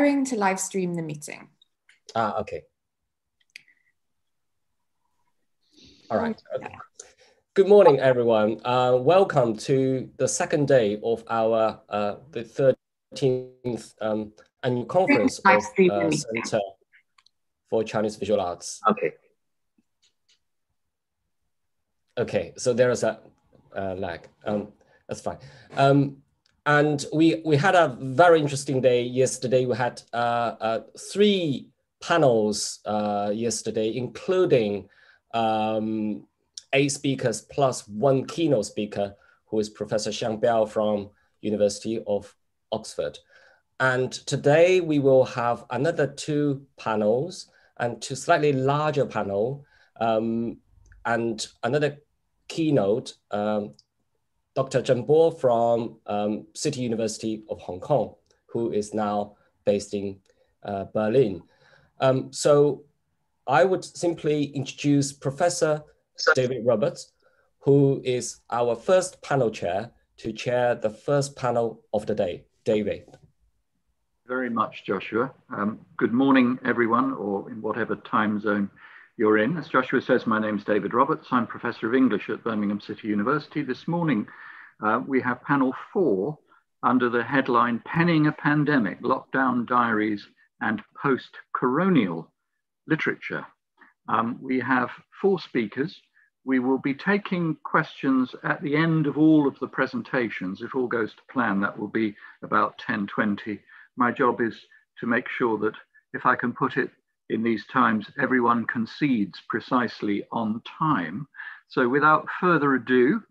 to live stream the meeting. Ah, okay. All right. Okay. Good morning, everyone. Uh, welcome to the second day of our uh, the 13th um, annual conference of uh, Center for Chinese Visual Arts. Okay. Okay, so there is a uh, lag. Um, that's fine. Um, and we we had a very interesting day yesterday. We had uh, uh, three panels uh, yesterday, including um, eight speakers plus one keynote speaker, who is Professor Xiang Biao from University of Oxford. And today we will have another two panels and two slightly larger panel um, and another keynote um, Dr. Zheng Bo from um, City University of Hong Kong, who is now based in uh, Berlin. Um, so I would simply introduce Professor David Roberts, who is our first panel chair to chair the first panel of the day. David. Very much, Joshua. Um, good morning, everyone, or in whatever time zone you're in. As Joshua says, my name is David Roberts. I'm Professor of English at Birmingham City University. This morning, uh, we have panel four under the headline Penning a Pandemic, Lockdown Diaries and Post-Coronial Literature. Um, we have four speakers. We will be taking questions at the end of all of the presentations. If all goes to plan, that will be about 10.20. My job is to make sure that if I can put it in these times, everyone concedes precisely on time. So without further ado,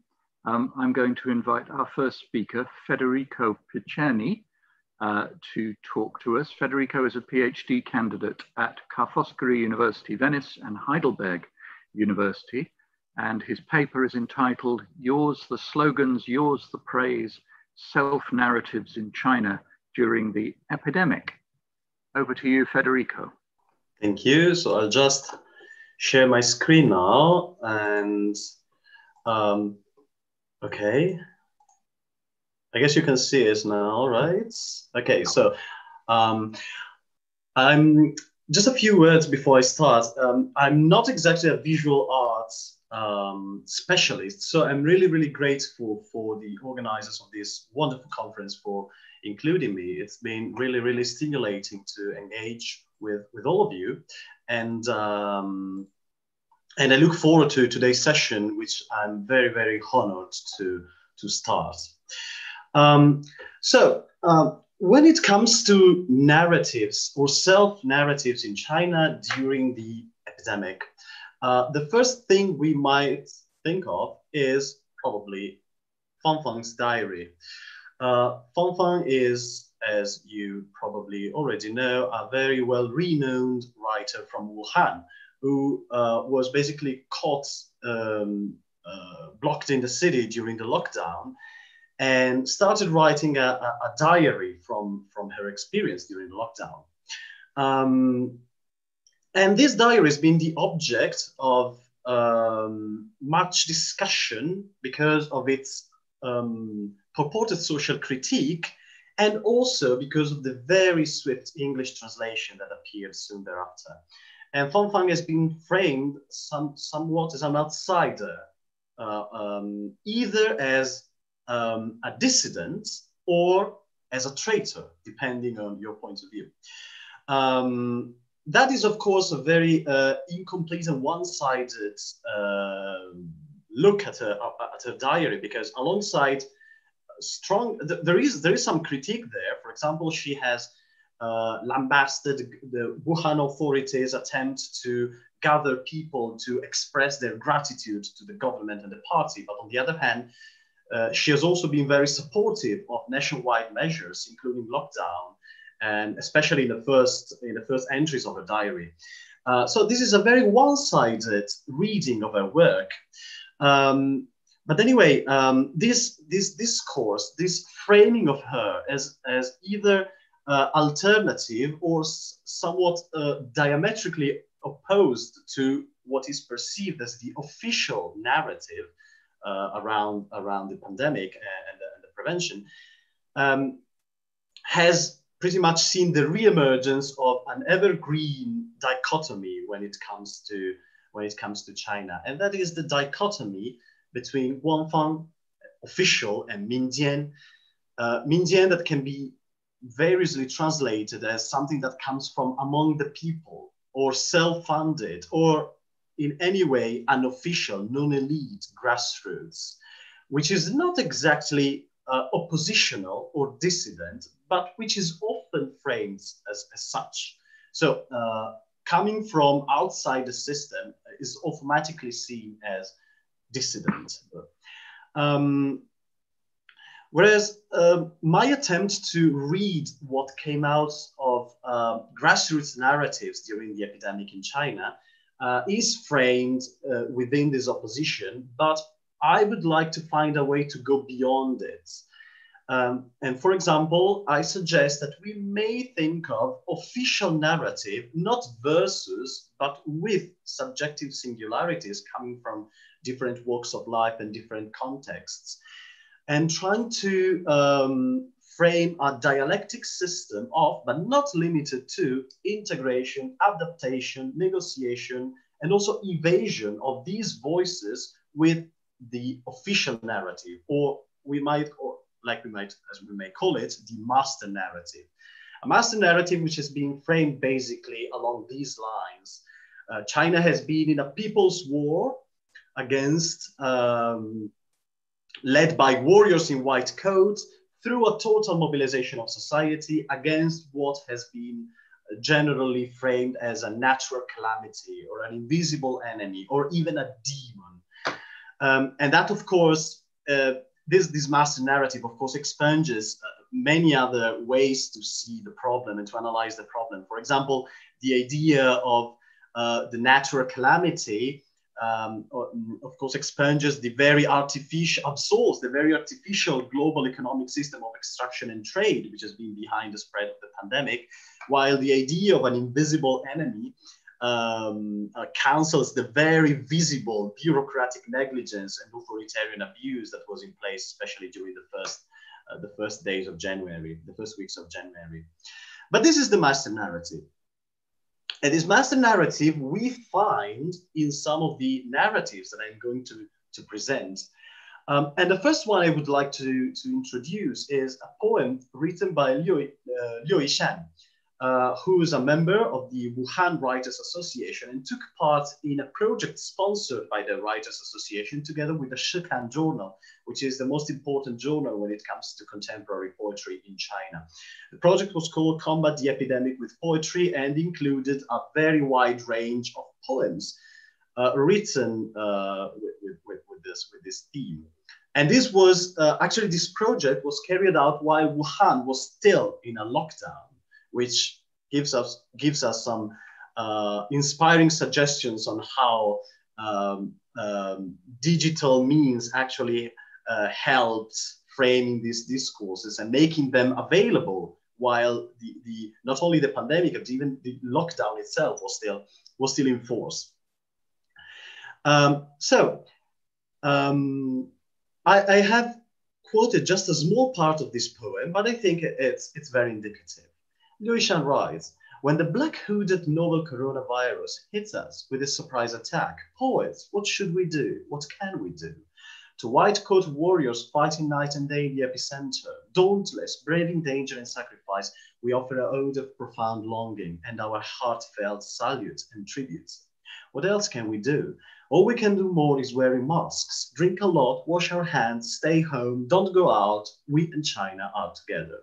um, I'm going to invite our first speaker, Federico Picerni, uh, to talk to us. Federico is a PhD candidate at Ca' Foscari University, Venice and Heidelberg University. And his paper is entitled, Yours the Slogans, Yours the Praise, Self-Narratives in China During the Epidemic. Over to you, Federico. Thank you. So I'll just share my screen now and um, okay. I guess you can see it now, right? Okay, so um, I'm just a few words before I start. Um, I'm not exactly a visual arts um, specialist, so I'm really, really grateful for the organizers of this wonderful conference for including me. It's been really, really stimulating to engage with, with all of you. And, um, and I look forward to today's session, which I'm very, very honored to, to start. Um, so um, when it comes to narratives or self-narratives in China during the epidemic, uh, the first thing we might think of is probably Fang Fang's diary. Uh, Fang Fang is as you probably already know, a very well renowned writer from Wuhan who uh, was basically caught um, uh, blocked in the city during the lockdown and started writing a, a, diary from, from her experience during the lockdown. Um, and this diary has been the object of um, much discussion because of its um, purported social critique and also because of the very swift English translation that appeared soon thereafter. And Fang Fang has been framed some, somewhat as an outsider, uh, um, either as um, a dissident or as a traitor, depending on your point of view. Um, that is, of course, a very uh, incomplete and one-sided uh, look at her, at her diary, because alongside strong, th there is there is some critique there. For example, she has uh, lambasted the Wuhan authorities' attempt to gather people to express their gratitude to the government and the party. But on the other hand, uh, she has also been very supportive of nationwide measures, including lockdown, and especially in the first in the first entries of her diary. Uh, so this is a very one-sided reading of her work. Um, but anyway, um, this this discourse, this framing of her as as either alternative or somewhat uh, diametrically opposed to what is perceived as the official narrative uh, around around the pandemic and, and, the, prevention, um, has pretty much seen the reemergence of an evergreen dichotomy when it comes to when it comes to China, and that is the dichotomy between Guanfang official and Minjian. Uh, that can be variously translated as something that comes from among the people or self-funded or in any way unofficial, non-elite grassroots, which is not exactly uh, oppositional or dissident, but which is often framed as, as such. So uh, coming from outside the system is automatically seen as dissident. Um, whereas uh, my attempt to read what came out of uh, grassroots narratives during the epidemic in China uh, is framed uh, within this opposition, but I would like to find a way to go beyond it. Um, and for example, I suggest that we may think of official narrative, not versus, but with subjective singularities coming from different walks of life and different contexts. And trying to um, frame a dialectic system of, but not limited to, integration, adaptation, negotiation, and also evasion of these voices with the official narrative, or we might, or like we might, as we may call it, the master narrative. A master narrative which is being framed basically along these lines. Uh, China has been in a people's war against, um, led by warriors in white coats, through a total mobilization of society against what has been generally framed as a natural calamity or an invisible enemy or even a demon. Um, and that, of course, uh, this, this master narrative, of course, expunges uh, many other ways to see the problem and to analyze the problem. For example, the idea of uh, the natural calamity, um, of course, expunges the very artificial, absorbs the very artificial global economic system of extraction and trade, which has been behind the spread of the pandemic, while the idea of an invisible enemy um, uh, counsels the very visible bureaucratic negligence and authoritarian abuse that was in place, especially during the first, uh, the first days of January, the first weeks of January. But this is the master narrative. And this master narrative we find in some of the narratives that I'm going to, to present. Um, and the first one I would like to, to introduce is a poem written by Liu, uh, Liu Yishan, uh, who is a member of the Wuhan Writers Association and took part in a project sponsored by the Writers Association together with the Shikan Journal, which is the most important journal when it comes to contemporary poetry in China. The project was called Combat the Epidemic with Poetry and included a very wide range of poems uh, written uh, with, with, with, this, with this theme. And this was uh, actually, this project was carried out while Wuhan was still in a lockdown which gives us gives us some uh, inspiring suggestions on how um, um, digital means actually uh, helped framing these discourses and making them available while the, the not only the pandemic but even the lockdown itself was still was still in force. Um, so um, I, I have quoted just a small part of this poem, but I think it's it's very indicative. Liu Yishan writes, when the black-hooded novel coronavirus hits us with a surprise attack, poets, what should we do? What can we do? To white-coat warriors fighting night and day in the epicenter, dauntless, braving danger and sacrifice, we offer a ode of profound longing and our heartfelt salute and tribute. What else can we do? All we can do more is wearing masks, drink a lot, wash our hands, stay home, don't go out. We and China are together.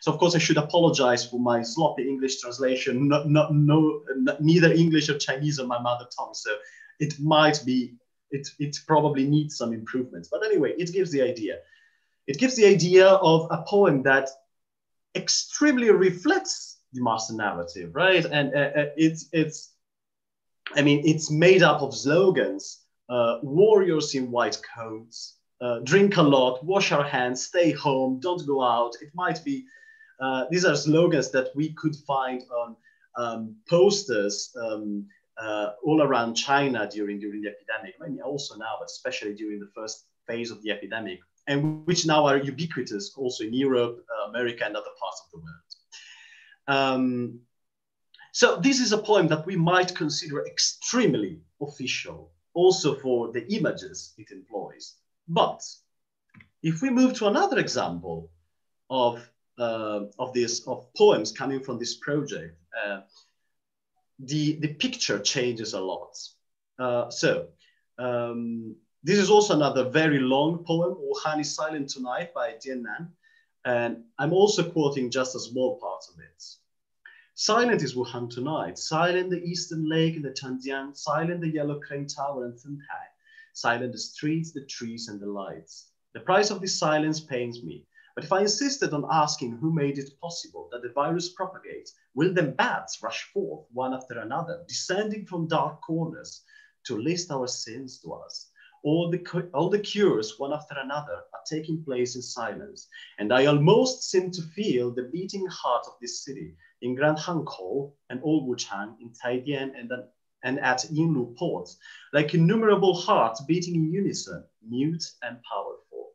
So of course I should apologize for my sloppy English translation. Not, not, no, neither English or Chinese are my mother tongue. So it might be, it, it probably needs some improvements. But anyway, it gives the idea. It gives the idea of a poem that extremely reflects the master narrative, right? And uh, uh it's, it's, I mean, it's made up of slogans, uh, warriors in white coats, uh, drink a lot, wash our hands, stay home, don't go out. It might be, uh, these are slogans that we could find on um, posters um, uh, all around China during, during the epidemic. I mean, also now, but especially during the first phase of the epidemic, and which now are ubiquitous also in Europe, uh, America, and other parts of the world. Um, so this is a poem that we might consider extremely official, also for the images it employs. But if we move to another example of, uh, of this, of poems coming from this project, uh, the, the picture changes a lot. Uh, so um, this is also another very long poem, Wuhan is Silent Tonight by Dian Nan. And I'm also quoting just a small part of it. Silent is Wuhan tonight, silent the eastern lake and the Changjiang, silent the yellow crane tower and Fentai, silent the streets, the trees, and the lights. The price of this silence pains me. But if I insisted on asking who made it possible that the virus propagates, will then bats rush forth one after another, descending from dark corners to list our sins to us? All the, all the cures, one after another, are taking place in silence. And I almost seem to feel the beating heart of this city in Grand Hankou and Old Wuchang, in Taidian and, and at Yinglu ports, like innumerable hearts beating in unison, mute and powerful.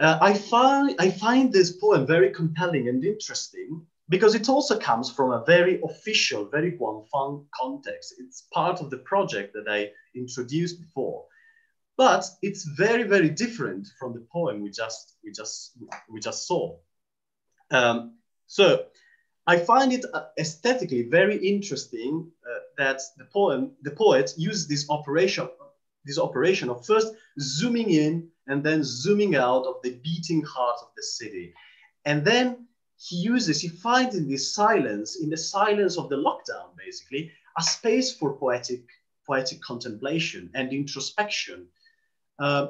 Uh, I, find, I find this poem very compelling and interesting because it also comes from a very official, very Guanfang context. It's part of the project that I introduced before, but it's very, very different from the poem we just we just we just saw. Um, so I find it uh, aesthetically very interesting uh, that the poem, the poet used this operation, this operation of first zooming in and then zooming out of the beating heart of the city, and then he uses, he finds in this silence, in the silence of the lockdown, basically, a space for poetic, poetic contemplation and introspection. Uh,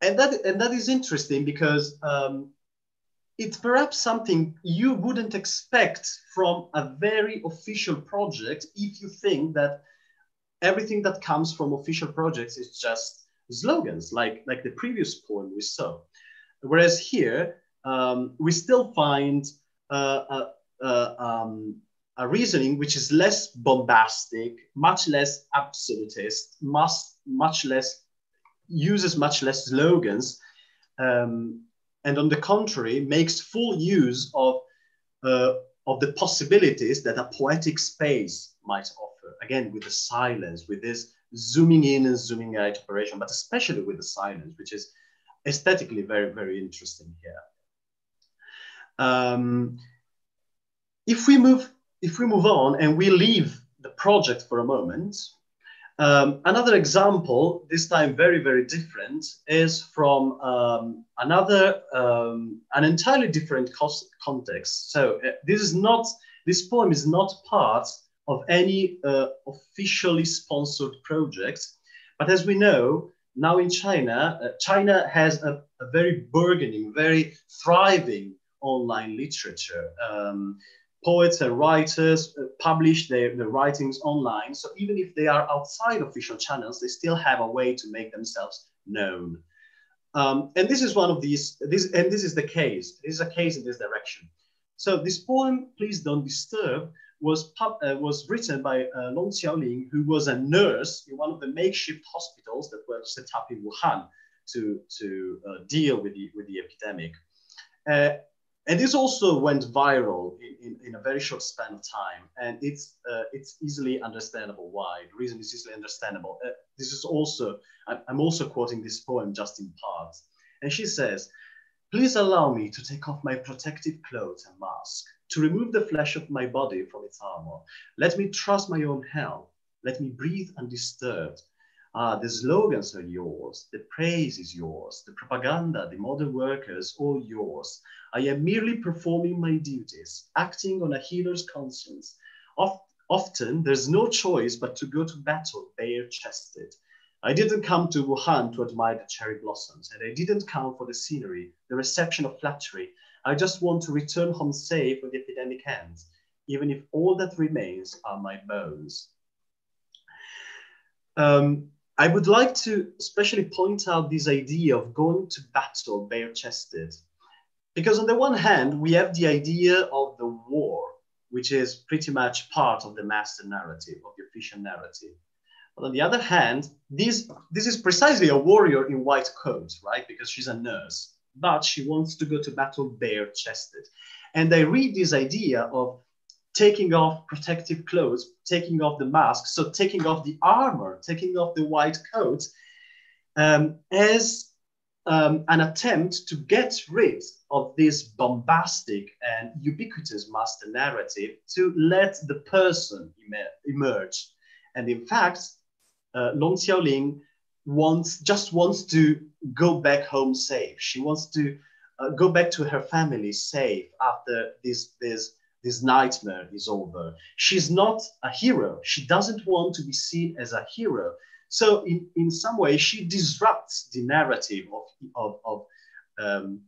and, that, and that is interesting because um, it's perhaps something you wouldn't expect from a very official project if you think that everything that comes from official projects is just slogans, like, like the previous poem we saw. Whereas here, um, we still find uh, a, a, um, a, reasoning which is less bombastic, much less absolutist, much, much less uses much less slogans, um, and on the contrary, makes full use of, uh, of the possibilities that a poetic space might offer. Again, with the silence, with this zooming in and zooming out operation, but especially with the silence, which is aesthetically very, very interesting here. Um, if we move if we move on and we leave the project for a moment, um, another example, this time very very different, is from um, another um, an entirely different context. So uh, this is not this poem is not part of any uh, officially sponsored project, but as we know, now in China, uh, China has a, a, very burgeoning, very thriving online literature. Um, poets and writers uh, publish their, their writings online. So even if they are outside official channels, they still have a way to make themselves known. Um, and this is one of these, this, and this is the case. This is a case in this direction. So this poem, Please Don't Disturb, was, pub, uh, was written by uh, Long Xiaoling, who was a nurse in one of the makeshift hospitals that were set up in Wuhan to, to uh, deal with the, with the epidemic. Uh, and this also went viral in, in, in, a very short span of time. And it's, uh, it's easily understandable why. The reason is easily understandable. Uh, this is also, I'm also quoting this poem just in part. And she says, please allow me to take off my protective clothes and mask, to remove the flesh of my body from its armor. Let me trust my own health. Let me breathe undisturbed. Ah, the slogans are yours, the praise is yours, the propaganda, the modern workers, all yours. I am merely performing my duties, acting on a healer's conscience. often there's no choice but to go to battle bare chested. I didn't come to Wuhan to admire the cherry blossoms, and I didn't come for the scenery, the reception of flattery. I just want to return home safe when the epidemic ends, even if all that remains are my bones. Um, I would like to especially point out this idea of going to battle bare chested. Because on the one hand, we have the idea of the war, which is pretty much part of the master narrative, of the official narrative. But on the other hand, this, this is precisely a warrior in white coat, right? Because she's a nurse, but she wants to go to battle bare chested. And I read this idea of taking off protective clothes, taking off the mask, so taking off the armor, taking off the white coat, um, as um, an attempt to get rid of this bombastic and ubiquitous master narrative to let the person emerge. And in fact, uh, Long Xiaoling wants just wants to go back home safe. She wants to uh, go back to her family safe after this this this nightmare is over. She's not a hero. She doesn't want to be seen as a hero. So in, in some way, she disrupts the narrative of, of, of um,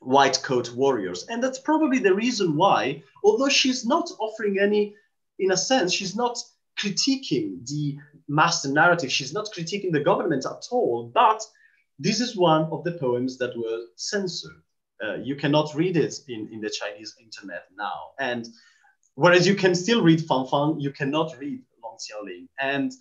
white coat warriors. And that's probably the reason why, although she's not offering any, in a sense, she's not critiquing the master narrative, she's not critiquing the government at all, but this is one of the poems that were censored. Uh, you cannot read it in, in the Chinese internet now. And whereas you can still read Fan you cannot read Long Xiaoling. And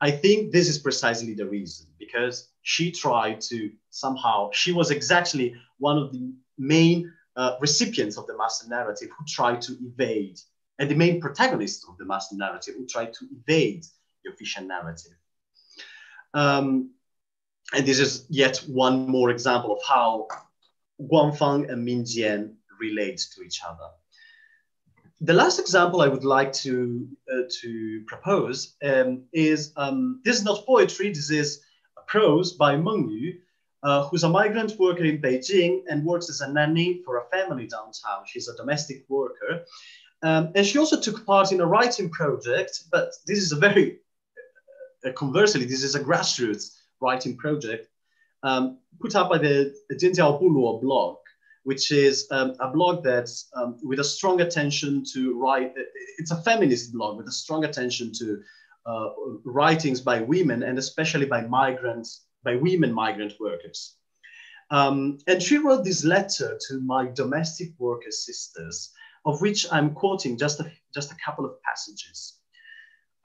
I think this is precisely the reason because she tried to somehow, she was exactly one of the main uh, recipients of the master narrative who tried to evade, and the main protagonist of the master narrative who tried to evade the official narrative. Um, and this is yet one more example of how Guanfang and Minjian relate to each other. The last example I would like to, uh, to propose um, is, um, this is not poetry, this is a prose by Meng Yu, uh, who's a migrant worker in Beijing and works as a nanny for a family downtown. She's a domestic worker. Um, and she also took part in a writing project, but this is a very, uh, conversely, this is a grassroots writing project um, put up by the Jianjiao Buluo blog, which is um, a blog that's um, with a strong attention to write. It's a feminist blog with a strong attention to uh, writings by women and especially by migrants, by women migrant workers. Um, and she wrote this letter to my domestic worker sisters, of which I'm quoting just a, just a couple of passages.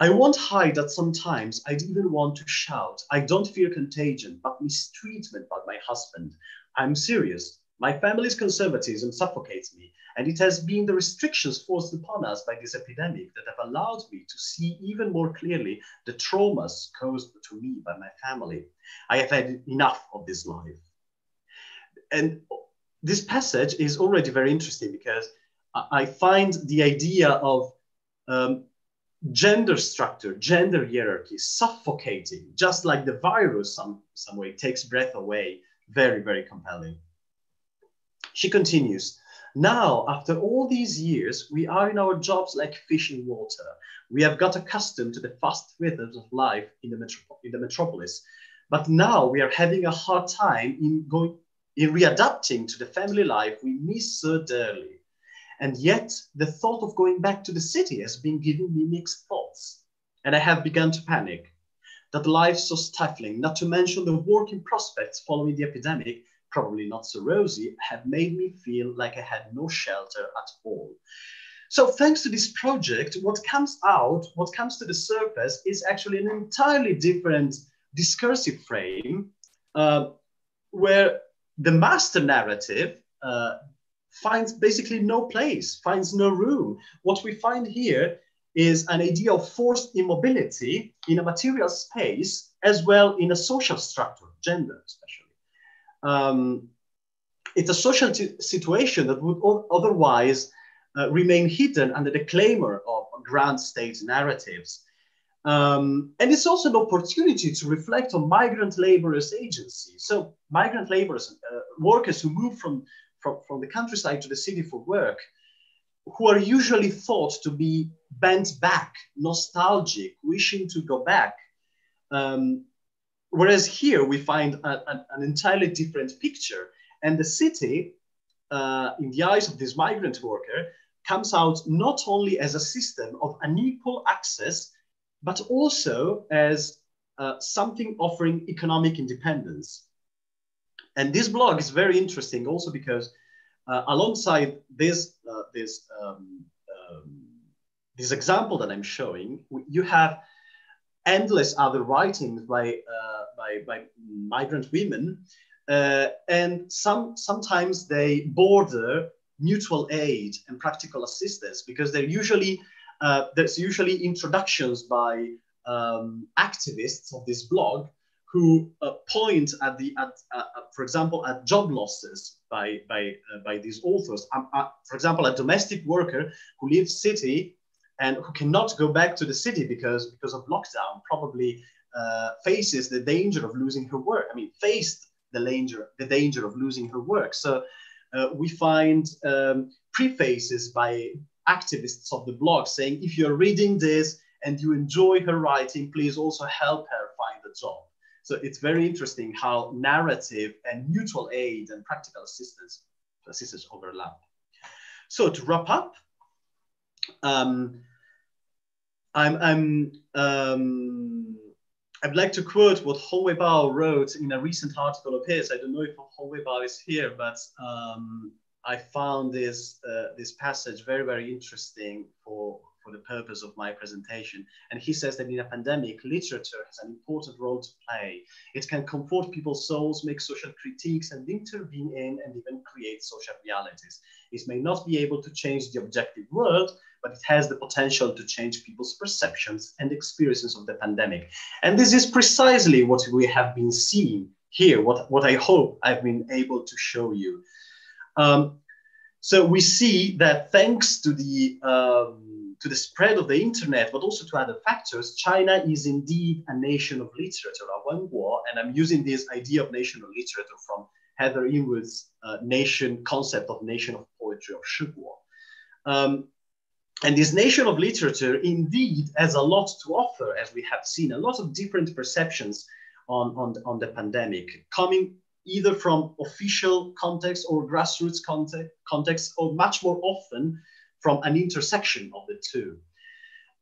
I won't hide that sometimes I'd even want to shout, I don't fear contagion, but mistreatment by my husband. I'm serious. My family's conservatism suffocates me, and it has been the restrictions forced upon us by this epidemic that have allowed me to see even more clearly the traumas caused to me by my family. I have had enough of this life. And this passage is already very interesting because I find the idea of um, gender structure, gender hierarchy, suffocating, just like the virus some, some way takes breath away, very, very compelling. She continues, now, after all these years, we are in our jobs like fish in water. We have got accustomed to the fast rhythms of life in the, metro in the metropolis. But now we are having a hard time in going in readapting to the family life we miss so dearly. And yet the thought of going back to the city has been giving me mixed thoughts. And I have begun to panic that life so stifling, not to mention the working prospects following the epidemic, probably not so rosy, have made me feel like I had no shelter at all. So thanks to this project, what comes out, what comes to the surface is actually an entirely different discursive frame uh, where the master narrative uh, finds basically no place, finds no room. What we find here is an idea of forced immobility in a material space as well in a social structure, gender especially. Um, it's a social situation that would otherwise uh, remain hidden under the clamor of grand state narratives. Um, and it's also an opportunity to reflect on migrant laborers' agency. So migrant laborers, uh, workers who move from from, from the countryside to the city for work, who are usually thought to be bent back, nostalgic, wishing to go back. Um, whereas here we find a, a, an entirely different picture. And the city, uh, in the eyes of this migrant worker, comes out not only as a system of unequal access, but also as uh, something offering economic independence. And this blog is very interesting also because uh, alongside this, uh, this, um, um, this example that I'm showing, you have endless other writings by, uh, by, by migrant women. Uh, and some, sometimes they border mutual aid and practical assistance because they're usually uh, there's usually introductions by um, activists of this blog who uh, point at the, at, uh, for example, at job losses by, by, uh, by these authors. Um, uh, for example, a domestic worker who leaves city and who cannot go back to the city because, because of lockdown probably uh, faces the danger of losing her work. I mean, faced the danger, the danger of losing her work. So uh, we find um, prefaces by activists of the blog saying, if you're reading this and you enjoy her writing, please also help her find a job. So it's very interesting how narrative and mutual aid and practical assistance, assistance overlap. So to wrap up, um, I'm, I'm um, I'd like to quote what Hou Weibao wrote in a recent article of his. I don't know if Hou Weibao is here, but um, I found this, uh, this passage very, very interesting for, for the purpose of my presentation. And he says that in a pandemic, literature has an important role to play. It can comfort people's souls, make social critiques, and intervene in and even create social realities. It may not be able to change the objective world, but it has the potential to change people's perceptions and experiences of the pandemic. And this is precisely what we have been seeing here, what, what I hope I've been able to show you. Um, so we see that thanks to the um, to the spread of the internet, but also to other factors, China is indeed a nation of literature, a Wenguo, and I'm using this idea of nation of literature from Heather Inwood's uh, nation concept of nation of poetry or Shiguo. Um, and this nation of literature indeed has a lot to offer, as we have seen, a lot of different perceptions on, on, on the pandemic, coming either from official context or grassroots context, context or much more often from an intersection of the two.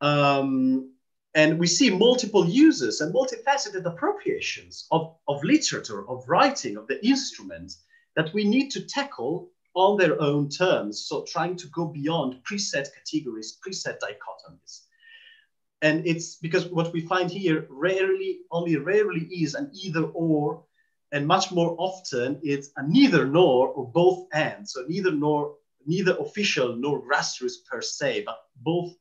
Um, and we see multiple uses and multifaceted appropriations of, of literature, of writing, of the instrument that we need to tackle on their own terms. So trying to go beyond preset categories, preset dichotomies. And it's because what we find here rarely, only rarely is an either or, and much more often it's a neither nor or both and. So neither nor neither official nor grassroots per se, but both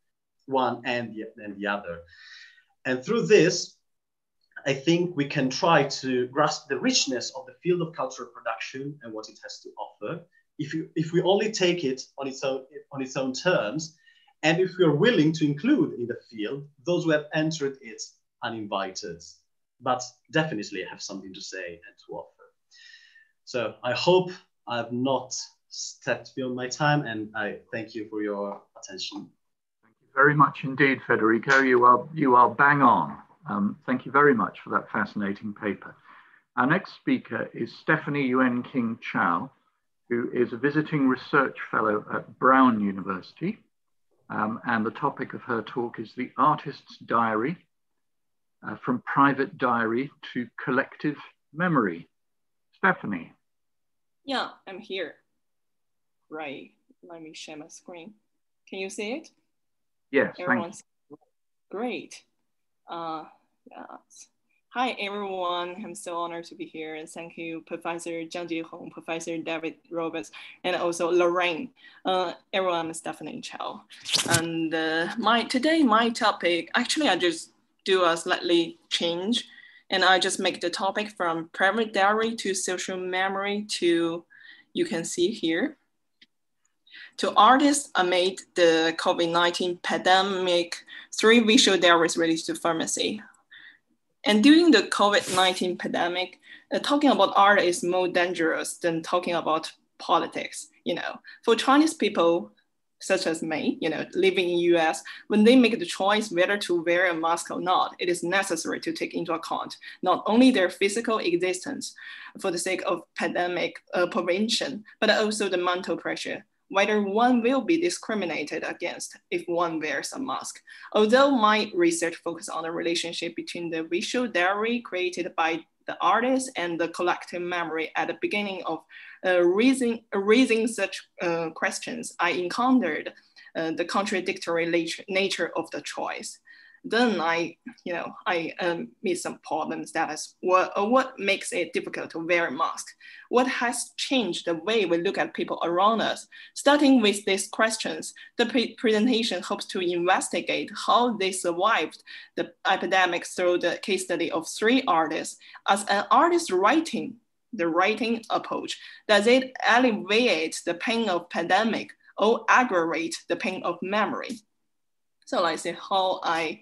one and the, and the other. And through this, I think we can try to grasp the richness of the field of cultural production and what it has to offer. If, you, if we only take it on its, own, on its own terms, and if we are willing to include in the field those who have entered it uninvited, but definitely have something to say and to offer. So I hope I've not stepped beyond my time, and I thank you for your attention. Thank you very much indeed, Federico. You are, you are bang on. Um, thank you very much for that fascinating paper. Our next speaker is Stephanie Yuen King Chow, who is a visiting research fellow at Brown University. Um, and the topic of her talk is the artist's diary, uh, from private diary to collective memory. Stephanie. Yeah, I'm here. Right. Let me share my screen. Can you see it? Yes. Everyone's great. Uh, yes. Hi, everyone. I'm so honored to be here. And thank you, Professor Jiang Jiehong, Professor David Roberts, and also Lorraine. Uh, everyone, I'm Stephanie Chow. And uh, my today, my topic, actually, I just do a slightly change. And I just make the topic from private diary to social memory to, you can see here, to artists amid the COVID-19 pandemic, three visual diaries released to pharmacy. And during the COVID-19 pandemic, uh, talking about art is more dangerous than talking about politics. You know, for Chinese people, such as me, you know, living in US, when they make the choice whether to wear a mask or not, it is necessary to take into account not only their physical existence for the sake of pandemic uh, prevention, but also the mental pressure whether one will be discriminated against if one wears a mask. Although my research focused on the relationship between the visual diary created by the artist and the collective memory at the beginning of uh, raising, raising such uh, questions, I encountered uh, the contradictory nature of the choice. Then I, you know, I um, meet some problems that is what, what makes it difficult to wear a mask? What has changed the way we look at people around us? Starting with these questions, the pre presentation hopes to investigate how they survived the epidemic through the case study of three artists. As an artist writing, the writing approach, does it alleviate the pain of pandemic or aggravate the pain of memory? So let's see how I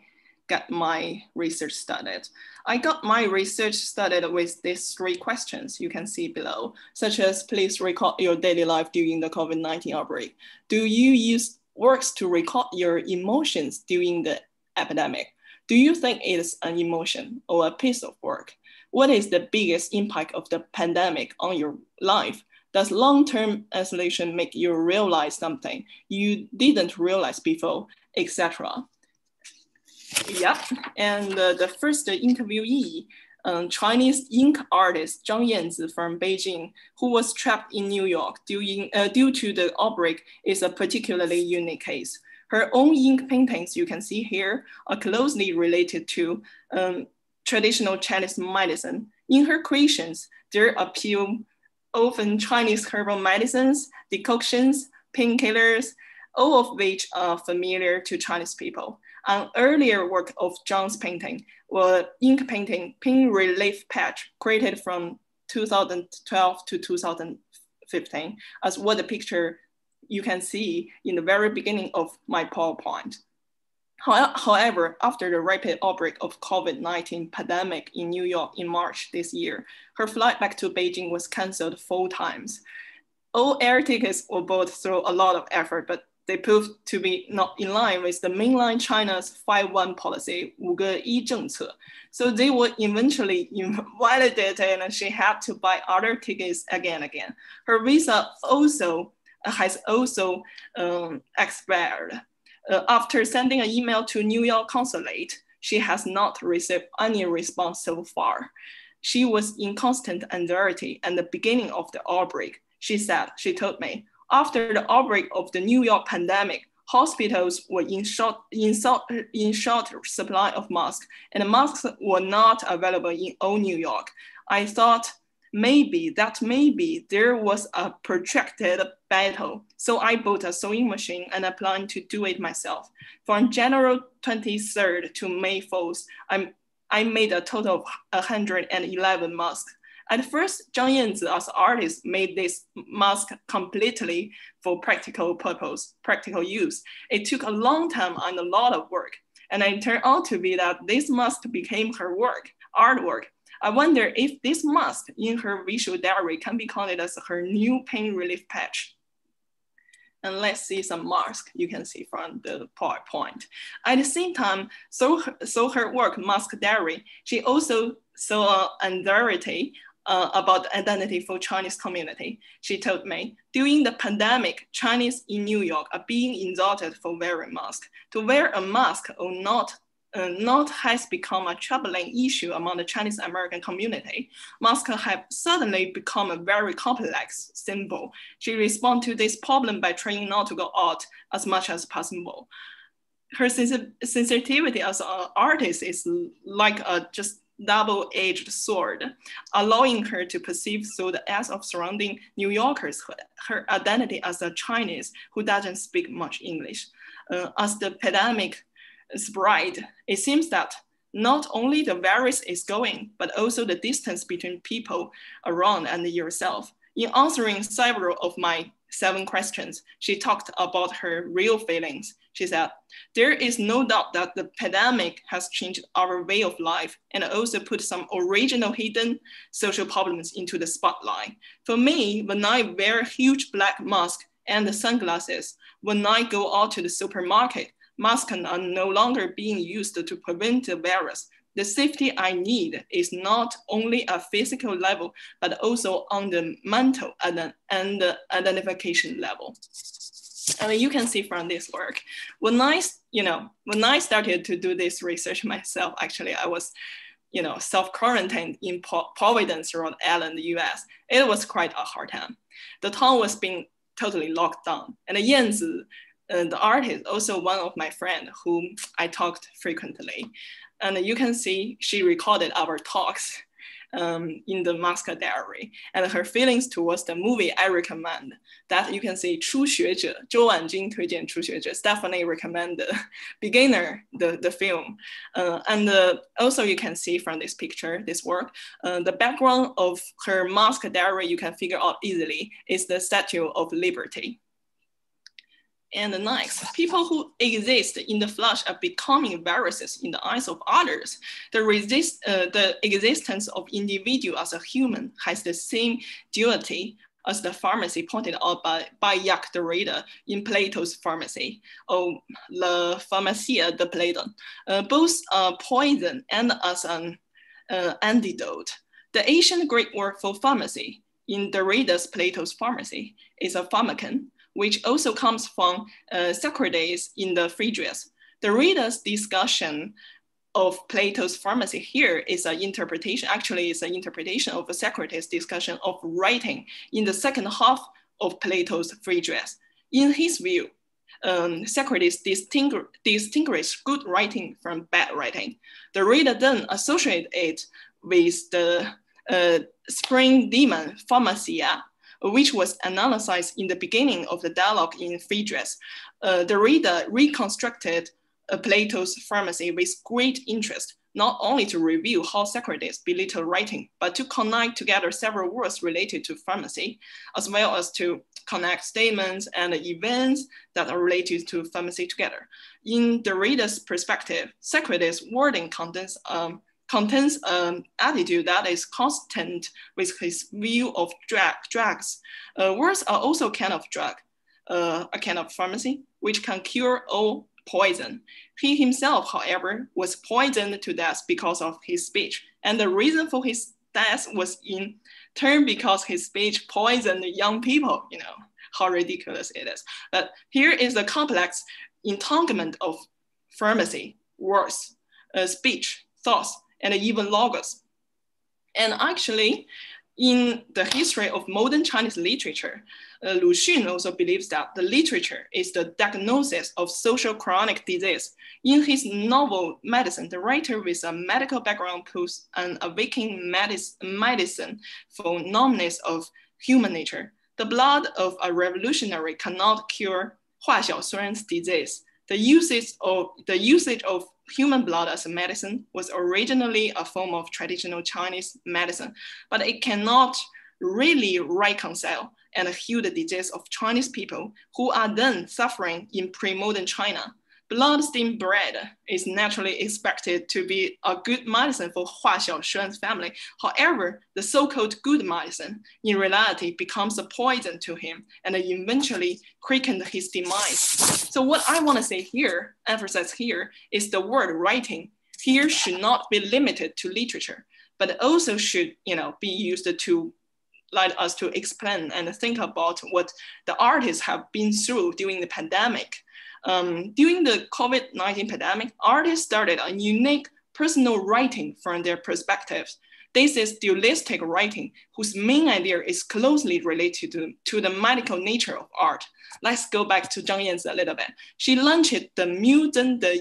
get my research started. I got my research started with these three questions you can see below, such as please record your daily life during the COVID-19 outbreak. Do you use works to record your emotions during the epidemic? Do you think it is an emotion or a piece of work? What is the biggest impact of the pandemic on your life? Does long-term isolation make you realize something you didn't realize before, etc.? Yeah, and uh, the first interviewee, um, Chinese ink artist Zhang Yanzi from Beijing, who was trapped in New York due, uh, due to the outbreak, is a particularly unique case. Her own ink paintings, you can see here, are closely related to um, traditional Chinese medicine. In her creations, there appear often Chinese herbal medicines, decoctions, painkillers, all of which are familiar to Chinese people. An earlier work of Zhang's painting was ink painting Pain Relief Patch, created from 2012 to 2015, as what the picture you can see in the very beginning of my PowerPoint. However, after the rapid outbreak of COVID-19 pandemic in New York in March this year, her flight back to Beijing was canceled four times. All air tickets were bought through a lot of effort, but they proved to be not in line with the mainline China's 5-1 policy, 五个一政策. So they were eventually invalidated and she had to buy other tickets again and again. Her visa also has also um, expired. Uh, after sending an email to New York consulate, she has not received any response so far. She was in constant anxiety at the beginning of the outbreak. She said, she told me, after the outbreak of the New York pandemic, hospitals were in short, in, in short supply of masks and masks were not available in all New York. I thought maybe that maybe there was a protracted battle. So I bought a sewing machine and I planned to do it myself. From January 23rd to May 4th, I, I made a total of 111 masks. At first, Zhang Yanzi as artist made this mask completely for practical purpose, practical use. It took a long time and a lot of work. And it turned out to be that this mask became her work, artwork. I wonder if this mask in her visual diary can be counted as her new pain relief patch. And let's see some masks you can see from the PowerPoint. At the same time, so her, so her work, Mask Diary, she also saw anxiety uh, about identity for Chinese community. She told me, during the pandemic, Chinese in New York are being insulted for wearing mask. To wear a mask or not uh, not has become a troubling issue among the Chinese American community. Masks have suddenly become a very complex symbol. She responded to this problem by trying not to go out as much as possible. Her sensitivity as an artist is like a just double-edged sword, allowing her to perceive through the eyes of surrounding New Yorkers her, her identity as a Chinese who doesn't speak much English. Uh, as the pandemic spread, it seems that not only the virus is going, but also the distance between people around and yourself. In answering several of my seven questions, she talked about her real feelings. She said, There is no doubt that the pandemic has changed our way of life and also put some original hidden social problems into the spotlight. For me, when I wear a huge black mask and the sunglasses, when I go out to the supermarket, masks are no longer being used to prevent the virus, the safety I need is not only a physical level, but also on the mental and, and identification level. I mean, you can see from this work, when I, you know, when I started to do this research myself, actually, I was, you know, self-quarantined in Providence, Rhode Island, the US. It was quite a hard time. The town was being totally locked down. And Yanzi uh, the artist, also one of my friend whom I talked frequently. And you can see she recorded our talks um, in the Mask Diary. And her feelings towards the movie, I recommend that you can see 初学者,周婉君推荐初学者, Stephanie recommend the beginner, the, the film. Uh, and uh, also you can see from this picture, this work, uh, the background of her Mask Diary, you can figure out easily, is the Statue of Liberty. And the next, people who exist in the flesh are becoming viruses in the eyes of others. The, resist, uh, the existence of individual as a human has the same duality as the pharmacy pointed out by, by Jacques Derrida in Plato's pharmacy, or La Pharmacia de Platon, uh, both are poison and as an uh, antidote. The ancient Greek word for pharmacy in Derrida's Plato's pharmacy is a pharmakon, which also comes from uh, Socrates in the Phaedrus. Derrida's discussion of Plato's pharmacy here is an interpretation, actually it's an interpretation of Socrates' discussion of writing in the second half of Plato's Phaedrus. In his view, um, Socrates distingu distinguished good writing from bad writing. Derrida then associated it with the uh, spring demon Pharmacia, which was analyzed in the beginning of the dialogue in Phaedrus. Uh, Derrida reconstructed uh, Plato's pharmacy with great interest, not only to review how Socrates belittled writing, but to connect together several words related to pharmacy, as well as to connect statements and events that are related to pharmacy together. In Derrida's perspective, Socrates' wording contains um, contains an attitude that is constant with his view of drug, drugs. Uh, words are also kind of drug, uh, a kind of pharmacy, which can cure all poison. He himself, however, was poisoned to death because of his speech. And the reason for his death was in turn because his speech poisoned young people, you know, how ridiculous it is. But here is the complex entanglement of pharmacy, words, uh, speech, thoughts, and even logos. And actually, in the history of modern Chinese literature, uh, Lu Xun also believes that the literature is the diagnosis of social chronic disease. In his novel Medicine, the writer with a medical background puts an awakening medicine for numbness of human nature. The blood of a revolutionary cannot cure Hua Xiaoshuan's disease. The usage of, the usage of human blood as a medicine was originally a form of traditional Chinese medicine, but it cannot really reconcile and heal the disease of Chinese people who are then suffering in pre-modern China blood-steamed bread is naturally expected to be a good medicine for Hua Xiaoshuan's family. However, the so-called good medicine in reality becomes a poison to him and eventually quickened his demise. So what I want to say here, emphasize here, is the word writing here should not be limited to literature, but also should you know, be used to let us to explain and think about what the artists have been through during the pandemic um, during the COVID-19 pandemic, artists started a unique personal writing from their perspectives. This is dualistic writing, whose main idea is closely related to, to the medical nature of art. Let's go back to Zhang Yanzi a little bit. She launched the Mutant the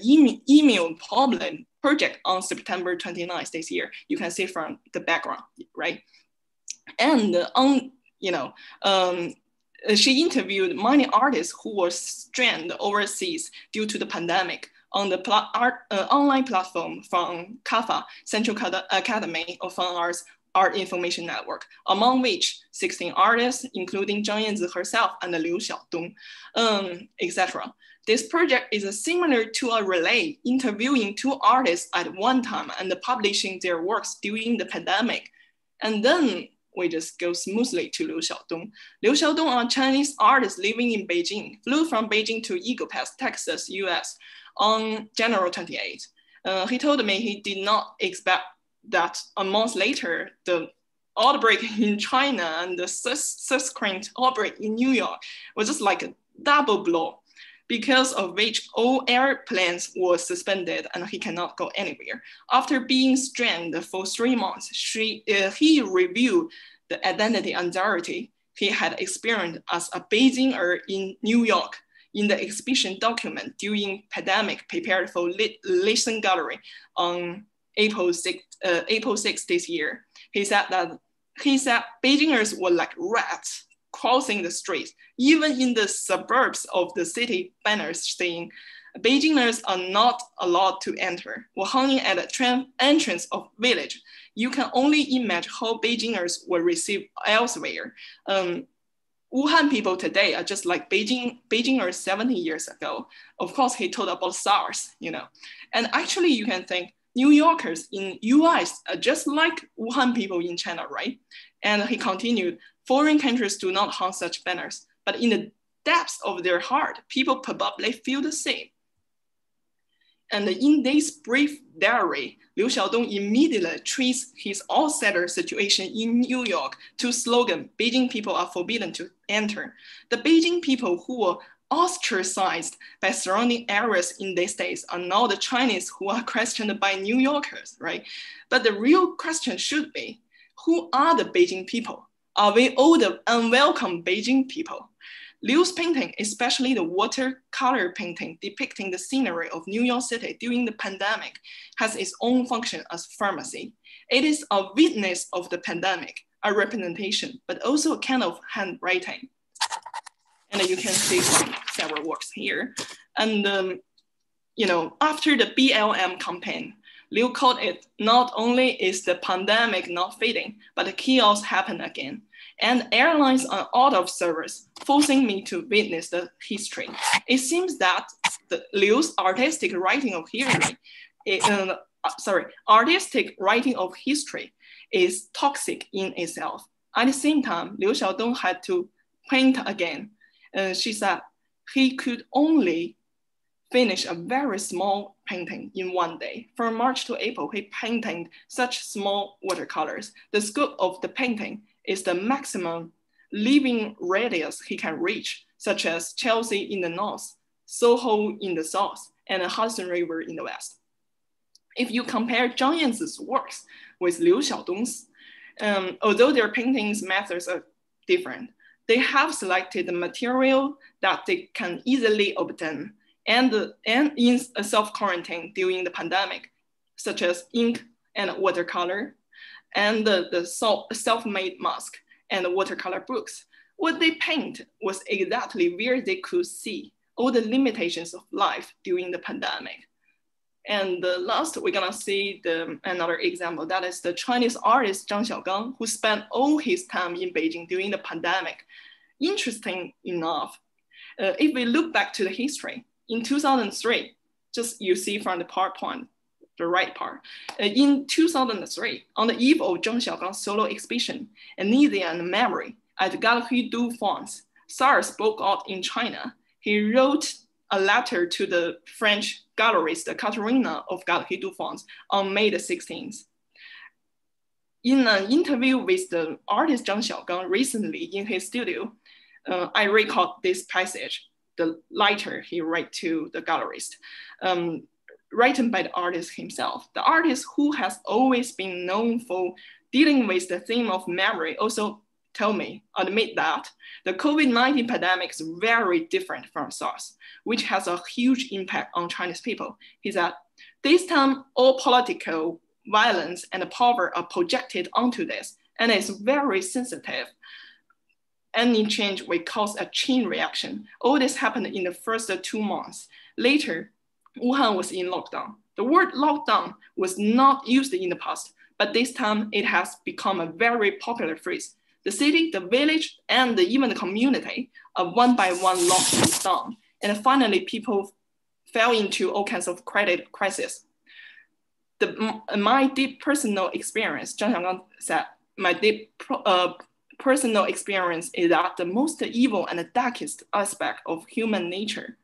Email Problem project on September 29th this year. You can see from the background, right? And on, you know, um, she interviewed many artists who were stranded overseas due to the pandemic on the pl art, uh, online platform from CAFA, Central Academy of Fine Arts Art Information Network, among which 16 artists, including Zhang Yanzi herself and Liu Xiaodong, um, etc. This project is similar to a relay, interviewing two artists at one time and publishing their works during the pandemic. And then we just go smoothly to Liu Xiaodong. Liu Xiaodong, a Chinese artist living in Beijing, flew from Beijing to Eagle Pass, Texas, US on January 28. Uh, he told me he did not expect that a month later, the outbreak in China and the subsequent outbreak in New York was just like a double blow because of which all airplanes were suspended and he cannot go anywhere. After being stranded for three months, she, uh, he reviewed the identity anxiety he had experienced as a Beijinger in New York. In the exhibition document during pandemic prepared for Lisson Gallery on April 6, uh, April 6 this year. He said that he said Beijingers were like rats crossing the streets, even in the suburbs of the city banners saying Beijingers are not allowed to enter were hanging at the entrance of village. You can only imagine how Beijingers were received elsewhere. Um, Wuhan people today are just like Beijing Beijingers 70 years ago. Of course, he told about SARS, you know. And actually, you can think New Yorkers in US are just like Wuhan people in China, right? And he continued, foreign countries do not hang such banners, but in the depths of their heart, people probably feel the same. And in this brief diary, Liu Xiaodong immediately traced his outsider situation in New York to slogan, Beijing people are forbidden to enter. The Beijing people who were ostracized by surrounding areas in these days are now the Chinese who are questioned by New Yorkers, right? But the real question should be, who are the Beijing people? Are we all the unwelcome Beijing people? Liu's painting, especially the watercolor painting depicting the scenery of New York City during the pandemic, has its own function as pharmacy. It is a witness of the pandemic, a representation, but also a kind of handwriting. And you can see several works here. And um, you know, after the BLM campaign, Liu called it not only is the pandemic not fading, but the chaos happened again and airlines are out of service, forcing me to witness the history. It seems that the Liu's artistic writing of history, uh, sorry, artistic writing of history is toxic in itself. At the same time, Liu Xiaodong had to paint again. Uh, she said he could only finish a very small painting in one day. From March to April, he painted such small watercolors. The scope of the painting is the maximum living radius he can reach, such as Chelsea in the north, Soho in the south, and the Hudson River in the west. If you compare Zhang Yanzi's works with Liu Xiaodong's, um, although their paintings methods are different, they have selected the material that they can easily obtain and, and in self-quarantine during the pandemic, such as ink and watercolor, and the, the self-made mask and the watercolor books. What they paint was exactly where they could see all the limitations of life during the pandemic. And the last, we're gonna see the, another example. That is the Chinese artist Zhang Xiaogang, who spent all his time in Beijing during the pandemic. Interesting enough, uh, if we look back to the history, in 2003, just you see from the PowerPoint, the right part. Uh, in 2003, on the eve of Zhang Xiaogang's solo exhibition, Amnesia and Memory at Galerie de France, SARS broke out in China. He wrote a letter to the French gallerist Katerina of Galerie de France on May the 16th. In an interview with the artist Zhang Xiaogang recently in his studio, uh, I recall this passage, the letter he wrote to the gallerist. Um, written by the artist himself. The artist who has always been known for dealing with the theme of memory also tell me, admit that the COVID-19 pandemic is very different from SARS, which has a huge impact on Chinese people. He said, this time all political violence and power are projected onto this, and it's very sensitive. Any change will cause a chain reaction. All this happened in the first two months. Later, Wuhan was in lockdown. The word lockdown was not used in the past, but this time it has become a very popular phrase. The city, the village, and even the community are one by one locked down. And finally, people fell into all kinds of credit crisis. The, my deep personal experience, Zhang Xiaogang said, my deep uh, personal experience is that the most evil and the darkest aspect of human nature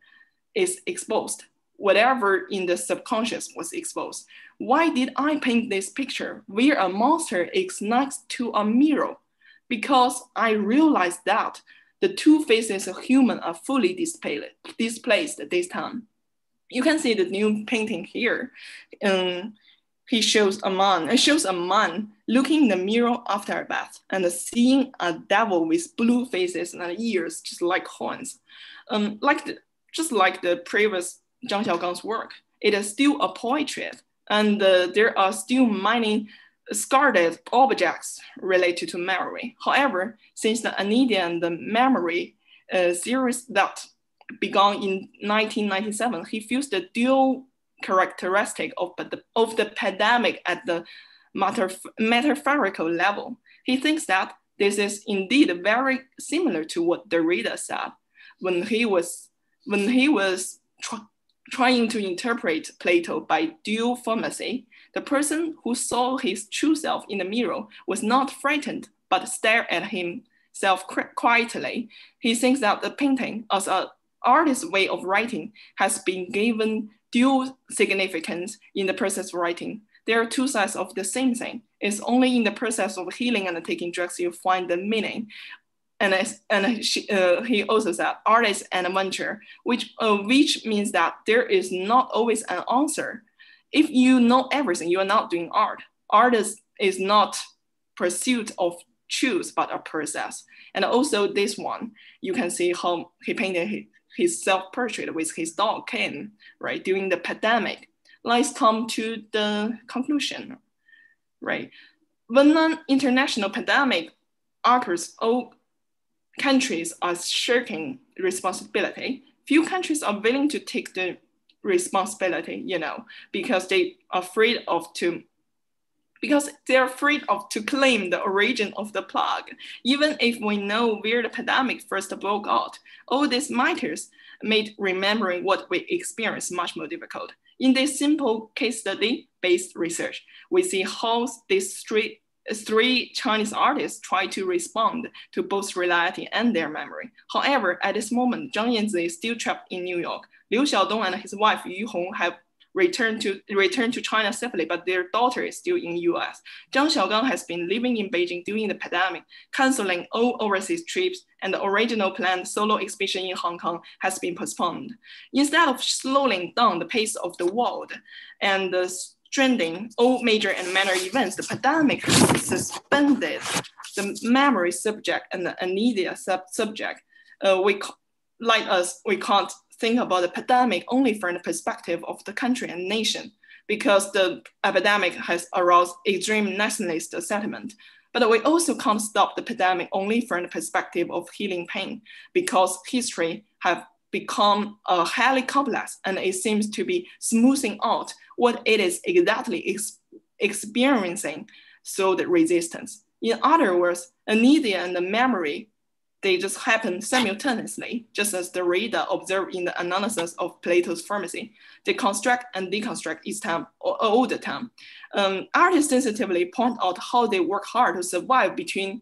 is exposed whatever in the subconscious was exposed. Why did I paint this picture where a monster is next to a mirror? Because I realized that the two faces of human are fully displayed, displaced this time. You can see the new painting here. Um, he shows a man, it shows a man looking in the mirror after a bath and seeing a devil with blue faces and ears just like horns. Um, like the, just like the previous Zhang Xiaogang's work, it is still a portrait, and uh, there are still many discarded objects related to memory. However, since the Amnesia and the memory uh, series that began in 1997, he feels the dual characteristic of the, of the pandemic at the metaphorical level. He thinks that this is indeed very similar to what Derrida said when he was when he was trying to interpret Plato by dual pharmacy. The person who saw his true self in the mirror was not frightened, but stared at himself quietly. He thinks that the painting, as an artist's way of writing, has been given dual significance in the process of writing. There are two sides of the same thing. It's only in the process of healing and taking drugs you find the meaning. And, and she, uh, he also said artist and adventure, which, uh, which means that there is not always an answer. If you know everything, you are not doing art. Art is, is not pursuit of truth, but a process. And also this one, you can see how he painted his self-portrait with his dog Ken, right, during the pandemic. Let's come to the conclusion, right? When an international pandemic occurs, all countries are shirking responsibility. Few countries are willing to take the responsibility, you know, because they are afraid of to because they're afraid of to claim the origin of the plague. Even if we know where the pandemic first broke out, all these matters made remembering what we experienced much more difficult. In this simple case study based research, we see how these three, three Chinese artists try to respond to both reality and their memory. However, at this moment, Zhang Yanzi is still trapped in New York. Liu Xiaodong and his wife Yu Hong have returned to returned to China safely, but their daughter is still in US. Zhang Xiaogang has been living in Beijing during the pandemic, canceling all overseas trips, and the original planned solo exhibition in Hong Kong has been postponed. Instead of slowing down the pace of the world and the stranding all major and minor events, the pandemic suspended the memory subject and the amnesia sub subject. Uh, we like us, we can't think about the pandemic only from the perspective of the country and nation, because the epidemic has aroused extreme nationalist sentiment. But we also can't stop the pandemic only from the perspective of healing pain, because history have become uh, highly complex and it seems to be smoothing out what it is exactly ex experiencing through the resistance. In other words, amnesia and the memory they just happen simultaneously, just as Derrida observed in the analysis of Plato's pharmacy. They construct and deconstruct each time, all the time. Um, artists sensitively point out how they work hard to survive between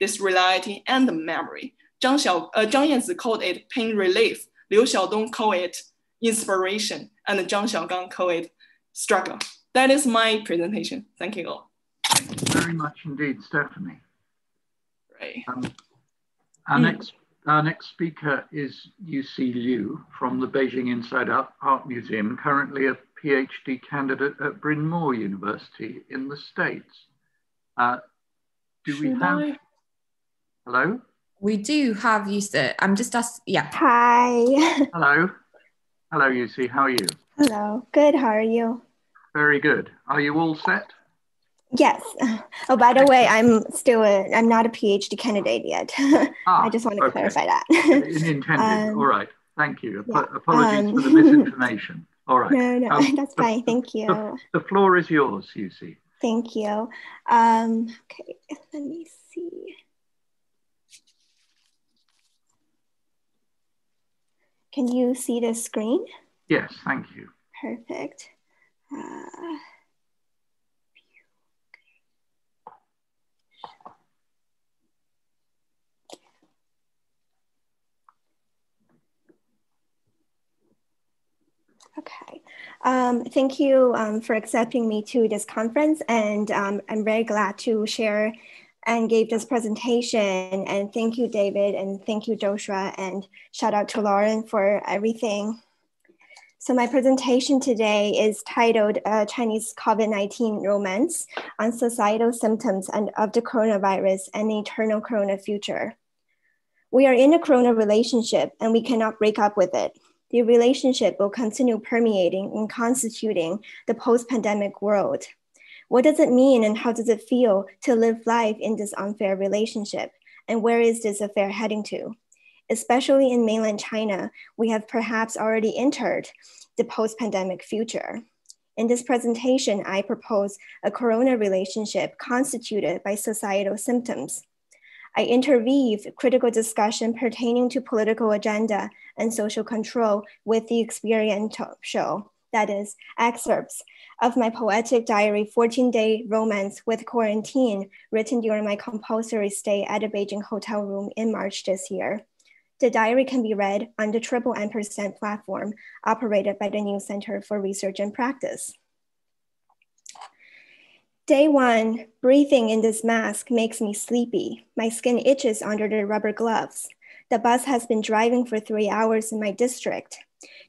this reality and the memory. Zhang, Xiao, uh, Zhang Yanzi called it pain relief, Liu Xiaodong called it inspiration, and Zhang Xiaogang called it struggle. That is my presentation. Thank you all. Thank you very much indeed, Stephanie. Right. Um, our, mm. next, our next speaker is Yusi Liu from the Beijing Inside Art, Art Museum, currently a PhD candidate at Bryn Mawr University in the States. Uh, do Should we have... I? Hello? We do have Yusi. I'm just us. yeah. Hi. Hello. Hello, Yusi. How are you? Hello. Good. How are you? Very good. Are you all set? Yes. Oh, by the way, I'm still a, I'm not a PhD candidate yet. Ah, I just want to okay. clarify that. Intended. Um, All right. Thank you. Yeah. Apologies um, for the misinformation. All right. No, no, um, that's fine. Thank you. The, the, floor is yours, Yusi. Thank you. Um, okay, let me see. Can you see the screen? Yes, thank you. Perfect. Uh, Okay. Um, thank you um, for accepting me to this conference. And um, I'm very glad to share and gave this presentation. And thank you, David, and thank you, Joshua, and shout out to Lauren for everything. So my presentation today is titled uh, Chinese COVID-19 Romance on Societal Symptoms and of the Coronavirus and the Eternal Corona Future. We are in a Corona relationship and we cannot break up with it. the relationship will continue permeating and constituting the post pandemic world. What does it mean and how does it feel to live life in this unfair relationship? And where is this affair heading to? Especially in mainland China, we have perhaps already entered the post pandemic future. In this presentation, I propose a corona relationship constituted by societal symptoms. I interweave critical discussion pertaining to political agenda and social control with the experiential show, that is, excerpts of my poetic diary, 14 Day Romance with Quarantine, written during my compulsory stay at a Beijing hotel room in March this year. The diary can be read on the Triple Ampersand platform operated by the New Center for Research and Practice. Day one, breathing in this mask makes me sleepy. My skin itches under the rubber gloves. The bus has been driving for three hours in my district,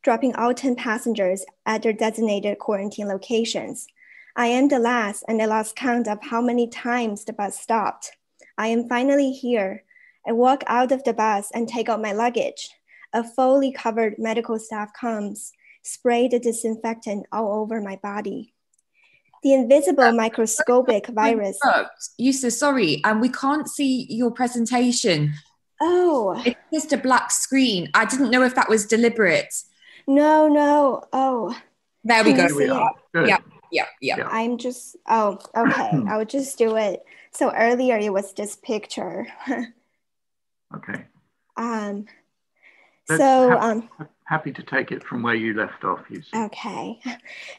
dropping all 10 passengers at their designated quarantine locations. I am the last, and I lost count of how many times the bus stopped. I am finally here. I walk out of the bus and take out my luggage. A fully covered medical staff comes, spray the disinfectant all over my body the invisible microscopic virus. Yusi, sorry, and um, we can't see your presentation. Oh. It's just a black screen. I didn't know if that was deliberate. No, no. Oh. There we Can go. Yeah, yeah, yeah. I'm just, oh, okay. I'll just do it. So earlier it was this picture. okay. Um, Let's so, have, um, happy to take it from where you left off, Yusi. Okay.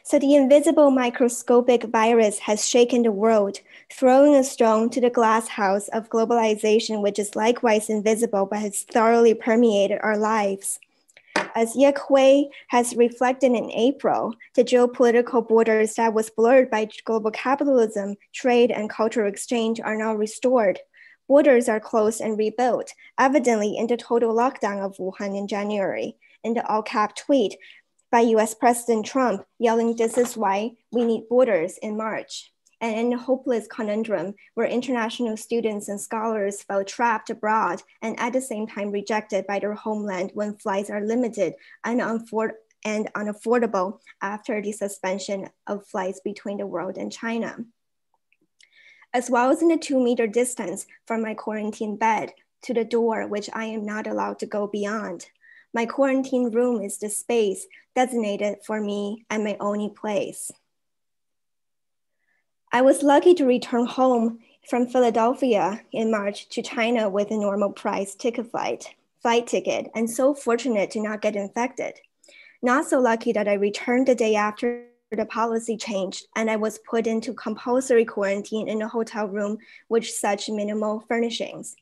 So the invisible microscopic virus has shaken the world, throwing a stone to the glass house of globalization, which is likewise invisible but has thoroughly permeated our lives. As Yuk Hui has reflected in April, the geopolitical borders that was blurred by global capitalism, trade, and cultural exchange are now restored. Borders are closed and rebuilt, evidently in the total lockdown of Wuhan in January in the all cap tweet by US President Trump yelling, This is why we need borders in March. And in a hopeless conundrum where international students and scholars felt trapped abroad and at the same time rejected by their homeland when flights are limited and, and unaffordable after the suspension of flights between the world and China. As well as in a two meter distance from my quarantine bed to the door, which I am not allowed to go beyond. My quarantine room is the space designated for me and my only place. I was lucky to return home from Philadelphia in March to China with a normal price ticket flight, flight ticket, and so fortunate to not get infected. Not so lucky that I returned the day after the policy changed and I was put into compulsory quarantine in a hotel room with such minimal furnishings.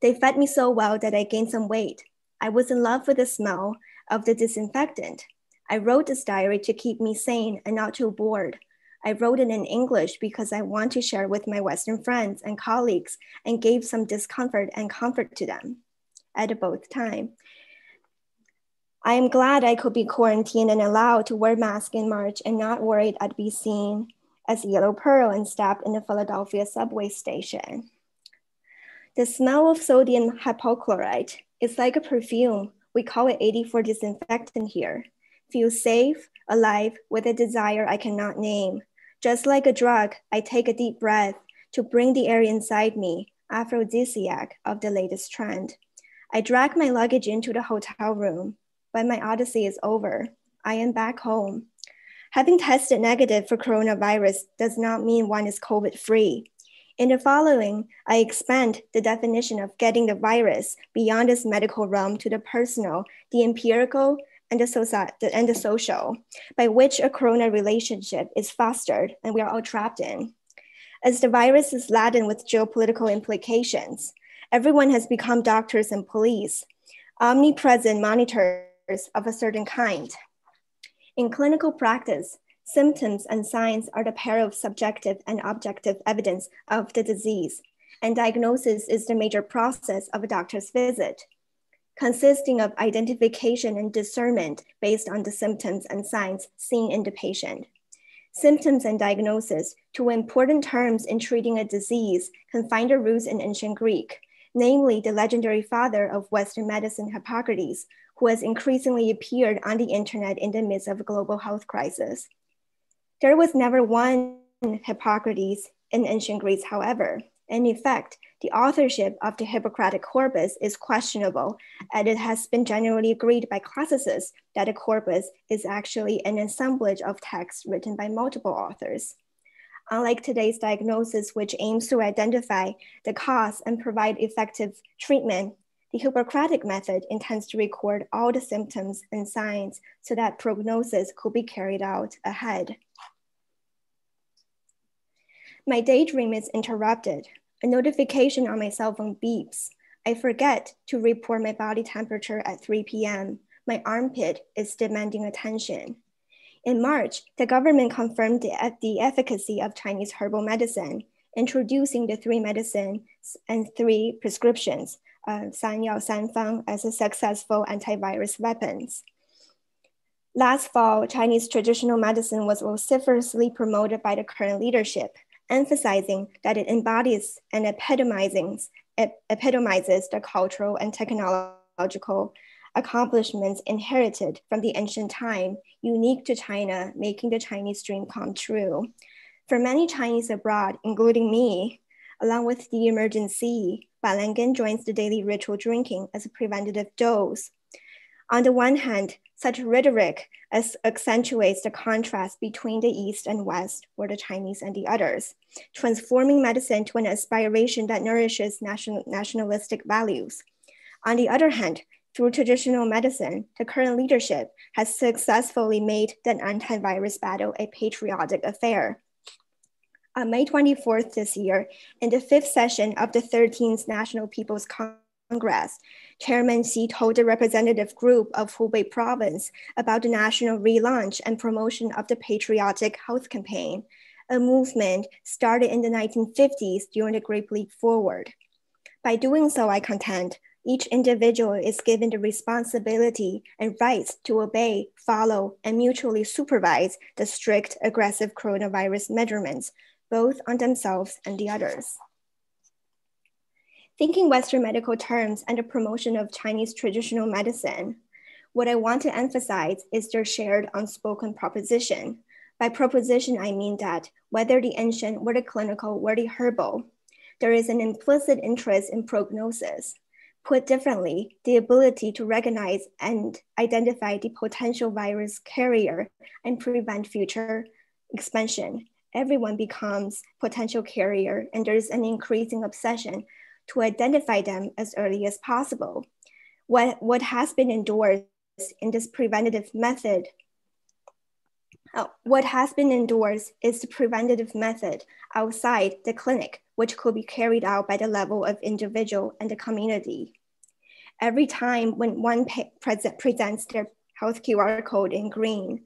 They fed me so well that I gained some weight. I was in love with the smell of the disinfectant. I wrote this diary to keep me sane and not too bored. I wrote it in English because I want to share with my Western friends and colleagues and gave some discomfort and comfort to them at both time. I am glad I could be quarantined and allowed to wear mask in March and not worried I'd be seen as yellow pearl and stabbed in the Philadelphia subway station. The smell of sodium hypochlorite it's like a perfume. We call it 84 disinfectant here. Feel safe, alive, with a desire I cannot name. Just like a drug, I take a deep breath to bring the air inside me, aphrodisiac of the latest trend. I drag my luggage into the hotel room, but my odyssey is over. I am back home. Having tested negative for coronavirus does not mean one is COVID free. In the following, I expand the definition of getting the virus beyond its medical realm to the personal, the empirical, and the, and the social, by which a corona relationship is fostered and we are all trapped in. As the virus is laden with geopolitical implications, everyone has become doctors and police, omnipresent monitors of a certain kind. In clinical practice, Symptoms and signs are the pair of subjective and objective evidence of the disease, and diagnosis is the major process of a doctor's visit, consisting of identification and discernment based on the symptoms and signs seen in the patient. Symptoms and diagnosis, two important terms in treating a disease, can find their roots in ancient Greek, namely the legendary father of Western medicine, Hippocrates, who has increasingly appeared on the internet in the midst of a global health crisis. There was never one Hippocrates in ancient Greece, however. And in fact, the authorship of the Hippocratic corpus is questionable, and it has been generally agreed by classicists that the corpus is actually an assemblage of texts written by multiple authors. Unlike today's diagnosis, which aims to identify the cause and provide effective treatment, the Hippocratic method intends to record all the symptoms and signs so that prognosis could be carried out ahead. My daydream is interrupted. A notification on my cell phone beeps. I forget to report my body temperature at 3 p.m. My armpit is demanding attention. In March, the government confirmed the, the efficacy of Chinese herbal medicine, introducing the three medicines and three prescriptions, uh, San Yao San as a successful antivirus weapons. Last fall, Chinese traditional medicine was vociferously promoted by the current leadership, emphasizing that it embodies and epitomizes, epitomizes the cultural and technological accomplishments inherited from the ancient time, unique to China, making the Chinese dream come true. For many Chinese abroad, including me, along with the emergency, Banlangen joins the daily ritual drinking as a preventative dose. On the one hand, such rhetoric as accentuates the contrast between the East and West, or the Chinese and the others, transforming medicine to an aspiration that nourishes national, nationalistic values. On the other hand, through traditional medicine, the current leadership has successfully made the antivirus battle a patriotic affair. On May 24th this year, in the fifth session of the 13th National People's Congress, Chairman Xi told the representative group of Hubei province about the national relaunch and promotion of the patriotic health campaign, a movement started in the 1950s during the Great Leap Forward. By doing so, I contend, each individual is given the responsibility and rights to obey, follow, and mutually supervise the strict aggressive coronavirus measurements, both on themselves and the others. Thinking Western medical terms and the promotion of Chinese traditional medicine, what I want to emphasize is their shared unspoken proposition. By proposition, I mean that whether the ancient or the clinical or the herbal, there is an implicit interest in prognosis, Put differently, the ability to recognize and identify the potential virus carrier and prevent future expansion. Everyone becomes potential carrier and there's an increasing obsession to identify them as early as possible. What, what has been endorsed in this preventative method uh, what has been endorsed is the preventative method outside the clinic, which could be carried out by the level of individual and the community. Every time when one presents their health QR code in green,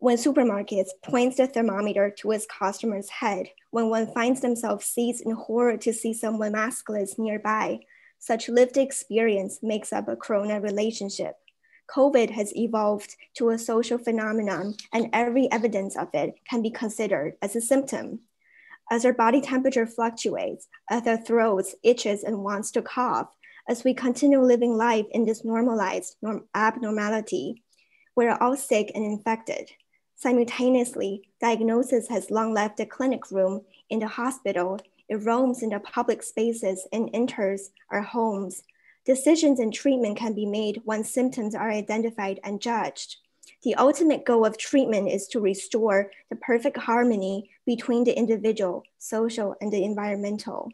when supermarkets points the thermometer to its customer's head, when one finds themselves seized in horror to see someone maskless nearby, such lived experience makes up a corona relationship. COVID has evolved to a social phenomenon, and every evidence of it can be considered as a symptom. As our body temperature fluctuates, as our throats itches and wants to cough, as we continue living life in this normalized norm abnormality, we're all sick and infected. Simultaneously, diagnosis has long left the clinic room in the hospital. It roams in the public spaces and enters our homes, Decisions and treatment can be made once symptoms are identified and judged. The ultimate goal of treatment is to restore the perfect harmony between the individual, social, and the environmental.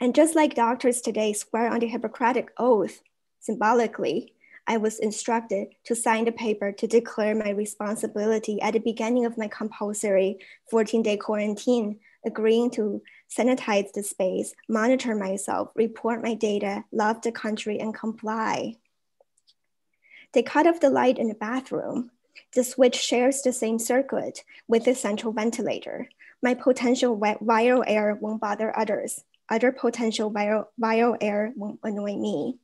And just like doctors today swear on the Hippocratic Oath, symbolically, I was instructed to sign the paper to declare my responsibility at the beginning of my compulsory 14 day quarantine, agreeing to sanitize the space, monitor myself, report my data, love the country, and comply. They cut off the light in the bathroom. The switch shares the same circuit with the central ventilator. My potential viral air won't bother others. Other potential viral, viral air won't annoy me.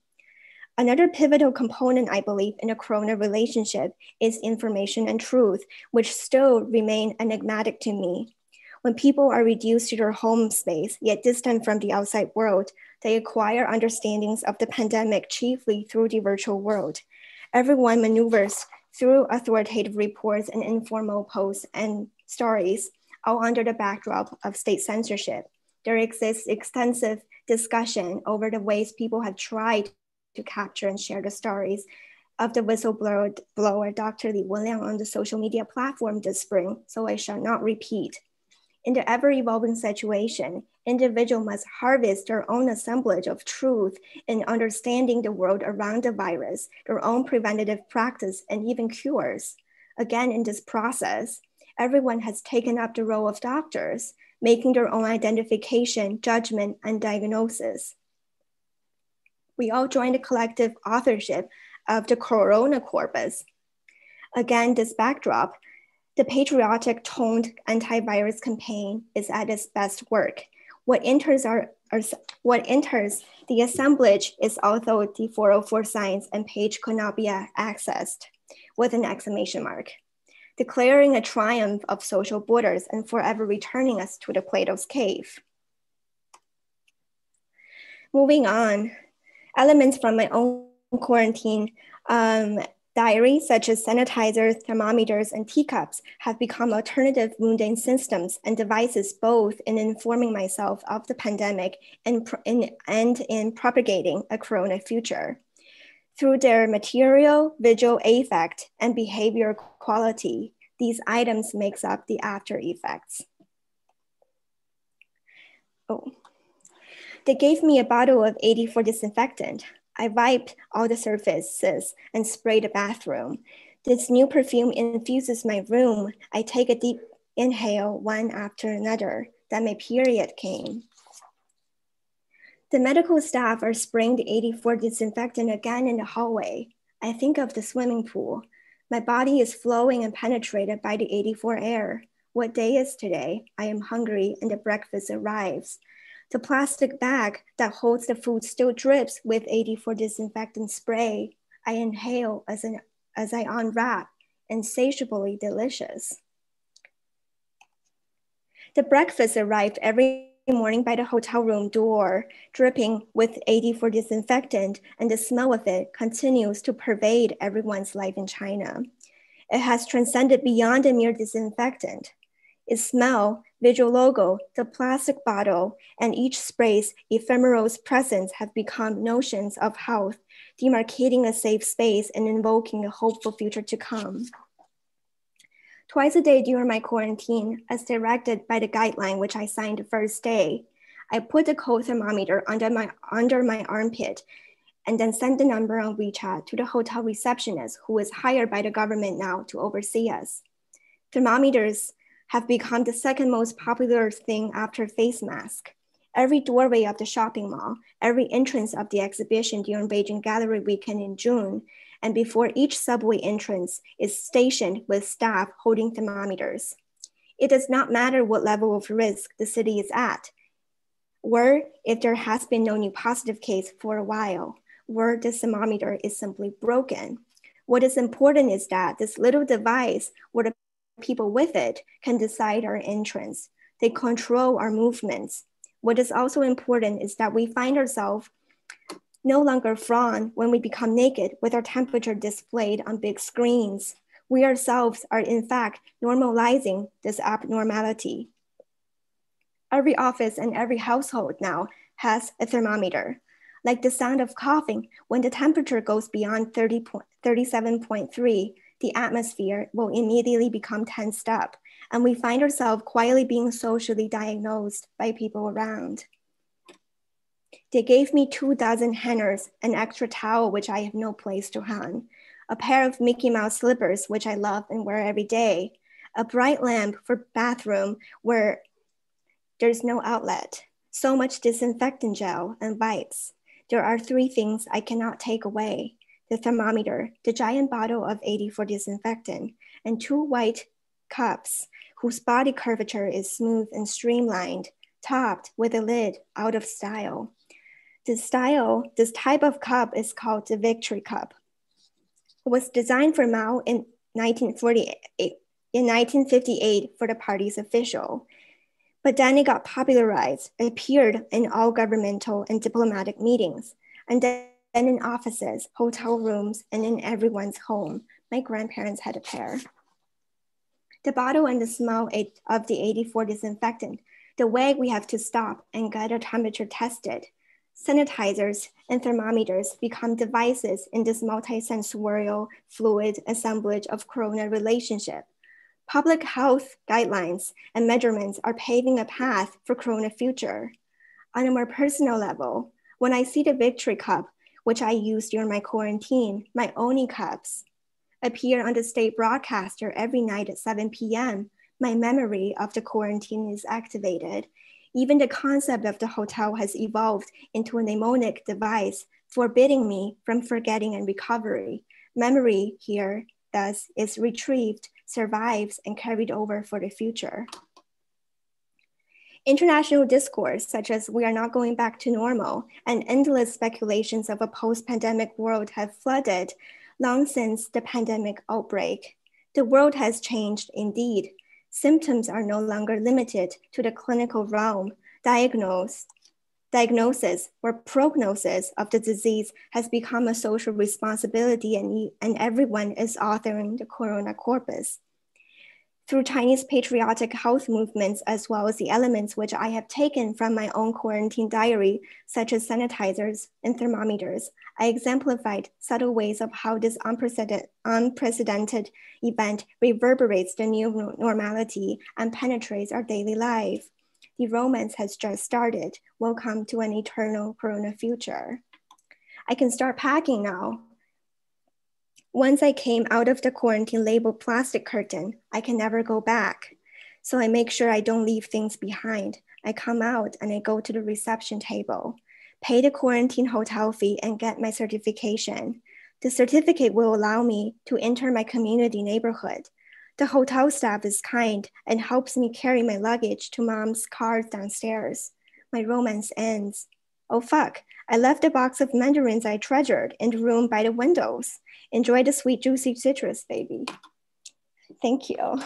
Another pivotal component, I believe, in the corona relationship is information and truth, which still remain enigmatic to me. When people are reduced to their home space, yet distant from the outside world, They acquire understandings of the pandemic chiefly through the virtual world. Everyone maneuvers through authoritative reports and informal posts and stories, all under the backdrop of state censorship. There exists extensive discussion over the ways people have tried to capture and share the stories of the whistleblower blower, Dr. Li Wenliang on the social media platform this spring, so I shall not repeat. In the ever-evolving situation, individuals must harvest their own assemblage of truth in understanding the world around the virus, their own preventative practice, and even cures. Again, in this process, everyone has taken up the role of doctors, making their own identification, judgment, and diagnosis. We all join the collective authorship of the Corona Corpus. Again, this backdrop, the patriotic toned antivirus campaign is at its best work. What enters, our, what enters the assemblage is also the 404 signs and page could not be accessed with an exclamation mark, declaring a triumph of social borders and forever returning us to the Plato's cave. Moving on, elements from my own quarantine um, diaries such as sanitizers, thermometers, and teacups have become alternative mundane systems and devices both in informing myself of the pandemic and in, and in propagating a corona future. Through their material, visual effect, and behavior quality, these items makes up the after effects. Oh. They gave me a bottle of 84 disinfectant. I wiped all the surfaces and sprayed the bathroom. This new perfume infuses my room. I take a deep inhale one after another. Then my period came. The medical staff are spraying the 84 disinfectant again in the hallway. I think of the swimming pool. My body is flowing and penetrated by the 84 air. What day is today? I am hungry and the breakfast arrives. The plastic bag that holds the food still drips with 84 disinfectant spray. I inhale as, an, as I unwrap, insatiably delicious. The breakfast arrived every morning by the hotel room door, dripping with 84 disinfectant, and the smell of it continues to pervade everyone's life in China. It has transcended beyond a mere disinfectant. Its smell, visual logo, the plastic bottle, and each spray's ephemeral presence have become notions of health, demarcating a safe space and invoking a hopeful future to come. Twice a day during my quarantine, as directed by the guideline which I signed the first day, I put the cold thermometer under my, under my armpit and then send the number on WeChat to the hotel receptionist who is hired by the government now to oversee us. Thermometers have become the second most popular thing after face mask. Every doorway of the shopping mall, every entrance of the exhibition during Beijing Gallery Weekend in June, and before each subway entrance is stationed with staff holding thermometers. It does not matter what level of risk the city is at, or if there has been no new positive case for a while, or the thermometer is simply broken. What is important is that this little device or the people with it can decide our entrance. They control our movements. What is also important is that we find ourselves no longer frown when we become naked with our temperature displayed on big screens. We ourselves are in fact normalizing this abnormality. Every office and every household now has a thermometer. Like the sound of coughing, when the temperature goes beyond 30 37.3, the atmosphere will immediately become tensed up, and we find ourselves quietly being socially diagnosed by people around. They gave me two dozen hangers, an extra towel, which I have no place to hang, a pair of Mickey Mouse slippers, which I love and wear every day, a bright lamp for bathroom where there's no outlet, so much disinfectant gel and wipes. There are three things I cannot take away the thermometer, the giant bottle of 84 disinfectant, and two white cups whose body curvature is smooth and streamlined, topped with a lid out of style. This style, this type of cup is called the Victory Cup. It was designed for Mao in 1948, in 1958 for the party's official. But then it got popularized, appeared in all governmental and diplomatic meetings, and then in offices, hotel rooms, and in everyone's home. My grandparents had a pair. The bottle and the smell of the 84 disinfectant, the way we have to stop and get our temperature tested, sanitizers and thermometers become devices in this multisensorial fluid assemblage of corona relationship. Public health guidelines and measurements are paving a path for corona future. On a more personal level, when I see the victory cup, which I used during my quarantine, my Oni cups, appear on the state broadcaster every night at 7 p.m., my memory of the quarantine is activated even the concept of the hotel has evolved into a mnemonic device forbidding me from forgetting and recovery. Memory here, thus, is retrieved, survives, and carried over for the future. International discourse, such as we are not going back to normal, and endless speculations of a post pandemic world have flooded long since the pandemic outbreak. The world has changed indeed, symptoms are no longer limited to the clinical realm. Diagnose, diagnosis or prognosis of the disease has become a social responsibility and, and everyone is authoring the corona corpus through Chinese patriotic health movements, as well as the elements which I have taken from my own quarantine diary, such as sanitizers and thermometers, I exemplified subtle ways of how this unprecedented, event reverberates the new normality and penetrates our daily life. The romance has just started. Welcome to an eternal corona future. I can start packing now. Once I came out of the quarantine labeled plastic curtain, I can never go back. So I make sure I don't leave things behind. I come out and I go to the reception table, pay the quarantine hotel fee, and get my certification. The certificate will allow me to enter my community neighborhood. The hotel staff is kind and helps me carry my luggage to mom's car downstairs. My romance ends. Oh fuck, I left a box of mandarins I treasured in the room by the windows. Enjoy the sweet, juicy citrus, baby. Thank you.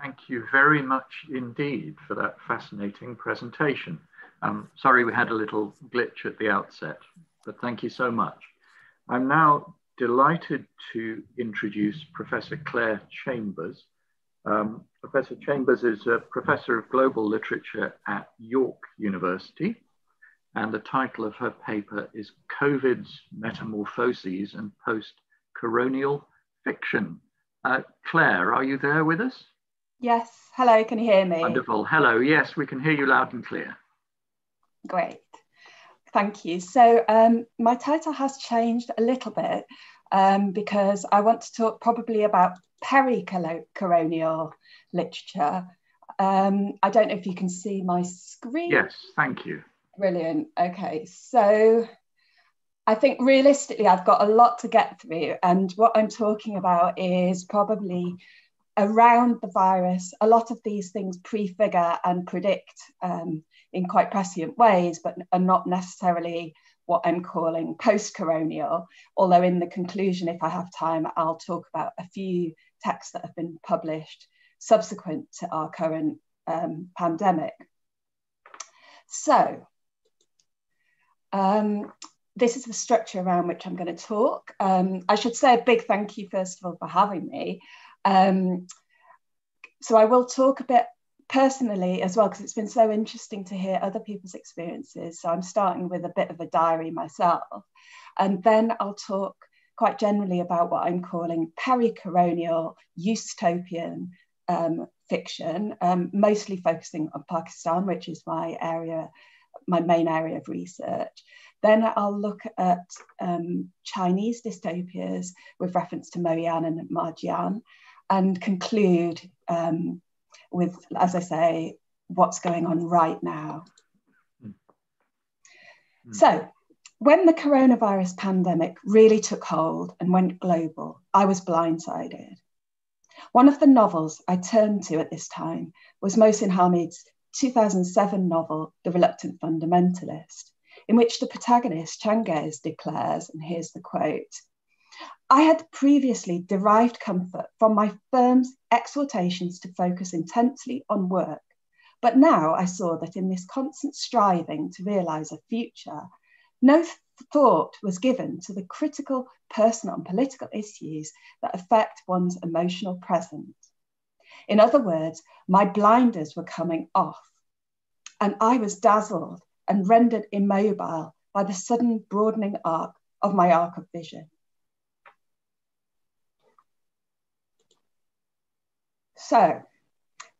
Thank you very much indeed for that fascinating presentation. Um, sorry we had a little glitch at the outset, but thank you so much. I'm now delighted to introduce Professor Claire Chambers. Um, professor Chambers is a professor of global literature at York University and the title of her paper is COVID's Metamorphoses and Post-Coronial Fiction. Uh, Claire, are you there with us? Yes, hello, can you hear me? Wonderful, hello, yes, we can hear you loud and clear. Great, thank you. So um, my title has changed a little bit um, because I want to talk probably about peri-coronial literature. Um, I don't know if you can see my screen. Yes, thank you. Brilliant. Okay, so I think realistically, I've got a lot to get through, and what I'm talking about is probably around the virus. A lot of these things prefigure and predict um, in quite prescient ways, but are not necessarily what I'm calling post coronial. Although, in the conclusion, if I have time, I'll talk about a few texts that have been published subsequent to our current um, pandemic. So, um, this is the structure around which I'm going to talk. Um, I should say a big thank you, first of all, for having me. Um, so I will talk a bit personally as well, because it's been so interesting to hear other people's experiences. So I'm starting with a bit of a diary myself. And then I'll talk quite generally about what I'm calling peri-coronial utopian um, fiction, um, mostly focusing on Pakistan, which is my area my main area of research. Then I'll look at um, Chinese dystopias with reference to Mo Yan and Ma Jian and conclude um, with, as I say, what's going on right now. Mm. So, when the coronavirus pandemic really took hold and went global, I was blindsided. One of the novels I turned to at this time was Mohsin Hamid's 2007 novel, The Reluctant Fundamentalist, in which the protagonist, Changez, declares, and here's the quote I had previously derived comfort from my firm's exhortations to focus intensely on work But now I saw that in this constant striving to realize a future, no thought was given to the critical personal and political issues that affect one's emotional present. In other words, my blinders were coming off, and I was dazzled and rendered immobile by the sudden broadening arc of my arc of vision. So,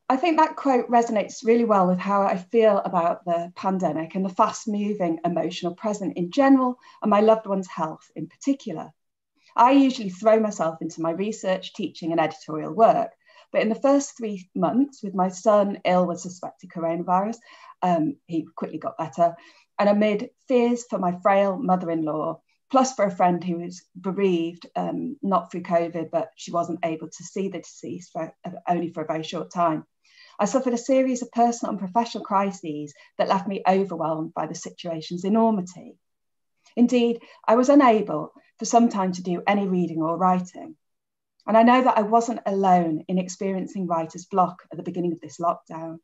I think that quote resonates really well with how I feel about the pandemic and the fast moving emotional present in general and my loved one's health in particular. I usually throw myself into my research, teaching, and editorial work. But in the first three months, with my son ill with suspected coronavirus, um, he quickly got better. And amid fears for my frail mother in law, plus for a friend who was bereaved, um, not through COVID, but she wasn't able to see the deceased for, only for a very short time. I suffered a series of personal and professional crises that left me overwhelmed by the situation's enormity. Indeed, I was unable for some time to do any reading or writing. And I know that I wasn't alone in experiencing writer's block at the beginning of this lockdown.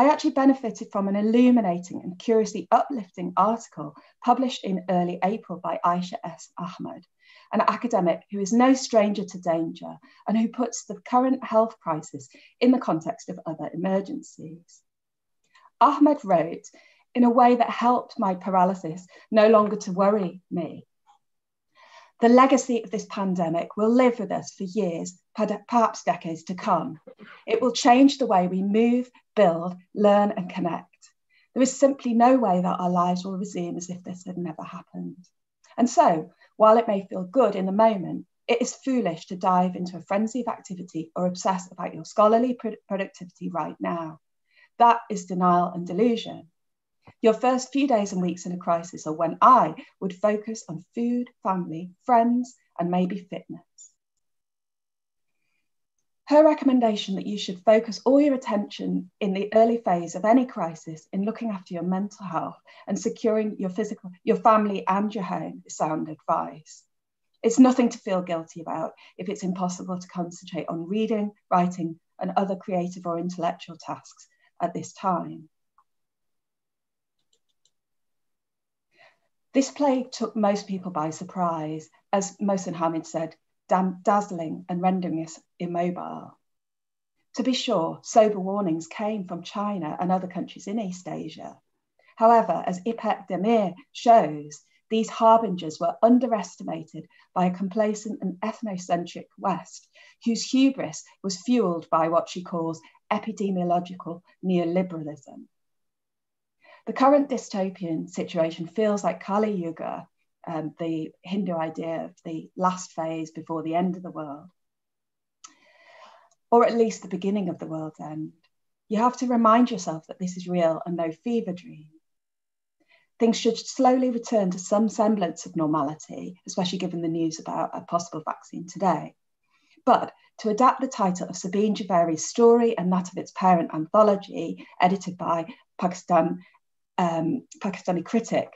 I actually benefited from an illuminating and curiously uplifting article published in early April by Aisha S. Ahmad an academic who is no stranger to danger and who puts the current health crisis in the context of other emergencies. Ahmad wrote in a way that helped my paralysis no longer to worry me. The legacy of this pandemic will live with us for years, perhaps decades to come. It will change the way we move, build, learn, and connect. There is simply no way that our lives will resume as if this had never happened. And so, while it may feel good in the moment, it is foolish to dive into a frenzy of activity or obsess about your scholarly productivity right now. That is denial and delusion. Your first few days and weeks in a crisis are when I would focus on food, family, friends, and maybe fitness. Her recommendation that you should focus all your attention in the early phase of any crisis in looking after your mental health and securing your physical, your family and your home is sound advice. It's nothing to feel guilty about if it's impossible to concentrate on reading, writing, and other creative or intellectual tasks at this time. This plague took most people by surprise. As Mohsin Hamid said, dazzling and rendering us immobile. To be sure, sober warnings came from China and other countries in East Asia. However, as Ipek Demir shows, these harbingers were underestimated by a complacent and ethnocentric West, whose hubris was fueled by what she calls epidemiological neoliberalism. The current dystopian situation feels like Kali Yuga um, the Hindu idea of the last phase before the end of the world, or at least the beginning of the world's end. You have to remind yourself that this is real and no fever dream. Things should slowly return to some semblance of normality, especially given the news about a possible vaccine today. But to adapt the title of Sabyn Javeri's story and that of its parent anthology, edited by Pakistan, um, Pakistani critic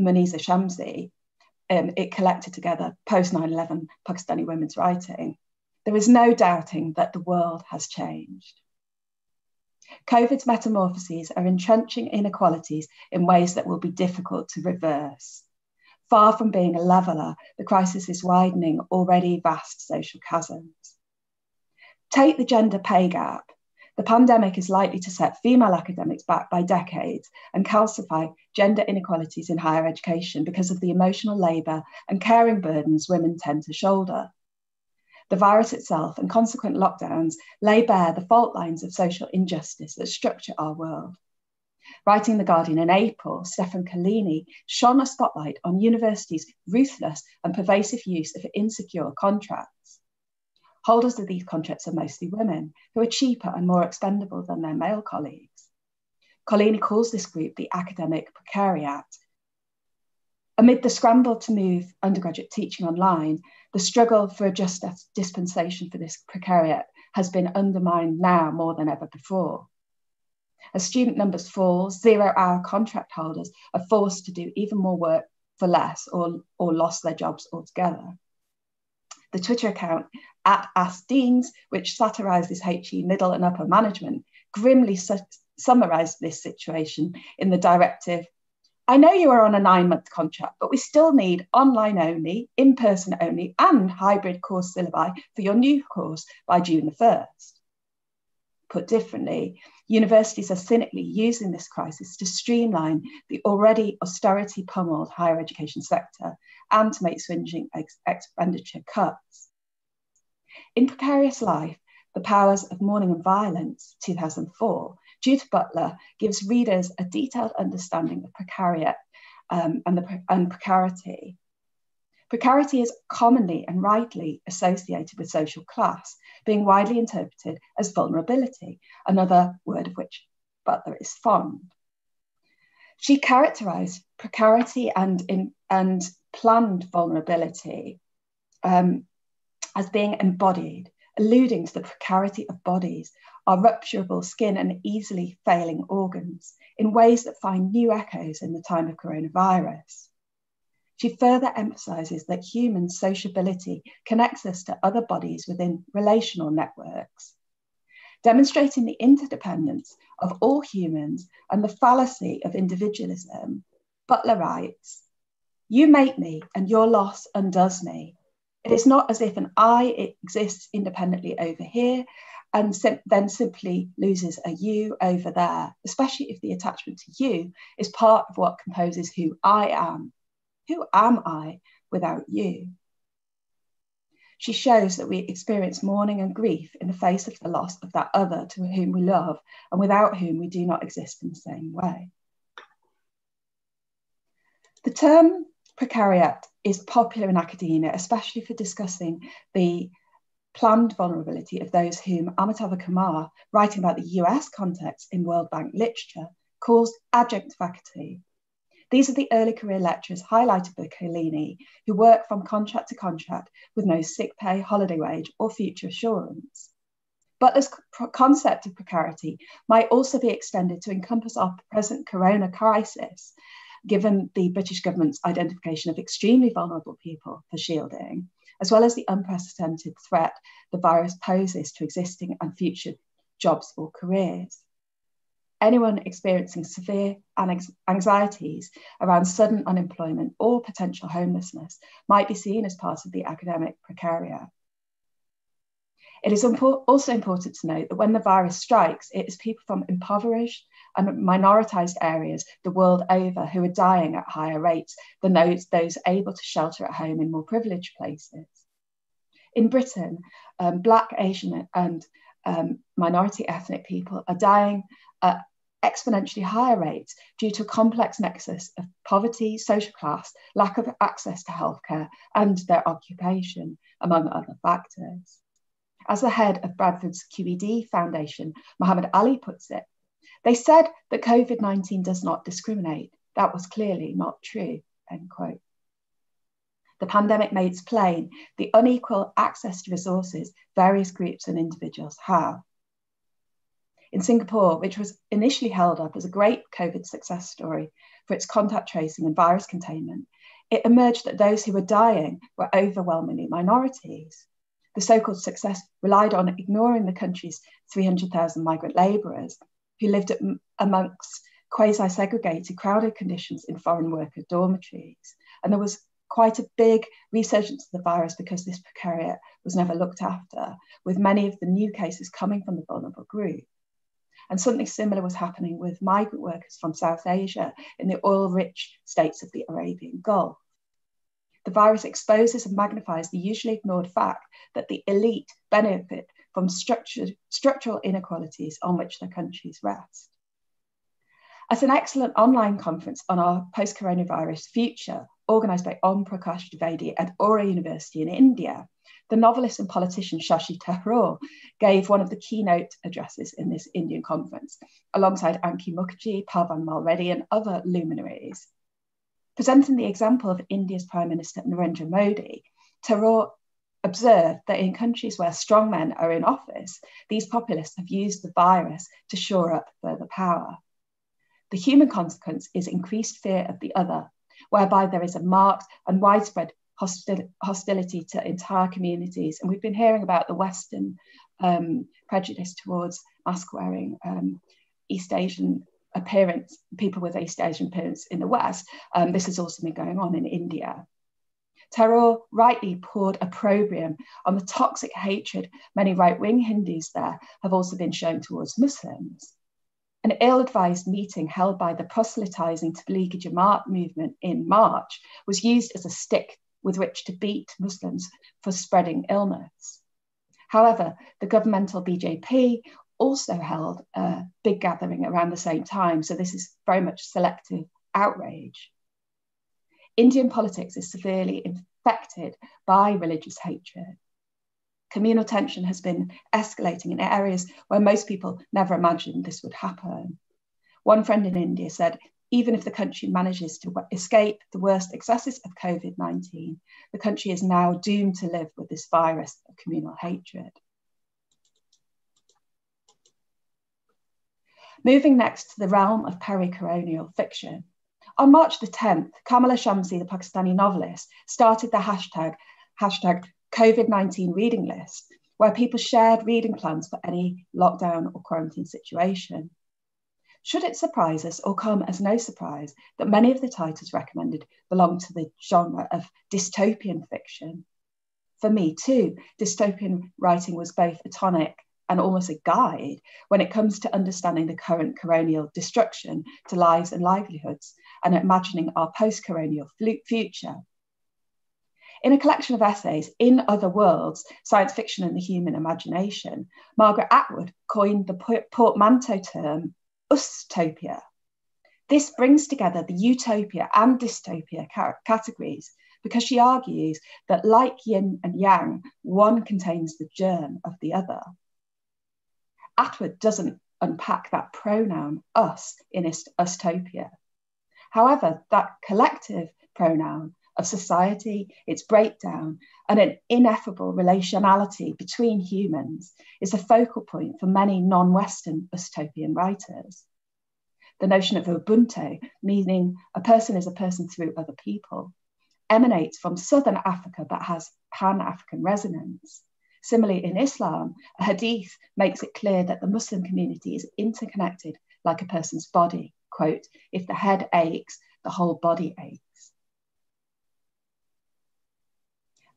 Muneeza Shamsie, um, it collected together post 9 11 Pakistani women's writing, there is no doubting that the world has changed. COVID's metamorphoses are entrenching inequalities in ways that will be difficult to reverse. Far from being a leveller, the crisis is widening already vast social chasms. Take the gender pay gap. The pandemic is likely to set female academics back by decades and calcify gender inequalities in higher education because of the emotional labour and caring burdens women tend to shoulder. The virus itself and consequent lockdowns lay bare the fault lines of social injustice that structure our world. Writing The Guardian in April, Stefan Collini shone a spotlight on universities' ruthless and pervasive use of insecure contracts. Holders of these contracts are mostly women, who are cheaper and more expendable than their male colleagues. Collini calls this group the academic precariat. Amid the scramble to move undergraduate teaching online, the struggle for a just dispensation for this precariat has been undermined now more than ever before. As student numbers fall, zero hour contract holders are forced to do even more work for less or, or lost their jobs altogether. The Twitter account at Ask Deans, which satirises HE middle and upper management, grimly su- summarized this situation in the directive I know you are on a nine month contract, but we still need online only, in person only, and hybrid course syllabi for your new course by June the 1st. Put differently, universities are cynically using this crisis to streamline the already austerity pummeled higher education sector and to make swinging ex- expenditure cuts. In Precarious Life, The Powers of Mourning and Violence, 2004, Judith Butler gives readers a detailed understanding of precariat um, and, the, and precarity. Precarity is commonly and rightly associated with social class, being widely interpreted as vulnerability, another word of which Butler is fond. She characterized precarity and, in, and planned vulnerability um, as being embodied, alluding to the precarity of bodies our rupturable skin and easily failing organs in ways that find new echoes in the time of coronavirus. She further emphasizes that human sociability connects us to other bodies within relational networks, demonstrating the interdependence of all humans and the fallacy of individualism. Butler writes, You make me, and your loss undoes me. It is not as if an I exists independently over here and sim- then simply loses a you over there, especially if the attachment to you is part of what composes who I am. Who am I without you? She shows that we experience mourning and grief in the face of the loss of that other to whom we love and without whom we do not exist in the same way. The term precariat is popular in academia, especially for discussing the planned vulnerability of those whom Amitava Kumar, writing about the US context in World Bank literature, calls adjunct faculty. These are the early career lecturers highlighted by Collini, who work from contract to contract with no sick pay, holiday wage, or future assurance. Butler's concept of precarity might also be extended to encompass our present corona crisis, given the British government's identification of extremely vulnerable people for shielding as well as the unprecedented threat the virus poses to existing and future jobs or careers. Anyone experiencing severe anxieties around sudden unemployment or potential homelessness might be seen as part of the academic precariat. It is also important to note that when the virus strikes, it is people from impoverished and minoritized areas the world over who are dying at higher rates than those, those able to shelter at home in more privileged places. In Britain, um, Black, Asian, and um, minority ethnic people are dying at exponentially higher rates due to a complex nexus of poverty, social class, lack of access to healthcare, and their occupation, among other factors. As the head of Bradford's QED Foundation, Muhammad Ali puts it, they said that COVID 19 does not discriminate. That was clearly not true. End quote. The pandemic makes plain the unequal access to resources various groups and individuals have. In Singapore, which was initially held up as a great COVID success story for its contact tracing and virus containment, it emerged that those who were dying were overwhelmingly minorities. The so called success relied on ignoring the country's 300,000 migrant labourers who lived at, amongst quasi segregated, crowded conditions in foreign worker dormitories. And there was quite a big resurgence of the virus because this precariat was never looked after, with many of the new cases coming from the vulnerable group. And something similar was happening with migrant workers from South Asia in the oil rich states of the Arabian Gulf. The virus exposes and magnifies the usually ignored fact that the elite benefit from structural inequalities on which their countries rest. At an excellent online conference on our post coronavirus future, organised by Om Prakash Dwivedi at Aura University in India, the novelist and politician Shashi Tharoor gave one of the keynote addresses in this Indian conference, alongside Ankhi Mukherjee, Pavan Malreddy, and other luminaries. Presenting the example of India's Prime Minister Narendra Modi, Tharoor observed that in countries where strong men are in office, these populists have used the virus to shore up further power. The human consequence is increased fear of the other, whereby there is a marked and widespread hostil- hostility to entire communities. And we've been hearing about the Western um, prejudice towards mask wearing um, East Asian appearance, people with East Asian appearance in the West. Um, this has also been going on in India. Tharoor rightly poured opprobrium on the toxic hatred many right wing Hindus there have also been shown towards Muslims. An ill advised meeting held by the proselytizing Tablighi Jamaat movement in March was used as a stick with which to beat Muslims for spreading illness. However, the governmental BJP also held a big gathering around the same time, so this is very much selective outrage. Indian politics is severely infected by religious hatred. Communal tension has been escalating in areas where most people never imagined this would happen. One friend in India said, even if the country manages to escape the worst excesses of COVID 19, the country is now doomed to live with this virus of communal hatred. Moving next to the realm of peri-coronial fiction, on March the 10th, Kamila Shamsie, the Pakistani novelist, started the hashtag, hashtag COVID-19 reading list, where people shared reading plans for any lockdown or quarantine situation. Should it surprise us or come as no surprise that many of the titles recommended belong to the genre of dystopian fiction? For me, too, dystopian writing was both a tonic and almost a guide when it comes to understanding the current coronial destruction to lives and livelihoods and imagining our post coronial future. In a collection of essays, In Other Worlds Science Fiction and the Human Imagination, Margaret Atwood coined the portmanteau term ustopia. This brings together the utopia and dystopia categories because she argues that, like yin and yang, one contains the germ of the other. Atwood doesn't unpack that pronoun us in ustopia. However, that collective pronoun of society, its breakdown, and an ineffable relationality between humans is a focal point for many non Western utopian writers. The notion of Ubuntu, meaning a person is a person through other people, emanates from Southern Africa but has pan African resonance. Similarly, in Islam, a hadith makes it clear that the Muslim community is interconnected like a person's body. Quote, if the head aches, the whole body aches.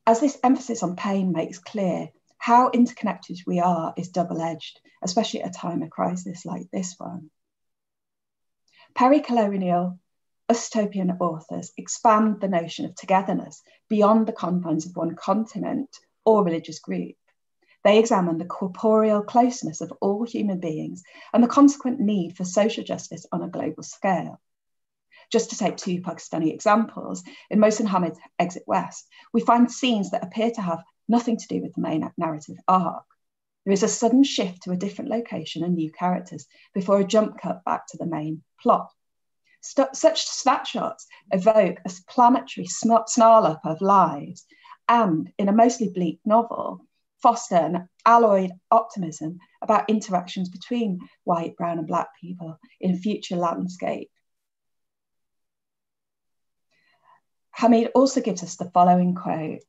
As this emphasis on pain makes clear, how interconnected we are is double edged, especially at a time of crisis like this one. Peri-coronial utopian authors expand the notion of togetherness beyond the confines of one continent or religious group. They examine the corporeal closeness of all human beings and the consequent need for social justice on a global scale. Just to take two Pakistani examples, in Mohsin Hamid's Exit West, we find scenes that appear to have nothing to do with the main narrative arc. There is a sudden shift to a different location and new characters before a jump cut back to the main plot. St- such snapshots evoke a planetary snarl up of lives, and in a mostly bleak novel, foster an alloyed optimism about interactions between white, brown, and black people in a future landscape. Hamid also gives us the following quote.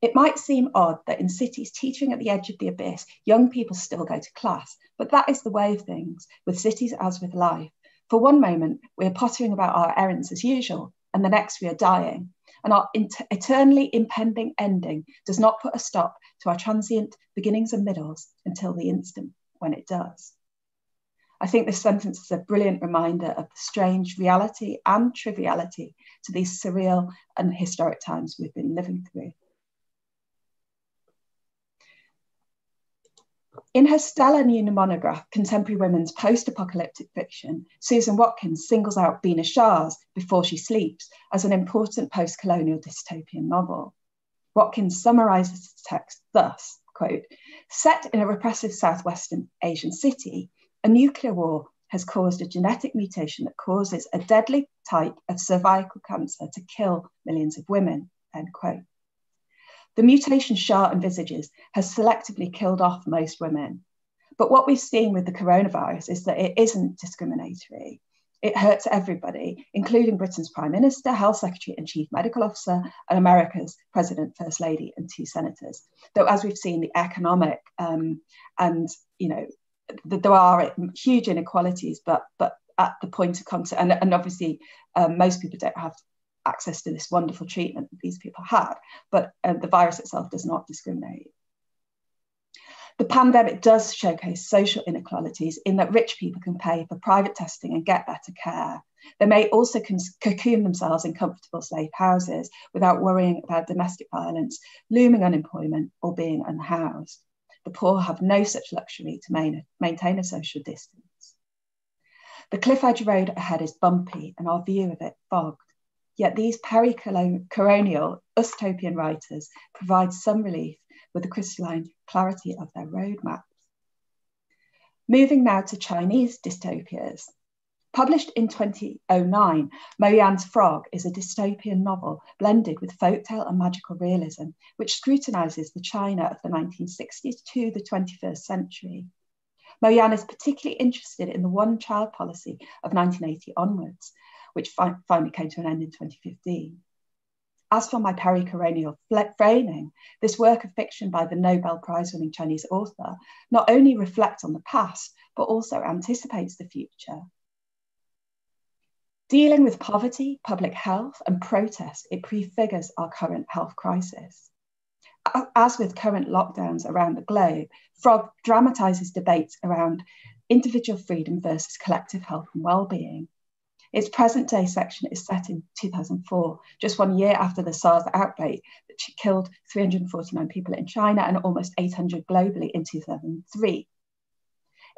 It might seem odd that in cities teetering at the edge of the abyss, young people still go to class, but that is the way of things, with cities as with life. For one moment, we are pottering about our errands as usual, and the next we are dying and our eternally impending ending does not put a stop to our transient beginnings and middles until the instant when it does. I think this sentence is a brilliant reminder of the strange reality and triviality to these surreal and historic times we've been living through. In her stellar new monograph, Contemporary Women's Post Apocalyptic Fiction, Susan Watkins singles out Bina Shah's Before She Sleeps as an important post colonial dystopian novel. Watkins summarizes the text thus quote, Set in a repressive southwestern Asian city, a nuclear war has caused a genetic mutation that causes a deadly type of cervical cancer to kill millions of women. End quote. The mutation Shah envisages has selectively killed off most women. But what we've seen with the coronavirus is that it isn't discriminatory. It hurts everybody, including Britain's Prime Minister, Health Secretary, and Chief Medical Officer, and America's President, First Lady, and two senators. Though, as we've seen, the economic um, and you know there are huge inequalities, but but at the point of contact, and, and obviously um, most people don't have access to this wonderful treatment that these people had, but uh, the virus itself does not discriminate. The pandemic does showcase social inequalities in that rich people can pay for private testing and get better care. They may also cocoon themselves in comfortable safe houses without worrying about domestic violence, looming unemployment, or being unhoused. The poor have no such luxury to main, maintain a social distance. The cliff edge road ahead is bumpy and our view of it fogged. Yet these peri-coronial utopian writers provide some relief with the crystalline clarity of their roadmaps. Moving now to Chinese dystopias. Published in 2009, Mo Yan's Frog is a dystopian novel blended with folktale and magical realism, which scrutinizes the China of the 1960s to the 21st century. Mo Yan is particularly interested in the one child policy of 1980 onwards, which fi finally came to an end in 2015. As for my peri-coronial framing, this work of fiction by the Nobel Prize winning Chinese author not only reflects on the past, but also anticipates the future. Dealing with poverty, public health, and protest, it prefigures our current health crisis. As with current lockdowns around the globe, Frog dramatizes debates around individual freedom versus collective health and well-being, its present day section is set in 2004, just one year after the SARS outbreak that killed 349 people in China and almost 800 globally in 2003.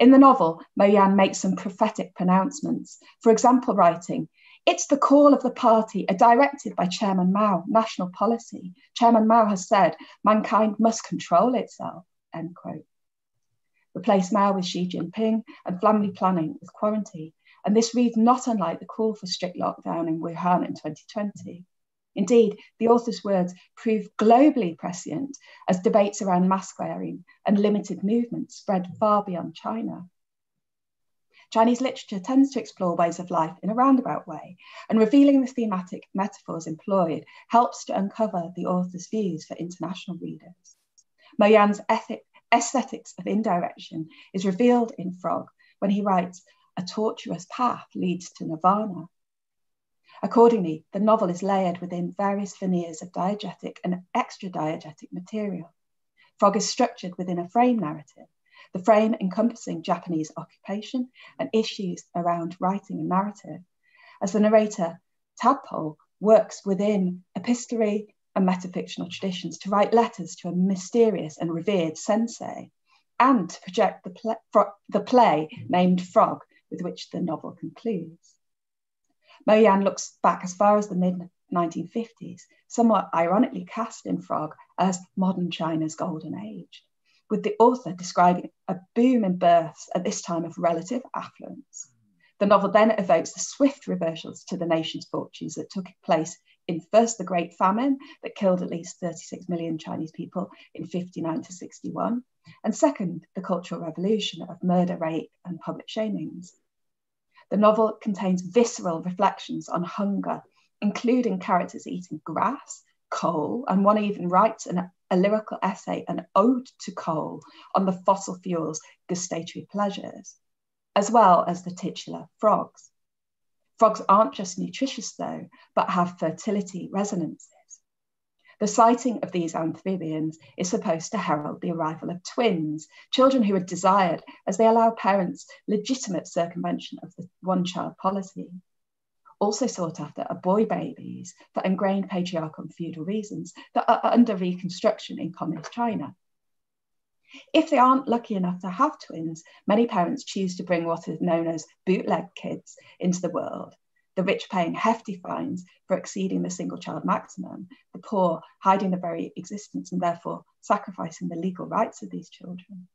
In the novel, Mo Yan makes some prophetic pronouncements, for example, writing, It's the call of the party, uh, a directive by Chairman Mao, national policy. Chairman Mao has said mankind must control itself, end quote. Replace Mao with Xi Jinping and family planning with quarantine and this reads not unlike the call for strict lockdown in Wuhan in 2020. Indeed, the author's words prove globally prescient as debates around mask wearing and limited movement spread far beyond China. Chinese literature tends to explore ways of life in a roundabout way, and revealing the thematic metaphors employed helps to uncover the author's views for international readers. Mo Yan's ethic, aesthetics of indirection is revealed in Frog when he writes, a tortuous path leads to nirvana. Accordingly, the novel is layered within various veneers of diegetic and extra diegetic material. Frog is structured within a frame narrative, the frame encompassing Japanese occupation and issues around writing and narrative, as the narrator, Tadpole, works within epistolary and metafictional traditions to write letters to a mysterious and revered sensei, and to project the, the play named Frog with which the novel concludes. Mo Yan looks back as far as the mid 1950s, somewhat ironically cast in Frog as modern China's golden age, with the author describing a boom in births at this time of relative affluence. The novel then evokes the swift reversals to the nation's fortunes that took place in first the Great Famine that killed at least 36 million Chinese people in 59 to 61, and second, the Cultural Revolution of murder, rape, and public shamings. The novel contains visceral reflections on hunger, including characters eating grass, coal, and one even writes an, a lyrical essay, an ode to coal, on the fossil fuel's gustatory pleasures, as well as the titular frogs. Frogs aren't just nutritious, though, but have fertility resonances. The sighting of these amphibians is supposed to herald the arrival of twins, children who are desired as they allow parents legitimate circumvention of the one child policy. Also sought after are boy babies for ingrained patriarchal and feudal reasons that are under reconstruction in communist China. If they aren't lucky enough to have twins, many parents choose to bring what is known as bootleg kids into the world the rich paying hefty fines for exceeding the single child maximum, the poor hiding their very existence and therefore sacrificing the legal rights of these children.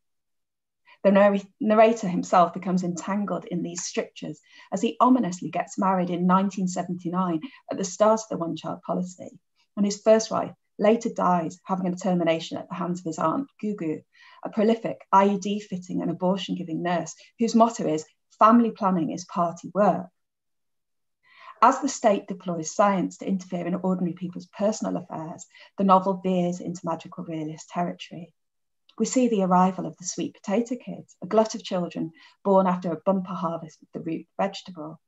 The narrator himself becomes entangled in these strictures as he ominously gets married in 1979 at the start of the one child policy. And his first wife later dies, having a termination at the hands of his aunt, Gugu, a prolific IUD fitting and abortion giving nurse whose motto is family planning is party work. As the state deploys science to interfere in ordinary people's personal affairs, the novel veers into magical realist territory. we see the arrival of the sweet potato kids, a glut of children born after a bumper harvest of the root vegetable.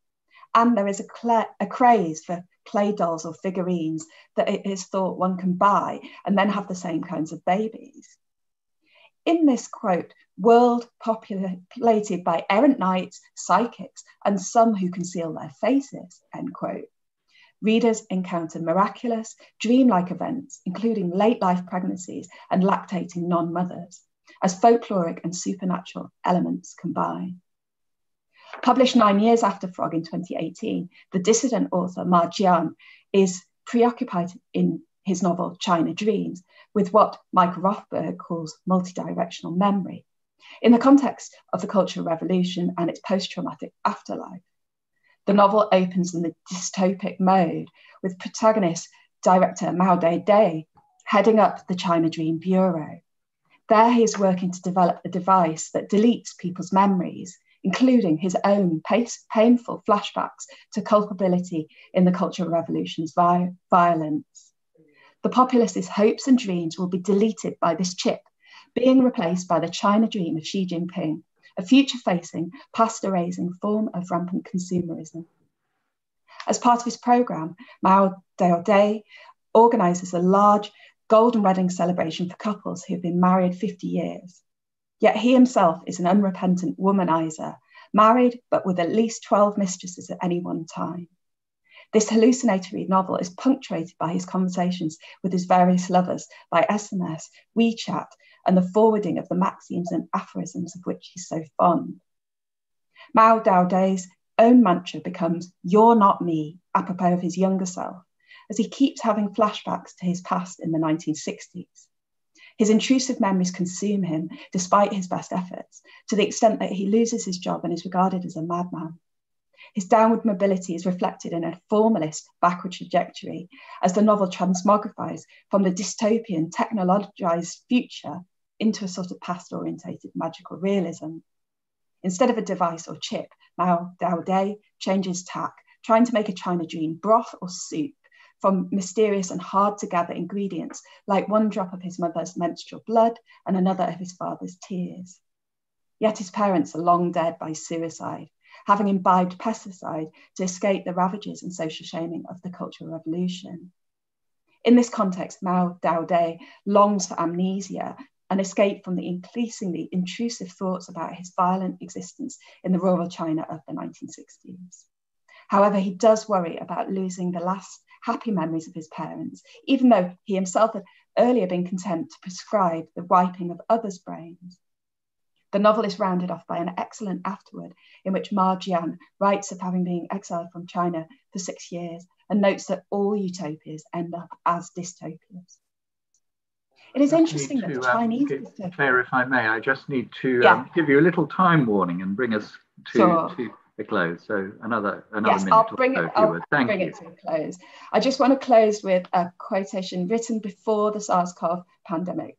And there is a, a craze for clay dolls or figurines that it is thought one can buy and then have the same kinds of babies. In this quote, world populated by errant knights, psychics, and some who conceal their faces, end quote. Readers encounter miraculous, dreamlike events, including late life pregnancies and lactating non mothers, as folkloric and supernatural elements combine. Published nine years after Frog in 2018, the dissident author Ma Jian is preoccupied in his novel China Dreams with what Michael Rothberg calls multidirectional memory in the context of the Cultural Revolution and its post traumatic afterlife. The novel opens in the dystopic mode with protagonist director Mao Dede heading up the China Dream Bureau. There he is working to develop a device that deletes people's memories including his own painful flashbacks to culpability in the Cultural Revolution's vi- violence. The populace's hopes and dreams will be deleted by this chip, being replaced by the China dream of Xi Jinping, a future facing, past erasing form of rampant consumerism. As part of his program, Mao Dede organizes a large golden wedding celebration for couples who have been married 50 years. Yet he himself is an unrepentant womanizer, married but with at least 12 mistresses at any one time. This hallucinatory novel is punctuated by his conversations with his various lovers by SMS, WeChat, and the forwarding of the maxims and aphorisms of which he's so fond. Mao Dede's own mantra becomes, You're not me, apropos of his younger self, as he keeps having flashbacks to his past in the 1960s. His intrusive memories consume him despite his best efforts, to the extent that he loses his job and is regarded as a madman. His downward mobility is reflected in a formalist backward trajectory as the novel transmogrifies from the dystopian, technologized future into a sort of past orientated magical realism. Instead of a device or chip, Mao Dede changes tack, trying to make a China dream broth or soup from mysterious and hard to gather ingredients, like one drop of his mother's menstrual blood and another of his father's tears. Yet his parents are long dead by suicide, having imbibed pesticide to escape the ravages and social shaming of the Cultural Revolution. In this context, Mao Dede longs for amnesia and escape from the increasingly intrusive thoughts about his violent existence in the rural China of the 1960s. However, he does worry about losing the last happy memories of his parents, even though he himself had earlier been content to prescribe the wiping of others' brains. The novel is rounded off by an excellent afterword in which Ma Jian writes of having been exiled from China for six years and notes that all utopias end up as dystopias. It is interesting that the um, Chinese. Claire, if I may, I just need to yeah. um, give you a little time warning and bring us to, sure. to the close. So another another yes, minute I'll bring it. I'll Thank bring you. it to a close. I just want to close with a quotation written before the SARS-CoV pandemic.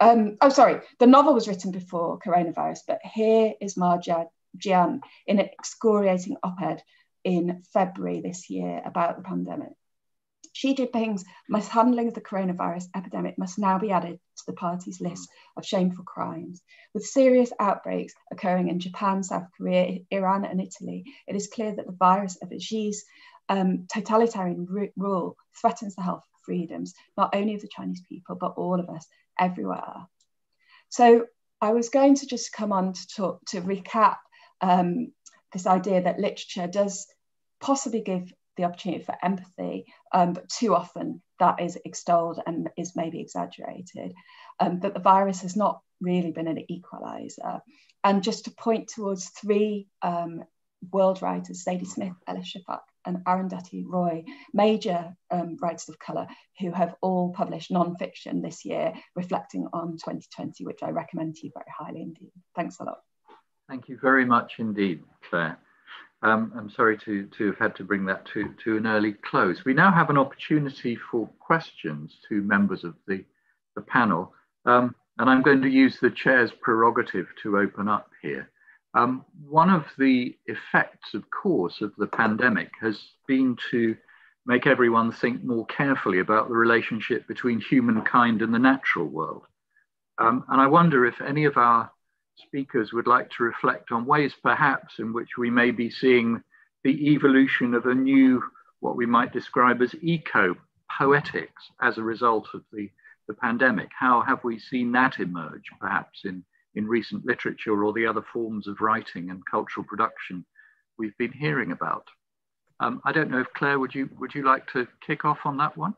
Um, oh, sorry, the novel was written before coronavirus, but here is Ma Jian in an excoriating op-ed in February this year about the pandemic. Xi Jinping's mishandling of the coronavirus epidemic must now be added to the party's list of shameful crimes. With serious outbreaks occurring in Japan, South Korea, Iran, and Italy, it is clear that the virus of Xi's um, totalitarian rule threatens the health freedoms, not only of the Chinese people, but all of us everywhere. So I was going to just come on to talk to recap um, this idea that literature does possibly give the opportunity for empathy, um, but too often that is extolled and is maybe exaggerated. Um, that the virus has not really been an equalizer. And just to point towards three um, world writers, Zadie Smith, Elif Shafak, and Arundhati Roy, major um, writers of colour who have all published non-fiction this year, reflecting on 2020, which I recommend to you very highly indeed. Thanks a lot. Thank you very much indeed, Claire. Um, I'm sorry to, to have had to bring that to, to an early close. We now have an opportunity for questions to members of the, the panel. Um, and I'm going to use the chair's prerogative to open up here. Um, one of the effects, of course, of the pandemic has been to make everyone think more carefully about the relationship between humankind and the natural world. Um, and I wonder if any of our speakers would like to reflect on ways perhaps in which we may be seeing the evolution of a new, what we might describe as eco poetics as a result of the, the pandemic. How have we seen that emerge perhaps in, in recent literature or the other forms of writing and cultural production we've been hearing about? Um, I don't know if Claire, would you would you like to kick off on that one?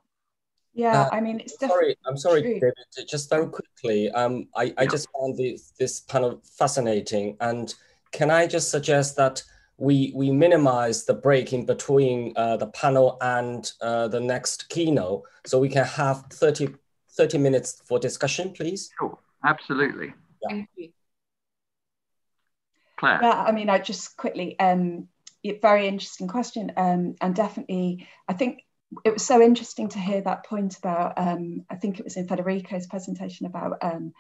Yeah, uh, I mean, it's sorry. I'm sorry, true. David. Just very quickly, um, I, I just found this this panel fascinating, and can I just suggest that we we minimize the break in between uh, the panel and uh, the next keynote, so we can have 30, 30 minutes for discussion, please. Sure, absolutely. Yeah. Thank you. Claire. Yeah, I mean, I just quickly, um, very interesting question, um, and definitely, I think it was so interesting to hear that point about um, i think it was in federico's presentation about um,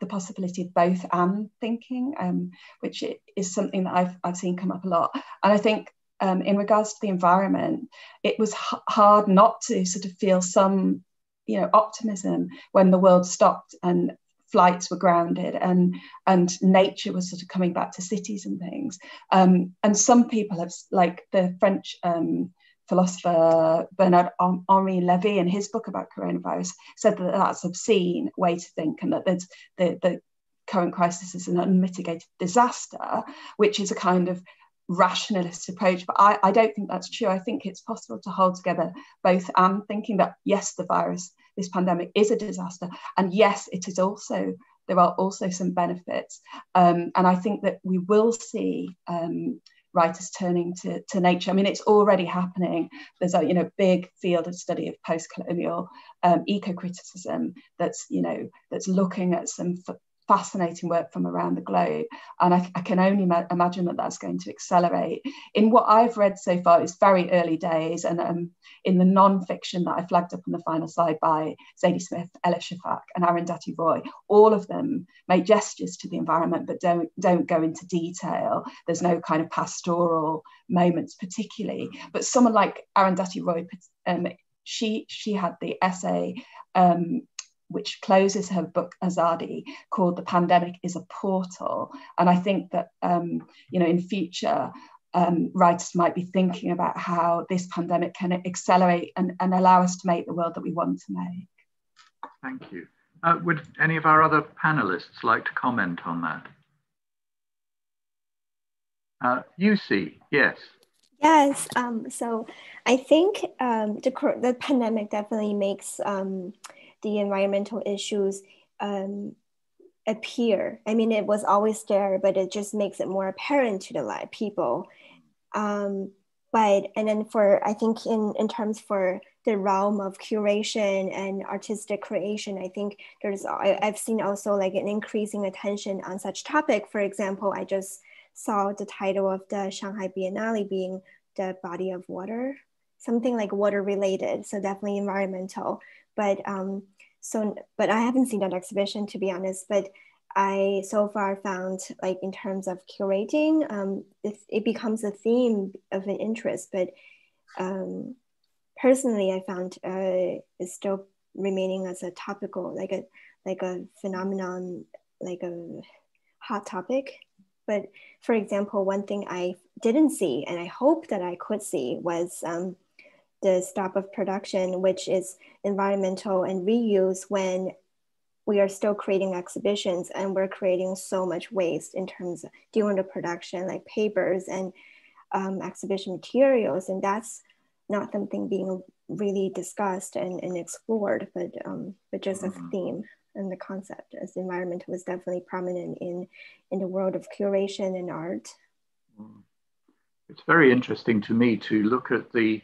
the possibility of both and thinking um, which is something that I've, I've seen come up a lot. And i think um, in regards to the environment it was hard not to sort of feel some you know optimism when the world stopped and flights were grounded and and nature was sort of coming back to cities and things. Um, and some people have like the french um, philosopher Bernard Henri Levy in his book about coronavirus said that that's obscene way to think and that the, the current crisis is an unmitigated disaster, which is a kind of rationalist approach. But I, I don't think that's true. I think it's possible to hold together both and thinking that yes, the virus, this pandemic is a disaster. And yes, it is also there are also some benefits. Um, and I think that we will see um, writers turning to, to nature. I mean, it's already happening. There's a you know big field of study of post-colonial um, eco-criticism that's you know that's looking at some fascinating work from around the globe. And I, I can only ma- imagine that that's going to accelerate. In what I've read so far, it's very early days. And um, in the non-fiction that I flagged up on the final slide by Zadie Smith, Elif Shafak, and Arundhati Roy, all of them make gestures to the environment, but don't, don't go into detail. There's no kind of pastoral moments particularly. But someone like Arundhati Roy, um, she, she had the essay um, which closes her book Azadi, called "The Pandemic Is a Portal," and I think that um, you know in future um, writers might be thinking about how this pandemic can accelerate and, and allow us to make the world that we want to make. Thank you. Uh, would any of our other panelists like to comment on that? Uh, Yusi, yes. Yes. Um, so I think um, the, the pandemic definitely makes um, the environmental issues um, appear. I mean, it was always there, but it just makes it more apparent to the people. Um, but and then for I think in in terms for the realm of curation and artistic creation, I think there's I, I've seen also like an increasing attention on such topic. For example, I just saw the title of the Shanghai Biennale being the body of water, something like water related. So definitely environmental but um, so but I haven't seen that exhibition to be honest. But I so far found like in terms of curating, um, it, it becomes a theme of an interest. But um, personally, I found uh, it's still remaining as a topical, like a like a phenomenon, like a hot topic. But for example, one thing I didn't see and I hope that I could see was um, the stop of production, which is environmental and reuse when we are still creating exhibitions and we're creating so much waste in terms of during the production, like papers and um, exhibition materials. And that's not something being really discussed and, and explored, but, um, but just a mm-hmm. theme and the concept as environmental is definitely prominent in, in the world of curation and art. Mm. It's very interesting to me to look at the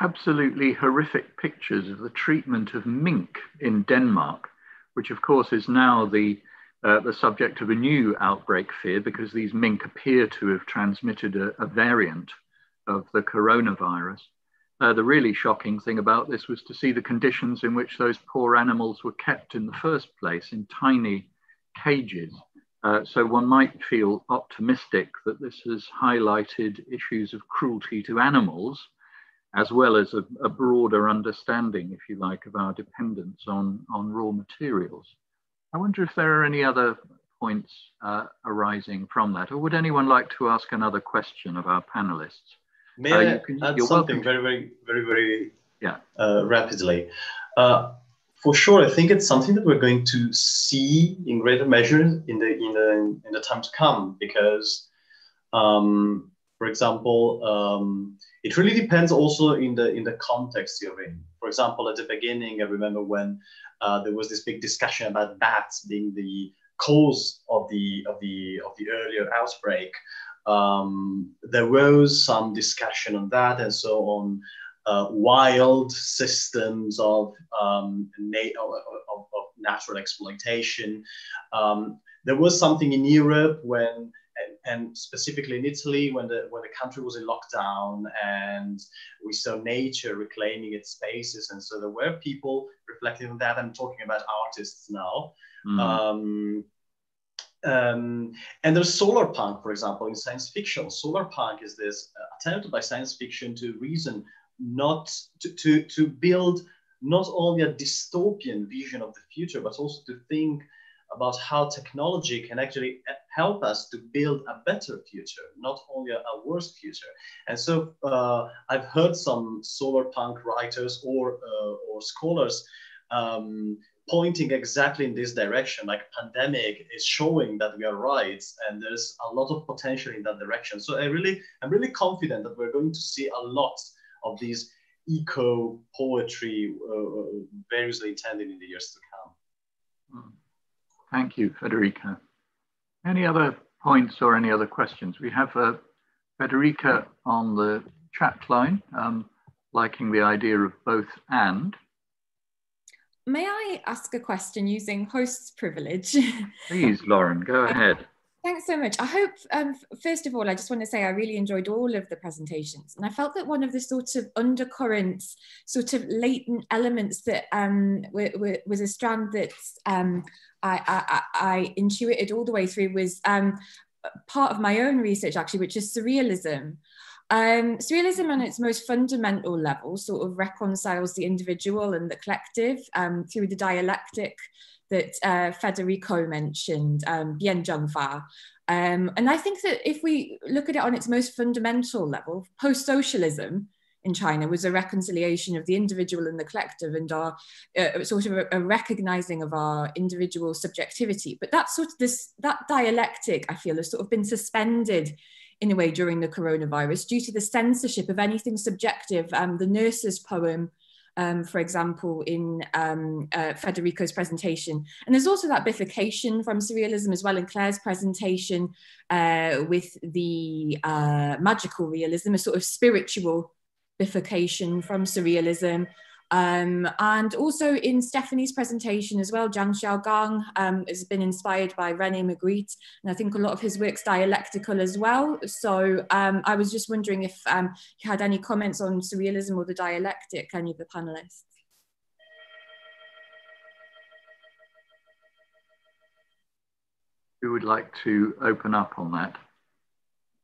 absolutely horrific pictures of the treatment of mink in Denmark, which of course is now the, uh, the subject of a new outbreak fear because these mink appear to have transmitted a, a variant of the coronavirus. Uh, the really shocking thing about this was to see the conditions in which those poor animals were kept in the first place in tiny cages. Uh, so one might feel optimistic that this has highlighted issues of cruelty to animals, as well as a, a, broader understanding, if you like, of our dependence on, on raw materials. I wonder if there are any other points uh, arising from that, or would anyone like to ask another question of our panelists? May uh, I can, add something very, very, very, very yeah. Uh, rapidly? Uh, for sure, I think it's something that we're going to see in greater measure in the in the in the time to come because, um, for example, um, it really depends also in the in the context you're in. For example, at the beginning, I remember when uh, there was this big discussion about bats being the cause of the of the of the earlier outbreak. Um, there was some discussion on that and so on uh, wild systems of, um, of, of, of, natural exploitation. Um, there was something in Europe when, and, and, specifically in Italy, when the, when the country was in lockdown and we saw nature reclaiming its spaces. And so there were people reflecting on that. I'm talking about artists now. Mm. Um, um, and there's solar punk, for example, in science fiction. Solar punk is this uh, attempt by science fiction to reason not to, to, to build not only a dystopian vision of the future, but also to think about how technology can actually help us to build a better future, not only a, worse future. And so uh, I've heard some solar punk writers or, uh, or scholars um, pointing exactly in this direction, like pandemic is showing that we are right, and there's a lot of potential in that direction. So I really, I'm really confident that we're going to see a lot of these eco poetry uh, variously intended in the years to come. Hmm. Thank you, Federica. Any other points or any other questions? We have uh, Federica on the chat line, um, liking the idea of both and. May I ask a question using host's privilege? Please, Lauren, go ahead. Thanks so much. I hope, um, first of all, I just want to say I really enjoyed all of the presentations. And I felt that one of the sort of undercurrents, sort of latent elements that um, was a strand that um, I, I, I, intuited all the way through was um, part of my own research, actually, which is surrealism. Um, surrealism on its most fundamental level sort of reconciles the individual and the collective um, through the dialectic that uh, Federico mentioned, um, Bianzhengfa. Um, and I think that if we look at it on its most fundamental level, post-socialism in China was a reconciliation of the individual and the collective and our uh, sort of a, a, recognizing of our individual subjectivity. But that sort of this, that dialectic, I feel, has sort of been suspended in a way during the coronavirus due to the censorship of anything subjective. Um, the nurse's poem, um, for example, in um, uh, Federico's presentation. And there's also that bifurcation from surrealism as well in Claire's presentation uh, with the uh, magical realism, a sort of spiritual bifurcation from surrealism. Um, and also in Stephanie's presentation as well, Zhang Xiaogang um, has been inspired by René Magritte, and I think a lot of his work's dialectical as well. So um, I was just wondering if um, you had any comments on surrealism or the dialectic, any of the panelists. Who would like to open up on that?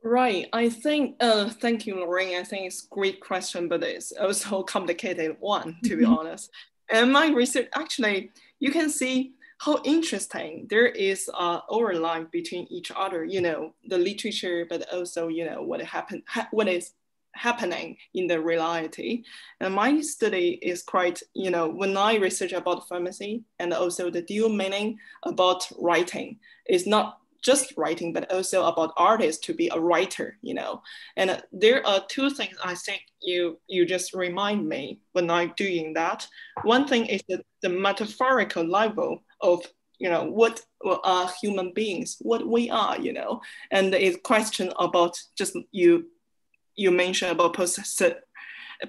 Right. I think, uh, thank you, Lorraine. I think it's a great question, but it's also a complicated one, to be honest. And my research, actually, you can see how interesting there is a overlap between each other, you know, the literature, but also, you know, what happened, ha what is happening in the reality. And my study is quite, you know, when I research about pharmacy and also the dual meaning about writing, is not just writing, but also about artists to be a writer, you know. And there are two things I think you you just remind me when I'm doing that. One thing is the, the metaphorical level of you know what are human beings, what we are, you know, and the question about just you you mentioned about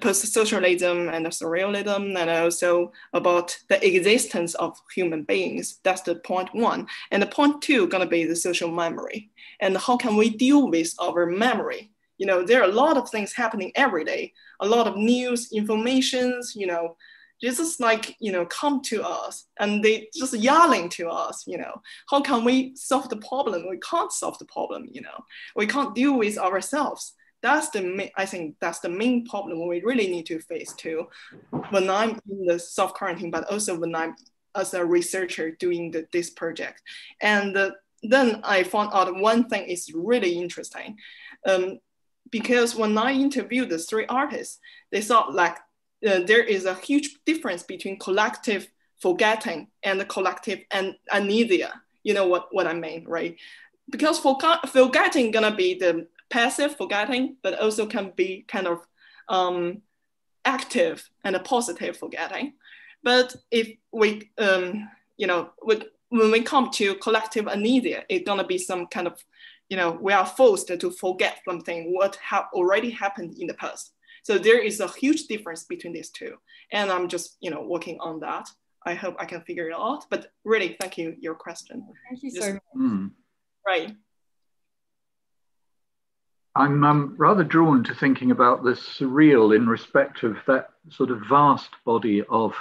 post-socialism and surrealism, and also about the existence of human beings. That's the point one. And the point two gonna be the social memory. And how can we deal with our memory? You know, there are a lot of things happening every day, a lot of news, informations, you know, just like, you know, come to us and they just yelling to us, you know, how can we solve the problem? We can't solve the problem, you know, we can't deal with ourselves that's the main, I think that's the main problem we really need to face too. When I'm in the self quarantine, but also when I'm as a researcher doing the, this project. And uh, then I found out one thing is really interesting. Um, because when I interviewed the three artists, they thought like uh, there is a huge difference between collective forgetting and the collective and amnesia. You know what, what I mean, right? Because forgetting gonna be the passive forgetting, but also can be kind of um, active and a positive forgetting. But if we, um, you know, when we come to collective amnesia, it's gonna be some kind of, you know, we are forced to forget something what have already happened in the past. So there is a huge difference between these two. And I'm just, you know, working on that. I hope I can figure it out. But really, thank you, your question. Thank you so much. Mm. Right. I'm um, rather drawn to thinking about the surreal in respect of that sort of vast body of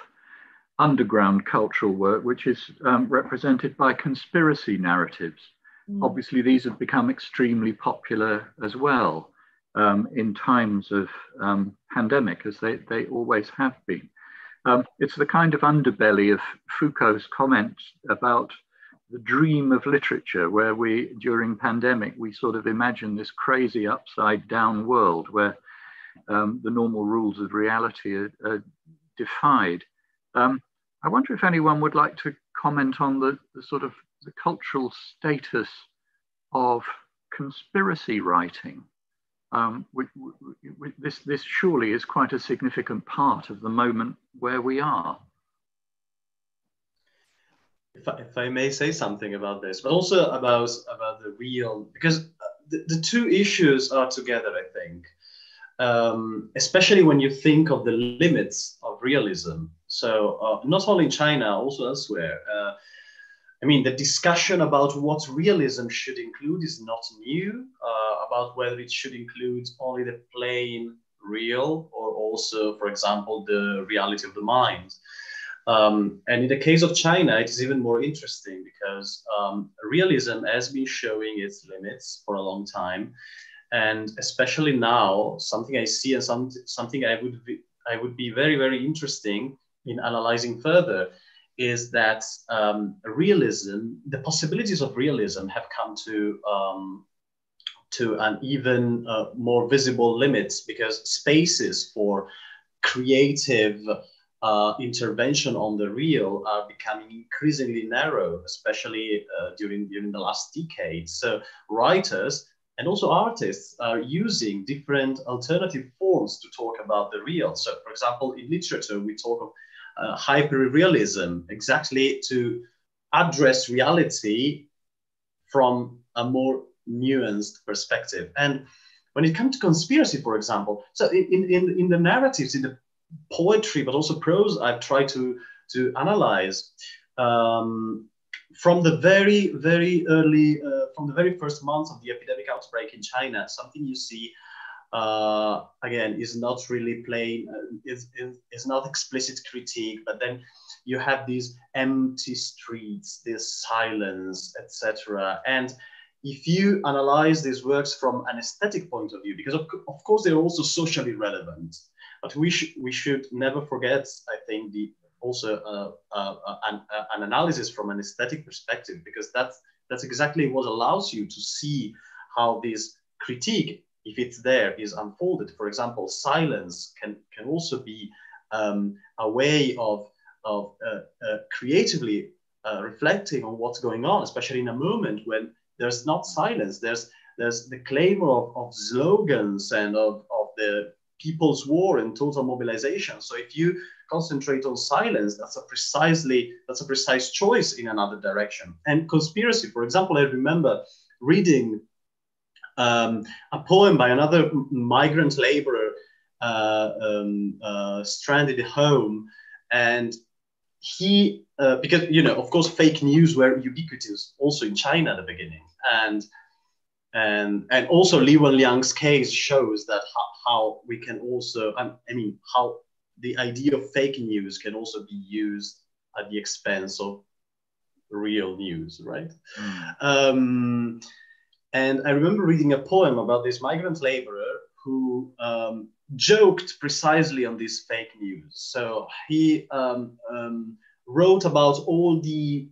underground cultural work, which is um, represented by conspiracy narratives. Mm. Obviously, these have become extremely popular as well um, in times of um, pandemic, as they, they always have been. Um, it's the kind of underbelly of Foucault's comments about the dream of literature, where we, during pandemic, we sort of imagine this crazy upside down world where um, the normal rules of reality are, are defied. Um, I wonder if anyone would like to comment on the, the sort of the cultural status of conspiracy writing. Um, we, we, we, this, this surely is quite a significant part of the moment where we are if I, if I may say something about this, but also about about the real because the, the two issues are together. I think, um, especially when you think of the limits of realism. So uh, not only in China, also elsewhere. Uh, I mean, the discussion about what realism should include is not new. Uh, about whether it should include only the plain real or also, for example, the reality of the mind. Um, and in the case of China, it is even more interesting because um, realism has been showing its limits for a long time. And especially now, something I see and some, something I would, be, I would be very, very interesting in analyzing further is that um, realism, the possibilities of realism have come to, um, to an even uh, more visible limits because spaces for creative uh, intervention on the real are becoming increasingly narrow, especially uh, during, during the last decade. So writers and also artists are using different alternative forms to talk about the real. So for example, in literature, we talk of uh, hyperrealism, exactly to address reality from a more nuanced perspective. And when it comes to conspiracy, for example, so in, in, in the narratives, in the poetry, but also prose, I've tried to, to analyze. Um, from the very, very early, uh, from the very first months of the epidemic outbreak in China, something you see uh, again is not really plain, uh, is, is, is not explicit critique, but then you have these empty streets, this silence, etc. And if you analyze these works from an aesthetic point of view, because of, of course they're also socially relevant, but we, sh- we should never forget, I think, the also uh, uh, uh an, uh, an, analysis from an aesthetic perspective, because that's, that's exactly what allows you to see how this critique, if it's there, is unfolded. For example, silence can, can also be um, a way of, of uh, creatively reflecting on what's going on, especially in a moment when there's not silence, there's, there's the claim of, of slogans and of, of the people's war and total mobilization. So if you concentrate on silence, that's a precisely that's a precise choice in another direction. And conspiracy, for example, I remember reading um, a poem by another migrant laborer uh, um, uh, stranded at home, and he uh, because you know of course fake news were ubiquitous also in China at the beginning, and and and also Li Wenliang's case shows that how, how we can also I mean how the idea of fake news can also be used at the expense of real news, right? Mm. Um, and I remember reading a poem about this migrant laborer who um, joked precisely on this fake news. So he um, um wrote about all the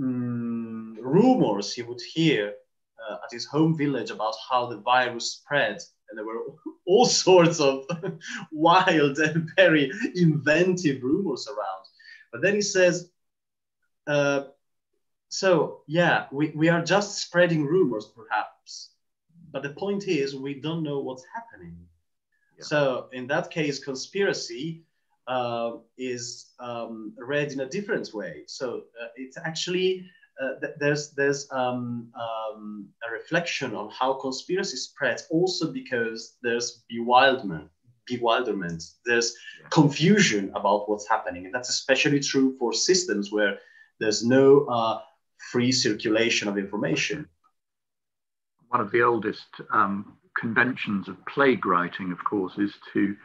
um, rumors he would hear uh, at his home village about how the virus spread. And there were all sorts of wild and very inventive rumors around. But then he says, uh, so yeah, we, we are just spreading rumors perhaps. But the point is, we don't know what's happening. Yeah. So in that case, conspiracy uh, is um, read in a different way. So uh, it's actually uh, th there's there's um, um, a reflection on how conspiracy spreads, also because there's bewilderment, bewilderment. There's confusion about what's happening, and that's especially true for systems where there's no uh, free circulation of information. One of the oldest um, conventions of plague writing, of course, is to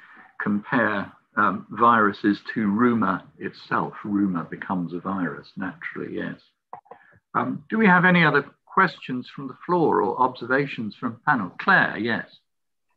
compare um, viruses to rumor itself. Rumor becomes a virus, naturally, yes. Um, do we have any other questions from the floor or observations from panel? Claire, yes.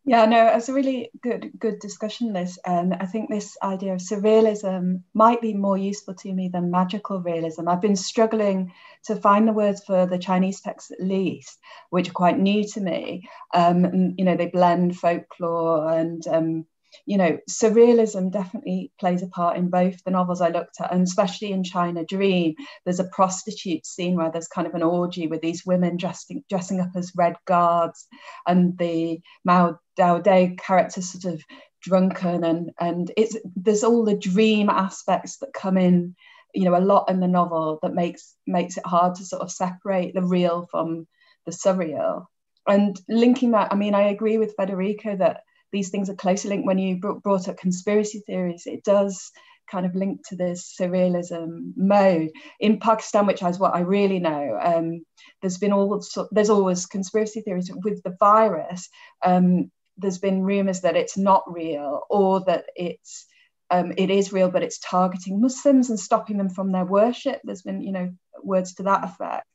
Yeah, no, it's a really good good discussion. This, and I think this idea of surrealism might be more useful to me than magical realism. I've been struggling to find the words for the Chinese texts, at least, which are quite new to me. Um, you know, they blend folklore and um, you know, surrealism definitely plays a part in both the novels I looked at, and especially in China Dream. There's a prostitute scene where there's kind of an orgy with these women dressing dressing up as red guards, and the Mao Dao Day character sort of drunken, and and it's there's all the dream aspects that come in, you know, a lot in the novel that makes makes it hard to sort of separate the real from the surreal. And linking that, I mean, I agree with Federico that these things are closely linked. When you brought up conspiracy theories, it does kind of link to this surrealism mode in Pakistan, which is what I really know. Um, there's been all there's always conspiracy theories with the virus. Um, there's been rumors that it's not real or that it's um, it is real, but it's targeting Muslims and stopping them from their worship. There's been, you know, words to that effect.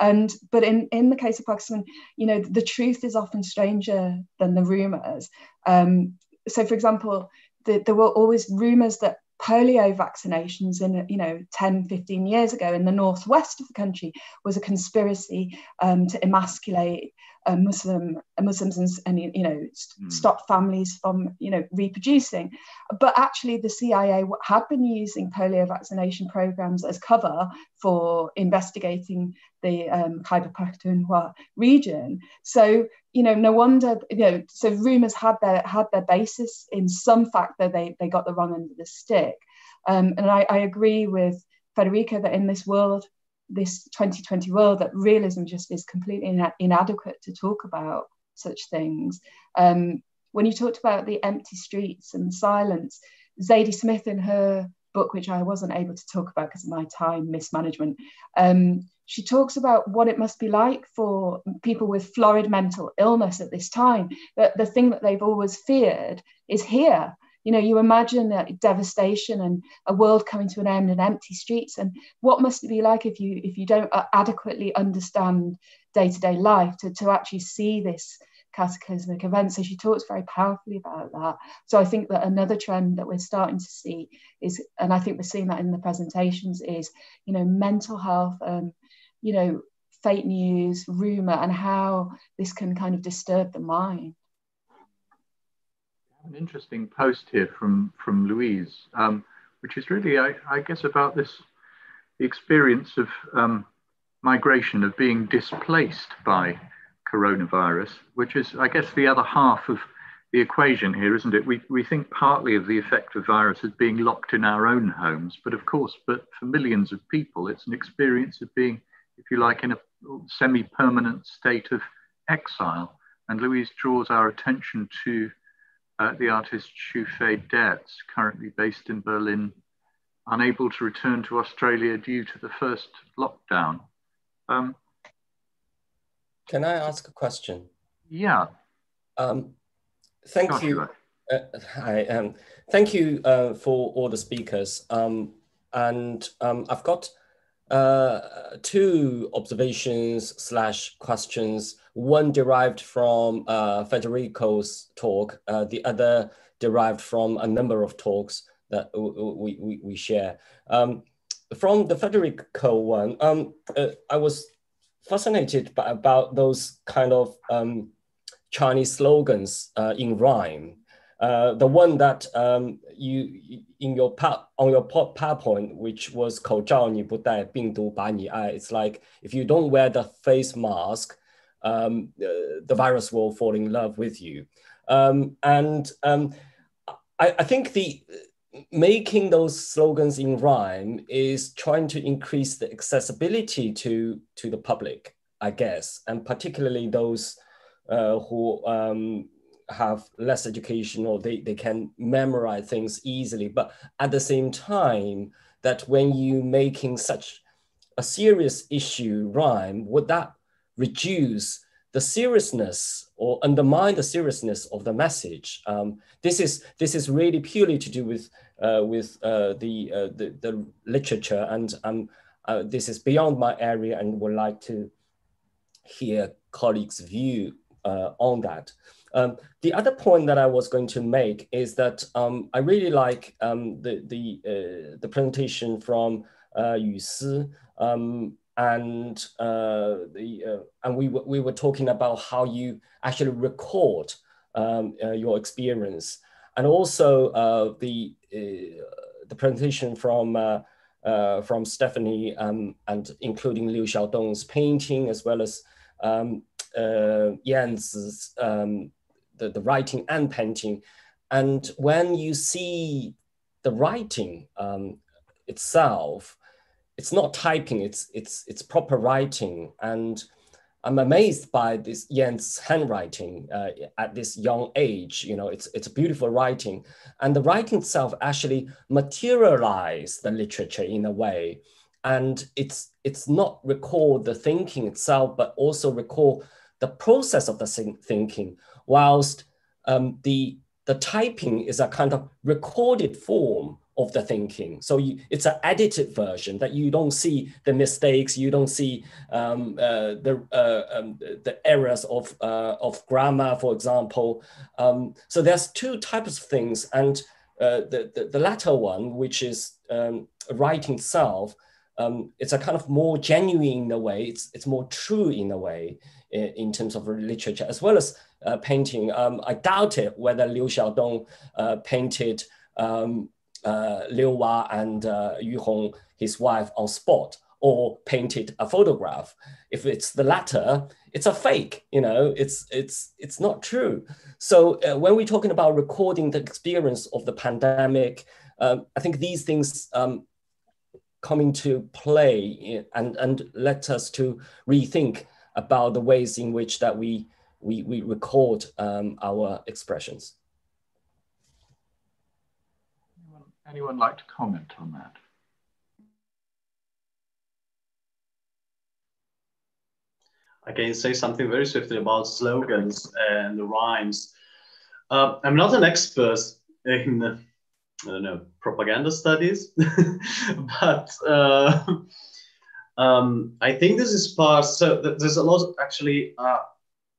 And but in in the case of Pakistan, you know, the truth is often stranger than the rumors. Um, so, for example, the, there were always rumors that polio vaccinations in you know 10 15 years ago in the northwest of the country was a conspiracy um, to emasculate uh, Muslim uh, Muslims and, and you know mm. stop families from you know reproducing. But actually, the CIA had been using polio vaccination programs as cover for investigating the um, Khyber Pakhtunkhwa region. So you know, no wonder you know. So rumors had their had their basis in some fact that they they got the wrong end of the stick. Um, and I, I agree with Federica that in this world this 2020 world that realism just is completely ina- inadequate to talk about such things. Um, when you talked about the empty streets and silence, Zadie Smith in her book, which I wasn't able to talk about because of my time mismanagement, um, she talks about what it must be like for people with florid mental illness at this time. That the thing that they've always feared is here you know you imagine that devastation and a world coming to an end and empty streets. And what must it be like if you if you don't adequately understand day-to-day life to, to actually see this cataclysmic event? So she talks very powerfully about that. So i think that another trend that we're starting to see is and i think we're seeing that in the presentations is you know mental health um, you know fake news rumor and how this can kind of disturb the mind an interesting post here from from Louise, um, which is really, I, I, guess, about this the experience of um, migration of being displaced by coronavirus, which is, I guess, the other half of the equation here, isn't it? We, we think partly of the effect of virus as being locked in our own homes, but of course, but for millions of people, it's an experience of being, if you like, in a semi-permanent state of exile. And Louise draws our attention to uh, the artist Xu-Fei Detz, currently based in Berlin, unable to return to Australia due to the first lockdown. Um, Can I ask a question? Yeah. Um, thank you. Uh, hi, um, thank you uh, for all the speakers. Um, and um, I've got uh, two observations slash questions one derived from uh, Federico's talk, uh, the other derived from a number of talks that we, we, we share. Um, from the Federico one, um, uh, I was fascinated by, about those kind of um, Chinese slogans uh, in rhyme. Uh, the one that um, you in your on your PowerPoint, which was 口罩你不戴，病毒把你爱. It's like if you don't wear the face mask, um, uh, the virus will fall in love with you. Um, and um, I, I, think the making those slogans in rhyme is trying to increase the accessibility to to the public, I guess, and particularly those uh, who um, have less education or they, they can memorize things easily. But at the same time, that when you making such a serious issue rhyme, would that reduce the seriousness or undermine the seriousness of the message? Um, this is this is really purely to do with uh, with uh, the, uh, the, the literature, and um, uh, this is beyond my area, and would like to hear colleagues' view uh, on that. Um, the other point that I was going to make is that um, I really like um, the the uh, the presentation from uh, Yusi, um, and uh, the uh, and we we were talking about how you actually record um, uh, your experience, and also uh, the the presentation from. from Stephanie um, and including Liu Xiaodong's painting as well as um, Yan's um, the, the writing and painting. And when you see the writing um, itself, it's not typing, it's, it's, it's proper writing. And I'm amazed by this Yan's handwriting uh, at this young age. You know, it's, it's a beautiful writing. And the writing itself actually materialize the literature in a way. And it's, it's not record the thinking itself, but also record the process of the thinking whilst um, the, the typing is a kind of recorded form of the thinking. So you, it's an edited version that you don't see the mistakes, you don't see um, uh, the, uh, um, the errors of, uh, of grammar, for example. Um, so there's two types of things. And uh, the, the, the, latter one, which is um, writing itself, um, it's a kind of more genuine in a way, it's, it's more true in a way in, in terms of literature, as well as uh, painting. Um, I doubt it whether Liu Xiaodong uh, painted um, uh, Liu Wa and uh, Yu Hong, his wife, on spot or painted a photograph. If it's the latter, it's a fake. You know, it's it's it's not true. So uh, when we're talking about recording the experience of the pandemic, um, I think these things um, come into play and and let us to rethink about the ways in which that we we, we record um, our expressions. Anyone, like to comment on that? I can say something very swiftly about slogans and the rhymes. Uh, I'm not an expert in, I don't know, propaganda studies, but uh, um, I think this is part, so there's a lot actually uh,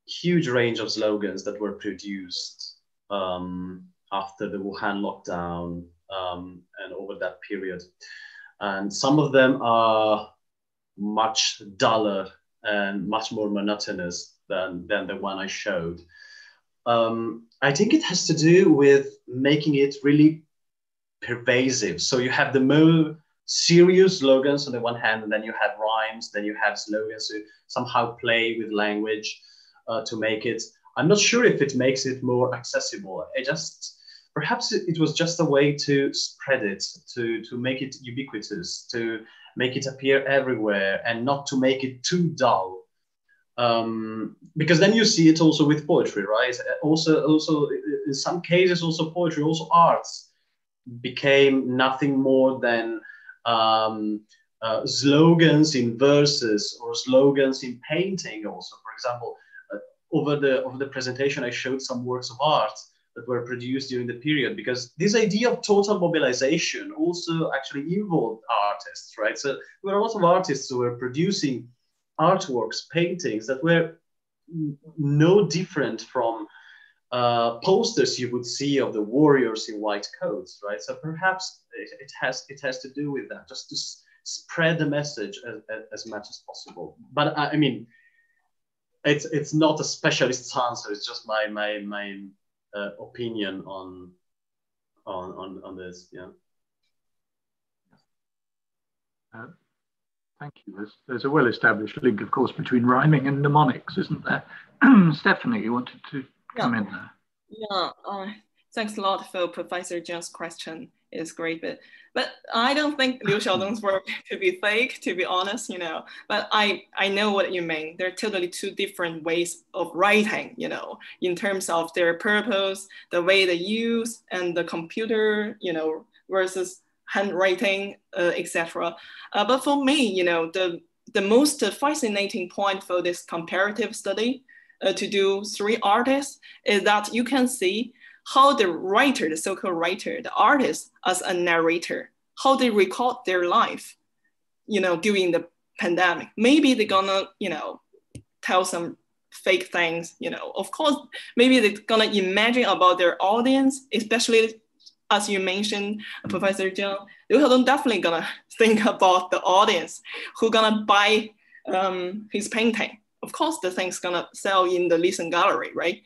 huge range of slogans that were produced um, after the Wuhan lockdown um, and over that period. And some of them are much duller and much more monotonous than, than the one I showed. Um, I think it has to do with making it really pervasive. So you have the more serious slogans on the one hand, and then you have rhymes, then you have slogans to somehow play with language uh, to make it. I'm not sure if it makes it more accessible. It just perhaps it, was just a way to spread it, to to make it ubiquitous, to make it appear everywhere, and not to make it too dull. Um, because then you see it also with poetry, right? Also, also in some cases, also poetry, also arts became nothing more than um, uh, slogans in verses or slogans in painting. Also, for example, over the over the presentation, I showed some works of art that were produced during the period because this idea of total mobilization also actually involved artists, right? So there were a lot of artists who were producing artworks, paintings that were no different from uh, posters you would see of the warriors in white coats, right? So perhaps it, has it has to do with that, just to spread the message as, as much as possible. But I, I mean, it's it's not a specialist answer. It's just my my my uh, opinion on on on on this. Yeah. Uh, thank you. There's, there's a well-established link, of course, between rhyming and mnemonics, isn't there? Stephanie, you wanted to yeah. come in there. Yeah. Uh, thanks a lot for Professor Zhang's question. It's great, but but I don't think Liu Xiaodong's work to be fake, to be honest, you know. But I I know what you mean. There are totally two different ways of writing, you know, in terms of their purpose, the way they use, and the computer, you know, versus handwriting, uh, etc. Uh, but for me, you know, the the most fascinating point for this comparative study uh, to do three artists is that you can see how the writer, the so-called writer, the artist as a narrator, how they record their life, you know, during the pandemic. Maybe they're gonna, you know, tell some fake things, you know. Of course, maybe they're gonna imagine about their audience, especially as you mentioned, Professor Zhang, Liu Xiaodong definitely gonna think about the audience who gonna buy um, his painting. Of course, the thing's gonna sell in the Lisson gallery, right?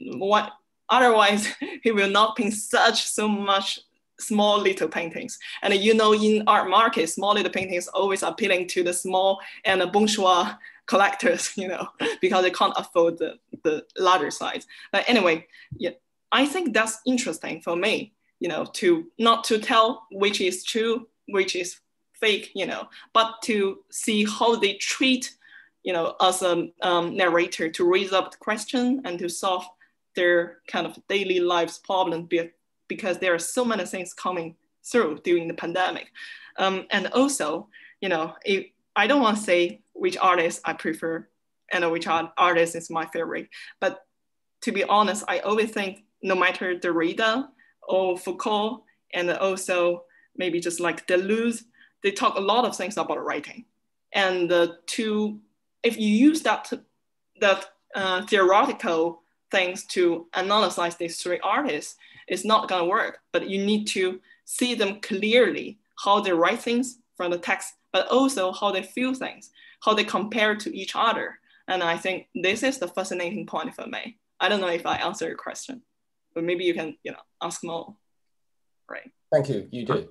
What Otherwise, he will not paint such so much small little paintings. And you know, in art market, small little paintings always appealing to the small and the bourgeois collectors, you know, because they can't afford the, the larger size. But anyway, yeah, I think that's interesting for me, you know, to not to tell which is true, which is fake, you know, but to see how they treat, you know, as a um, narrator to raise up the question and to solve their kind of daily lives problem because there are so many things coming through during the pandemic. Um, and also, you know, if, I don't want to say which artist I prefer and which artist is my favorite, but to be honest, I always think no matter Derrida or Foucault, and also maybe just like Deleuze, they talk a lot of things about writing. And uh, to, if you use that, that uh, theoretical things to analyze these three artists is not gonna work, but you need to see them clearly, how they write things from the text, but also how they feel things, how they compare to each other. And I think this is the fascinating point for me. I don't know if I answered your question, but maybe you can, you know, ask more. Right. Thank you. You did.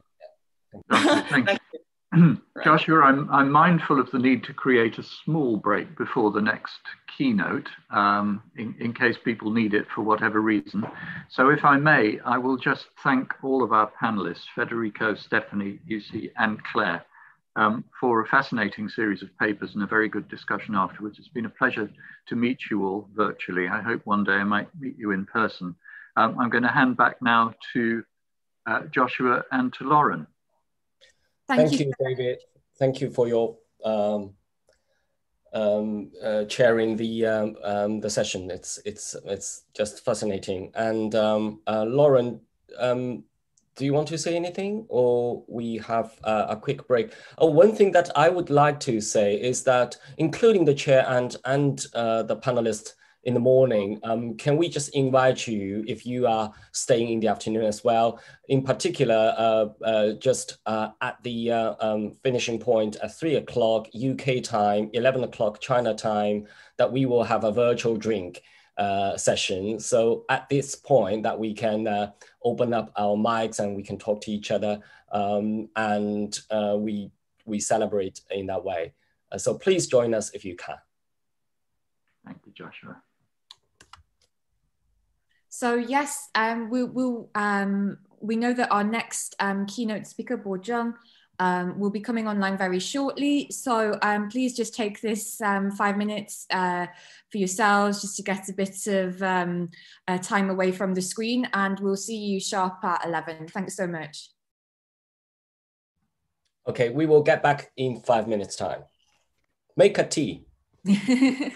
Thank you. Joshua, I'm, I'm mindful of the need to create a small break before the next keynote um, in, in case people need it for whatever reason. So if I may, I will just thank all of our panelists, Federico, Stephanie, Yusi, and Claire, um, for a fascinating series of papers and a very good discussion afterwards. It's been a pleasure to meet you all virtually. I hope one day I might meet you in person. Um, I'm going to hand back now to uh, Joshua and to Lauren. Thank, Thank you. you. David. Thank you for your um, um, uh, chairing the um, um the session. It's it's it's just fascinating. And um, uh, Lauren, um, do you want to say anything, or we have uh, a quick break? Oh, one thing that I would like to say is that, including the chair and and uh, the panelists in the morning. Um, can we just invite you, if you are staying in the afternoon as well, in particular, uh, uh, just uh, at the uh, um, finishing point at three o'clock UK time, 11 o'clock China time, that we will have a virtual drink uh, session. So at this point that we can uh, open up our mics and we can talk to each other um, and we, we celebrate in that way. so please join us if you can. Thank you, Joshua. So yes, um, we will. Um, we know that our next um, keynote speaker, Bo Zheng, um, will be coming online very shortly. So um, please just take this um, five minutes uh, for yourselves, just to get a bit of um, uh, time away from the screen, and we'll see you sharp at eleven. Thanks so much. Okay, we will get back in five minutes' time. Make a tea.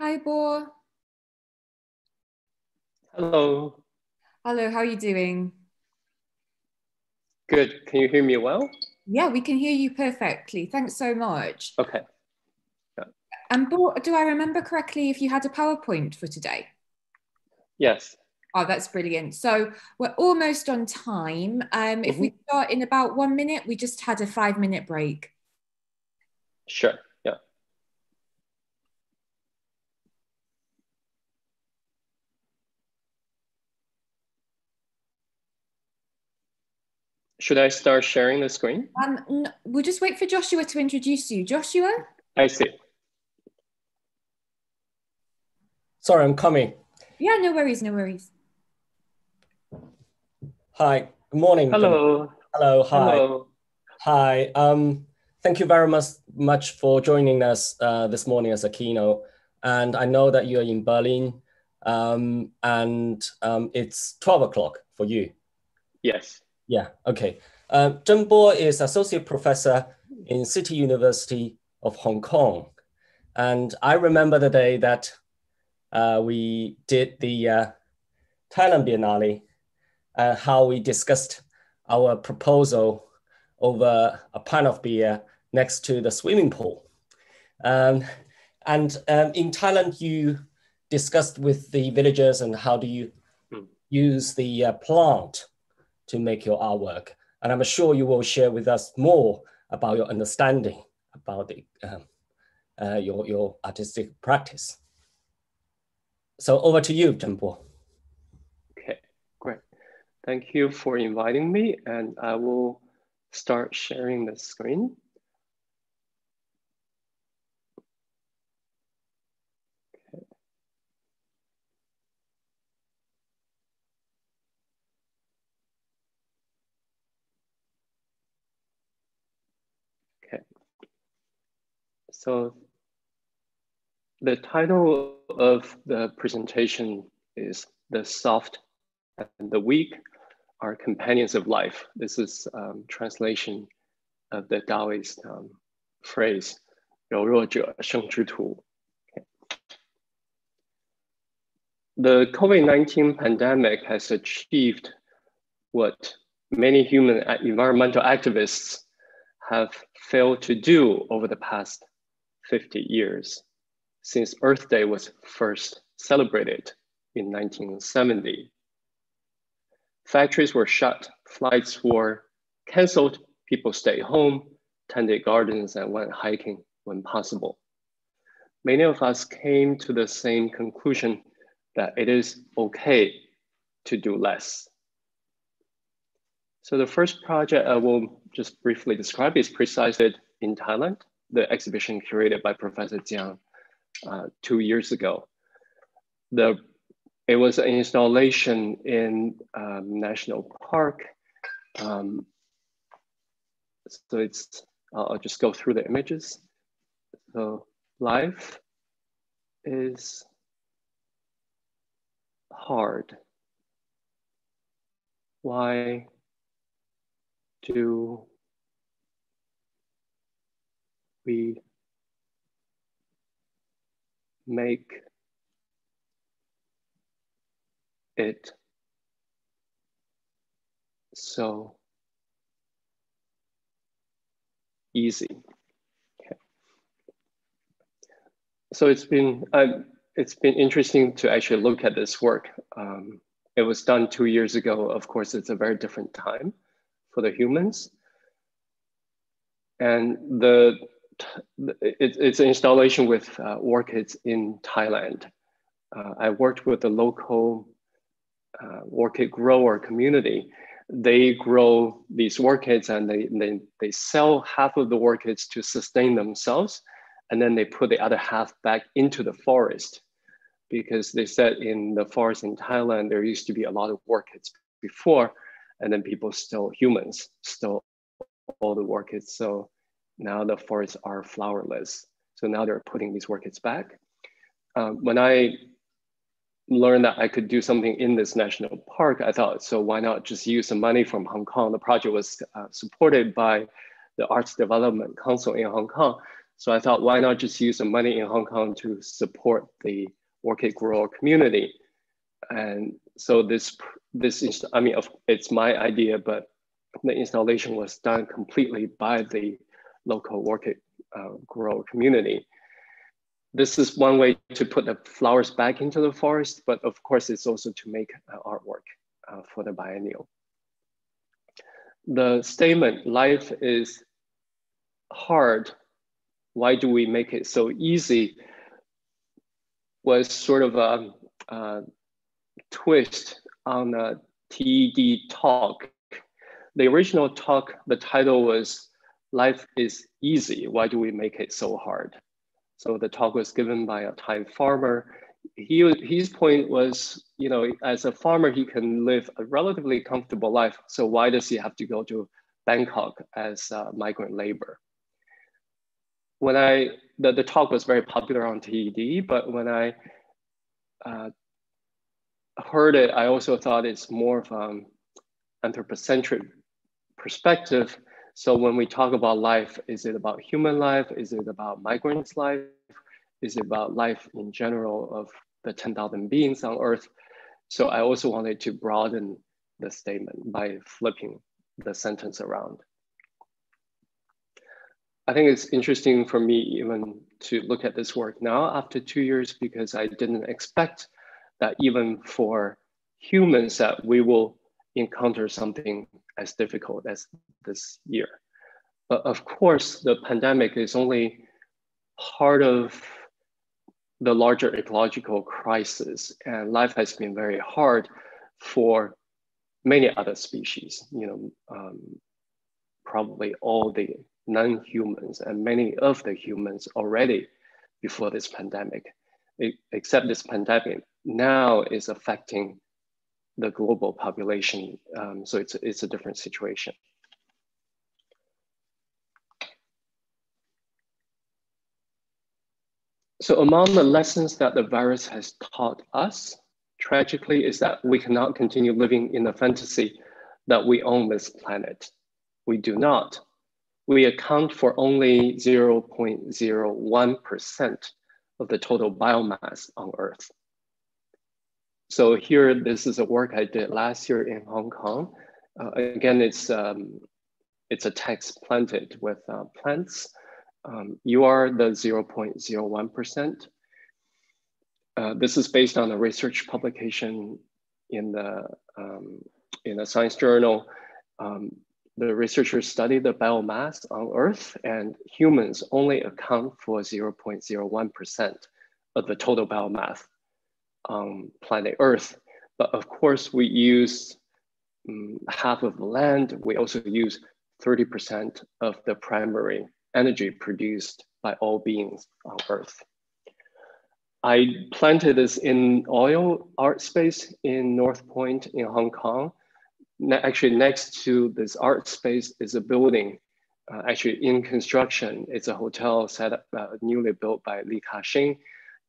Hi, Bo. Hello. Hello, how are you doing? Good. Can you hear me well? Yeah, we can hear you perfectly. Thanks so much. Okay. Yeah. And Bo, do I remember correctly if you had a PowerPoint for today? Yes. Oh, that's brilliant. So we're almost on time. Um, if mm -hmm. we mm-hmm. start in about one minute, we just had a five minute break. Sure. Yeah. Should I start sharing the screen? Um, no, we'll just wait for Joshua to introduce you. Joshua? I see. Sorry, I'm coming. Yeah, no worries, no worries. Hi, good morning. Hello. Hello, hi. Hello. Hi, um, thank you very much, much for joining us uh, this morning as a keynote. And I know that you're in Berlin um, and um, it's 12 o'clock for you. Yes. Yeah, okay. Uh, Zheng Bo is associate professor in City University of Hong Kong. And I remember the day that uh, we did the uh, Thailand Biennale uh, how we discussed our proposal over a pint of beer next to the swimming pool. Um, and um, in Thailand, you discussed with the villagers and how do you hmm. use the uh, plant to make your artwork. And I'm sure you will share with us more about your understanding about the, um, uh, your, your artistic practice. So over to you, Zheng Bo. Okay, great. Thank you for inviting me and I will start sharing the screen. So the title of the presentation is The Soft and the Weak are companions of life. This is um, translation of the Taoist um, phrase, 柔弱者生之徒. The COVID-19 pandemic has achieved what many human environmental activists have failed to do over the past 50 years, since Earth Day was first celebrated in 1970. Factories were shut, flights were canceled, people stayed home, tended gardens, and went hiking when possible. Many of us came to the same conclusion that it is okay to do less. So the first project I will just briefly describe is precisely in Thailand, the exhibition curated by Professor Jiang uh, two years ago. The it was an installation in um, National Park. Um, so it's, I'll just go through the images. So life is hard. Why do we make it so easy. Okay. So it's been uh, it's been interesting to actually look at this work. Um, it was done two years ago. Of course, it's a very different time for the humans. And the it, it's an installation with uh, orchids in Thailand. Uh, I worked with the local uh, orchid grower community, they grow these orchids and they, they, they sell half of the orchids to sustain themselves. And then they put the other half back into the forest because they said in the forest in Thailand, there used to be a lot of orchids before, and then people stole, humans stole all the orchids. So now the forests are flowerless. So now they're putting these orchids back. Um, when I learned that I could do something in this national park, I thought, so why not just use the money from Hong Kong? The project was uh, supported by the Arts Development Council in Hong Kong. So I thought, why not just use the money in Hong Kong to support the orchid grower community? And so this, this is, I mean, it's my idea, but the installation was done completely by the local orchid uh, grower community. This is one way to put the flowers back into the forest, but of course it's also to make uh, artwork uh, for the biennial. The statement, life is hard, why do we make it so easy, was sort of a, a twist on a TED talk. The original talk, the title was Life is Easy, Why Do We Make It So Hard? So the talk was given by a Thai farmer. He, his point was, you know, as a farmer, he can live a relatively comfortable life. So why does he have to go to Bangkok as migrant labor? When I, the, the talk was very popular on TED, but when I uh, heard it, I also thought it's more of an um, anthropocentric perspective so when we talk about life, is it about human life? Is it about migrants' life? Is it about life in general of the 10,000 beings on Earth? So I also wanted to broaden the statement by flipping the sentence around. I think it's interesting for me even to look at this work now after two years because I didn't expect that even for humans that we will encounter something as difficult as this year. But of course, the pandemic is only part of the larger ecological crisis, and life has been very hard for many other species. You know, um, probably all the non-humans and many of the humans already before this pandemic, except this pandemic now is affecting the global population. Um, so it's, it's a different situation. So among the lessons that the virus has taught us, tragically, is that we cannot continue living in the fantasy that we own this planet. We do not. We account for only 0.01% of the total biomass on Earth. So here, this is a work I did last year in Hong Kong. Uh, again, it's, um, it's a text planted with uh, plants. Um, you are the 0.01%. Uh, this is based on a research publication in the, um, in a science journal. Um, the researchers studied the biomass on Earth and humans only account for 0.01% of the total biomass on planet Earth. But of course, we use um, half of the land. We also use 30% of the primary energy produced by all beings on Earth. I planted this in oil art space in North Point in Hong Kong. Actually, next to this art space is a building, uh, actually in construction. It's a hotel set up, uh, newly built by Li Ka-shing.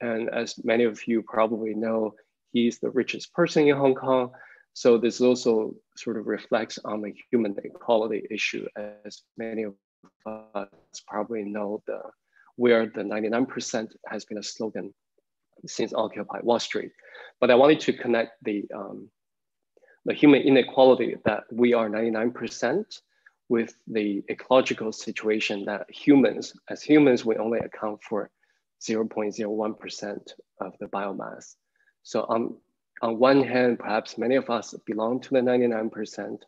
And as many of you probably know, he's the richest person in Hong Kong. So this also sort of reflects on the human equality issue, as many of us probably know the where the 99% has been a slogan since Occupy Wall Street. But I wanted to connect the, um, the human inequality that we are 99% with the ecological situation that humans, as humans, we only account for 0.01% of the biomass. So on, on one hand, perhaps many of us belong to the 99%,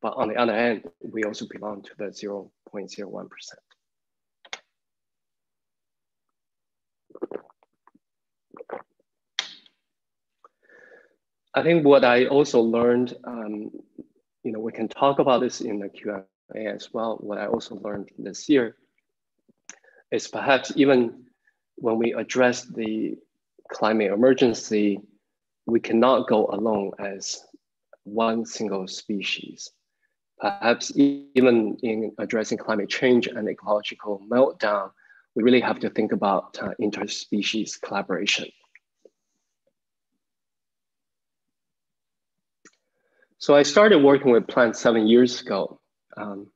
but on the other hand, we also belong to the 0.01%. I think what I also learned, um, you know, we can talk about this in the Q&A as well. What I also learned this year is perhaps even when we address the climate emergency, we cannot go alone as one single species. Perhaps even in addressing climate change and ecological meltdown, we really have to think about uh, interspecies collaboration. So I started working with plants seven years ago. Um,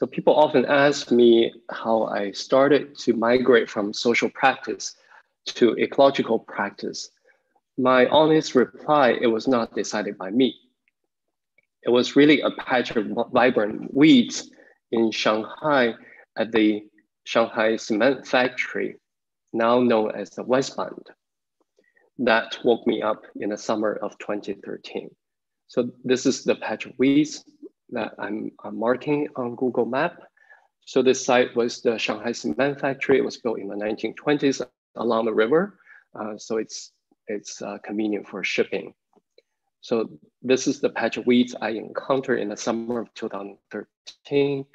So people often ask me how I started to migrate from social practice to ecological practice. My honest reply, it was not decided by me. It was really a patch of vibrant weeds in Shanghai at the Shanghai cement factory, now known as the Westbund, that woke me up in the summer of 2013. So this is the patch of weeds that I'm, I'm marking on Google Map. So this site was the Shanghai cement factory. It was built in the 1920s along the river. Uh, so it's, it's uh, convenient for shipping. So this is the patch of weeds I encountered in the summer of 2013.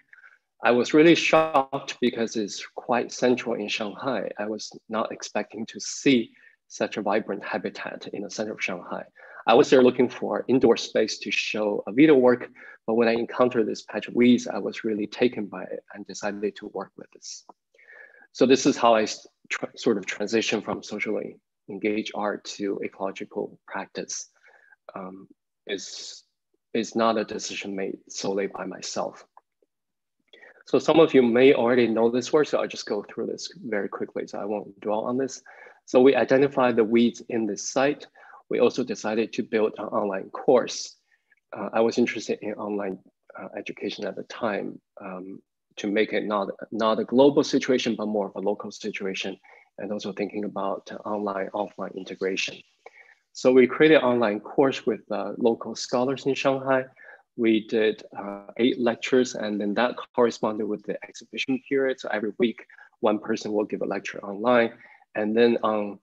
I was really shocked because it's quite central in Shanghai. I was not expecting to see such a vibrant habitat in the center of Shanghai. I was there looking for indoor space to show a video work, but when I encountered this patch of weeds, I was really taken by it and decided to work with this. So this is how I sort of transition from socially engaged art to ecological practice. Um, is, is not a decision made solely by myself. So some of you may already know this work, so I'll just go through this very quickly, so I won't dwell on this. So we identified the weeds in this site. We also decided to build an online course. Uh, I was interested in online uh, education at the time um, to make it not, not a global situation, but more of a local situation, and also thinking about online, offline integration. So we created an online course with uh, local scholars in Shanghai. We did uh, eight lectures and then that corresponded with the exhibition period. So every week, one person will give a lecture online. And then on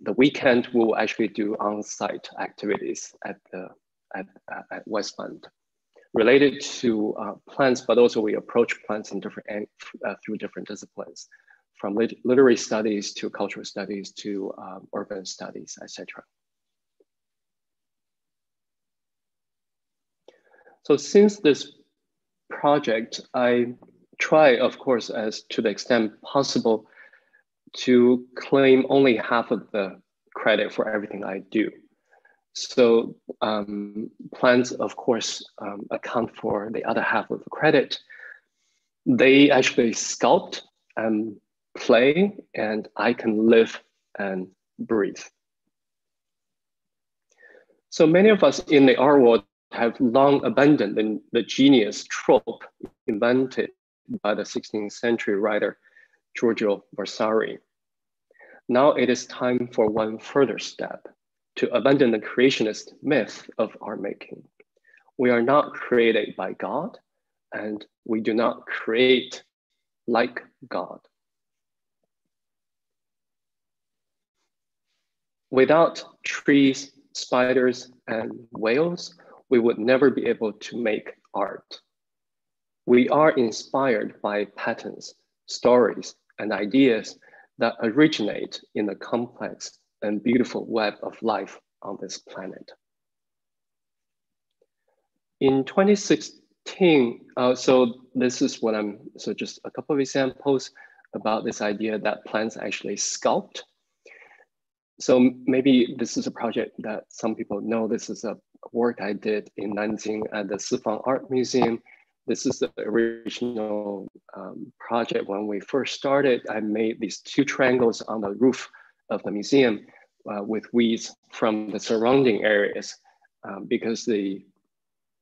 the weekend, we'll actually do on-site activities at, the, at, at Westbund related to uh, plants, but also we approach plants in different uh, through different disciplines, from lit literary studies to cultural studies to um, urban studies, etc. So since this project, I try, of course, as to the extent possible, to claim only half of the credit for everything I do. So um, plants, of course, um, account for the other half of the credit. They actually sculpt and play, and I can live and breathe. So many of us in the art world have long abandoned the, the genius trope invented by the 16th century writer Giorgio Vasari. Now it is time for one further step to abandon the creationist myth of art making. We are not created by God, and we do not create like God. Without trees, spiders, and whales, we would never be able to make art. We are inspired by patterns, stories, and ideas that originate in the complex and beautiful web of life on this planet. In 2016, uh, so this is what I'm, so just a couple of examples about this idea that plants actually sculpt. So maybe this is a project that some people know. This is a work I did in Nanjing at the Sifang Art Museum. This is the original um, project. When we first started, I made these two triangles on the roof of the museum uh, with weeds from the surrounding areas um, because the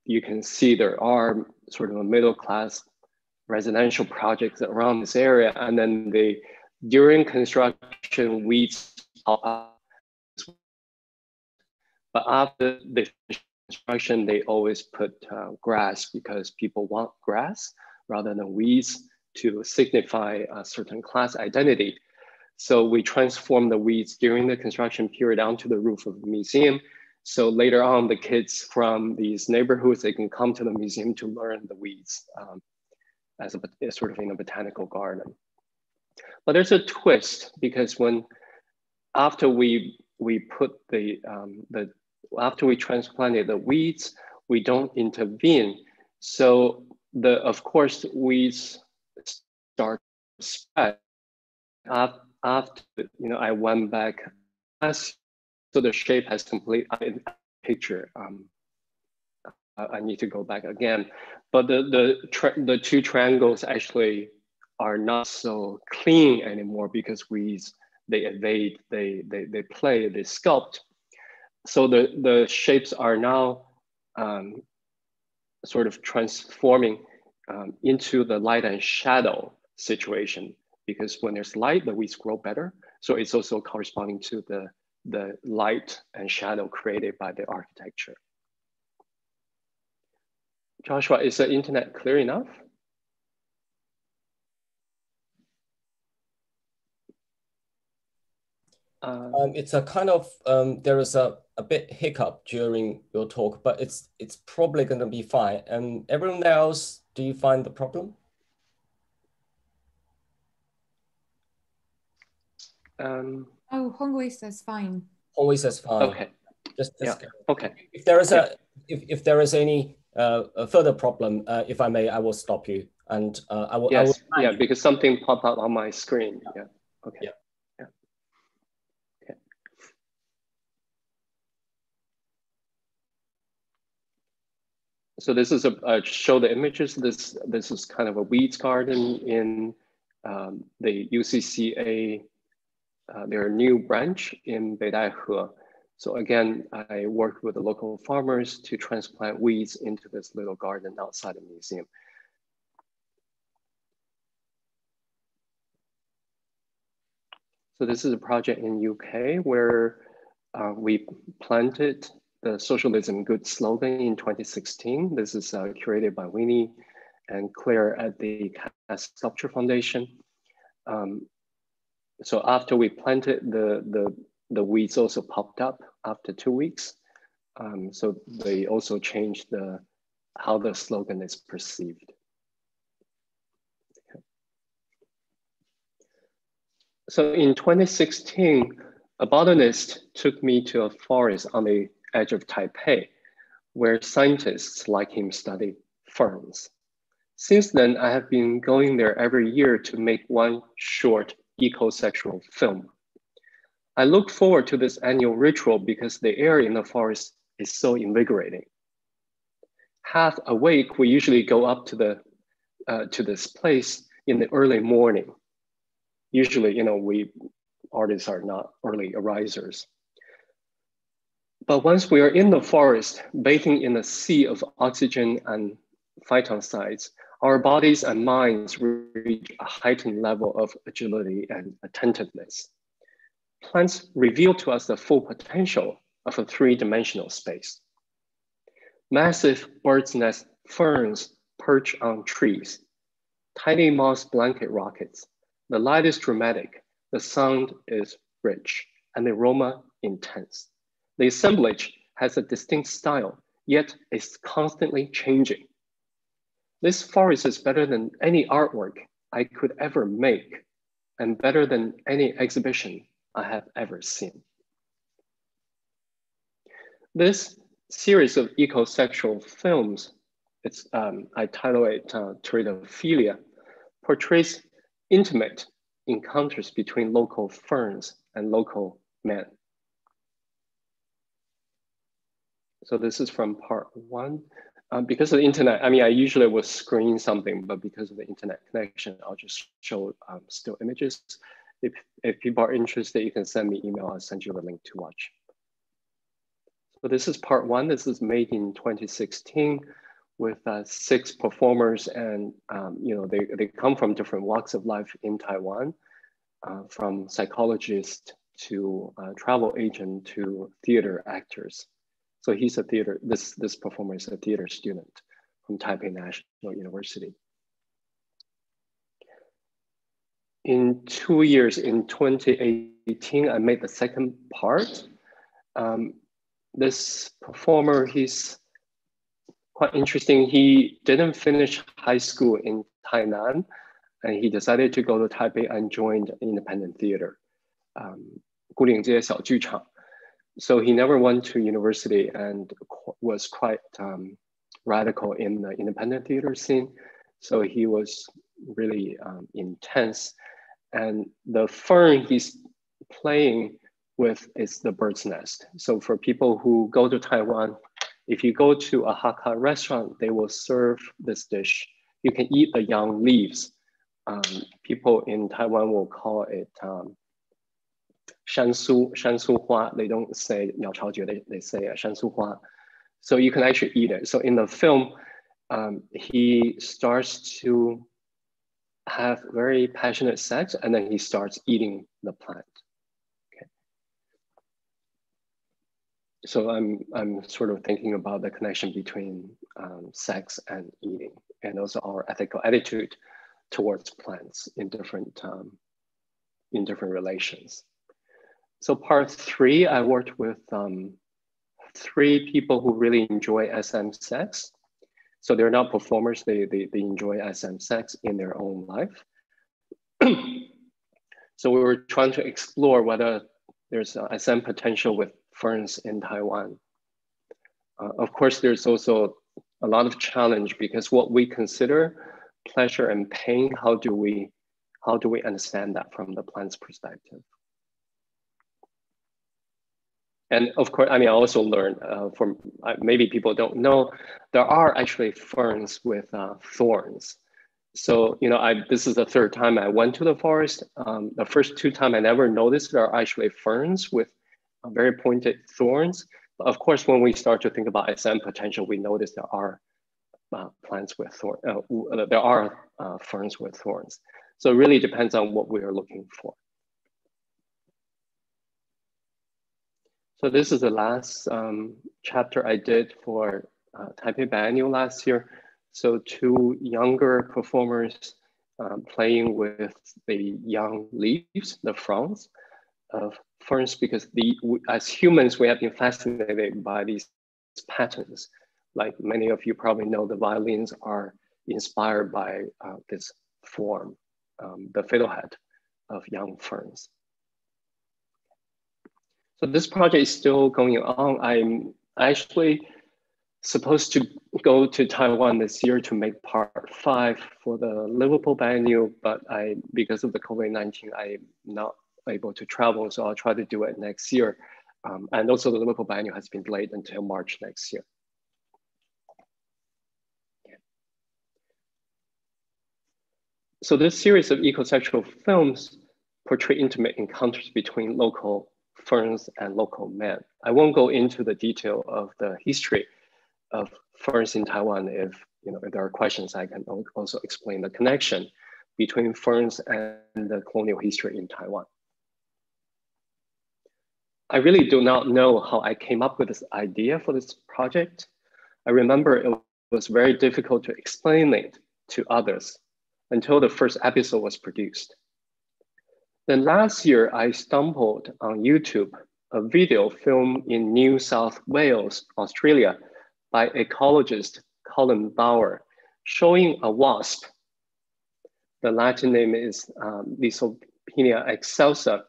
you can see there are sort of a middle class residential projects around this area. And then the during construction, weeds pop up but after the construction, they always put uh, grass because people want grass rather than weeds to signify a certain class identity. So we transform the weeds during the construction period onto the roof of the museum. So later on, the kids from these neighborhoods, they can come to the museum to learn the weeds um, as a sort of in a botanical garden. But there's a twist because when after we we put the um, the after we transplanted the weeds, we don't intervene. So the of course weeds start spread. After you know, I went back, so the shape has complete picture. Um, I need to go back again. But the, the, the two triangles actually are not so clean anymore because we, they evade, they, they, they play, they sculpt. So the, the shapes are now um, sort of transforming um, into the light and shadow situation because when there's light, the weeds grow better. So it's also corresponding to the, the light and shadow created by the architecture. Joshua, is the internet clear enough? Um, um, it's a kind of um, there is a, a bit hiccup during your talk, but it's it's probably going to be fine. And everyone else, do you find the problem? Um, oh, Hongwei says fine. Hongwei says fine. Okay. Just, just yeah. Okay. If there is a if, if there is any uh, a further problem, uh, if I may, I will stop you and uh, I will. Yes. I will yeah, because something popped up on my screen. Yeah. yeah. Okay. Yeah. So this is a uh, show the images. This this is kind of a weeds garden in um, the UCCA uh, their new branch in Beidaihe. So again, I worked with the local farmers to transplant weeds into this little garden outside the museum. So this is a project in UK where uh, we planted the socialism good slogan in 2016. This is uh, curated by Winnie and Claire at the Cass Sculpture Foundation. Um, so after we planted, the, the, the weeds also popped up after two weeks. Um, so they also changed the, how the slogan is perceived. So in 2016, a botanist took me to a forest on the edge of Taipei, where scientists like him study ferns. Since then, I have been going there every year to make one short ecosexual film. I look forward to this annual ritual because the air in the forest is so invigorating. Half awake, we usually go up to the uh, to this place in the early morning. Usually, you know, we artists are not early arisers. But once we are in the forest, bathing in a sea of oxygen and phytoncides, our bodies and minds reach a heightened level of agility and attentiveness. Plants reveal to us the full potential of a three-dimensional space. Massive bird's nest ferns perch on trees. Tiny moss blanket rockets. The light is dramatic, the sound is rich, and the aroma intense. The assemblage has a distinct style, yet is constantly changing. This forest is better than any artwork I could ever make and better than any exhibition I have ever seen. This series of ecosexual films, it's, um, I title it uh, portrays intimate encounters between local ferns and local men. So this is from part one. Um, because of the internet, I mean, I usually will screen something, but because of the internet connection, I'll just show um, still images. If, if people are interested, you can send me email. I'll send you the link to watch. So this is part one. This is made in 2016 with uh, six performers and, um, you know, they, they come from different walks of life in Taiwan, uh, from psychologist to uh, travel agent to theater actors. So he's a theater, this, this performer is a theater student from Taipei National University. In two years, in 2018, I made the second part. Um, this performer, he's quite interesting. He didn't finish high school in Tainan, and he decided to go to Taipei and joined independent theater, um, 古岭街小剧场 So he never went to university and was quite um, radical in the independent theater scene. So he was really um, intense. And the fern he's playing with is the bird's nest. So for people who go to Taiwan If you go to a Hakka restaurant, they will serve this dish. You can eat the young leaves. Um, people in Taiwan will call it um, shansu. They don't say chao they, they say uh. So you can actually eat it. So in the film, um, he starts to have very passionate sex and then he starts eating the plant. Okay. So I'm, I'm sort of thinking about the connection between um, sex and eating and also our ethical attitude towards plants in different, um, in different relations. So part three, I worked with um, three people who really enjoy SM sex. So they're not performers, they, they, they enjoy SM sex in their own life. so we were trying to explore whether there's SM potential with ferns in Taiwan. Uh, of course, there's also a lot of challenge because what we consider pleasure and pain, how do we, how do we understand that from the plant's perspective? And of course, I mean, I also learned uh, from uh, maybe people don't know, there are actually ferns with uh, thorns. So, you know, I this is the third time I went to the forest. Um, the first two times I never noticed there are actually ferns with uh, very pointed thorns. But of course, when we start to think about SM potential, we notice there are uh, plants with thorns, uh, there are ferns with thorns. So it really depends on what we are looking for. So this is the last um, chapter I did for uh, Taipei Biennial last year. So two younger performers um, playing with the young leaves, the fronds of ferns, because the, as humans, we have been fascinated by these patterns. Like many of you probably know, the violins are inspired by uh, this form, um, the fiddlehead of young ferns. This project is still going on. I'm actually supposed to go to Taiwan this year to make part five for the Liverpool Biennial, but I, because of the COVID-19, I'm not able to travel. So I'll try to do it next year. Um, and also the Liverpool Biennial has been delayed until March next year. So this series of ecosexual films portray intimate encounters between local ferns and local men. I won't go into the detail of the history of ferns in Taiwan. If, you know, if there are questions, I can also explain the connection between ferns and the colonial history in Taiwan. I really do not know how I came up with this idea for this project. I remember it was very difficult to explain it to others until the first episode was produced. Then last year, I stumbled on YouTube a video filmed in New South Wales, Australia, by ecologist Colin Bower, showing a wasp. The Latin name is um, Lissopimpla excelsa.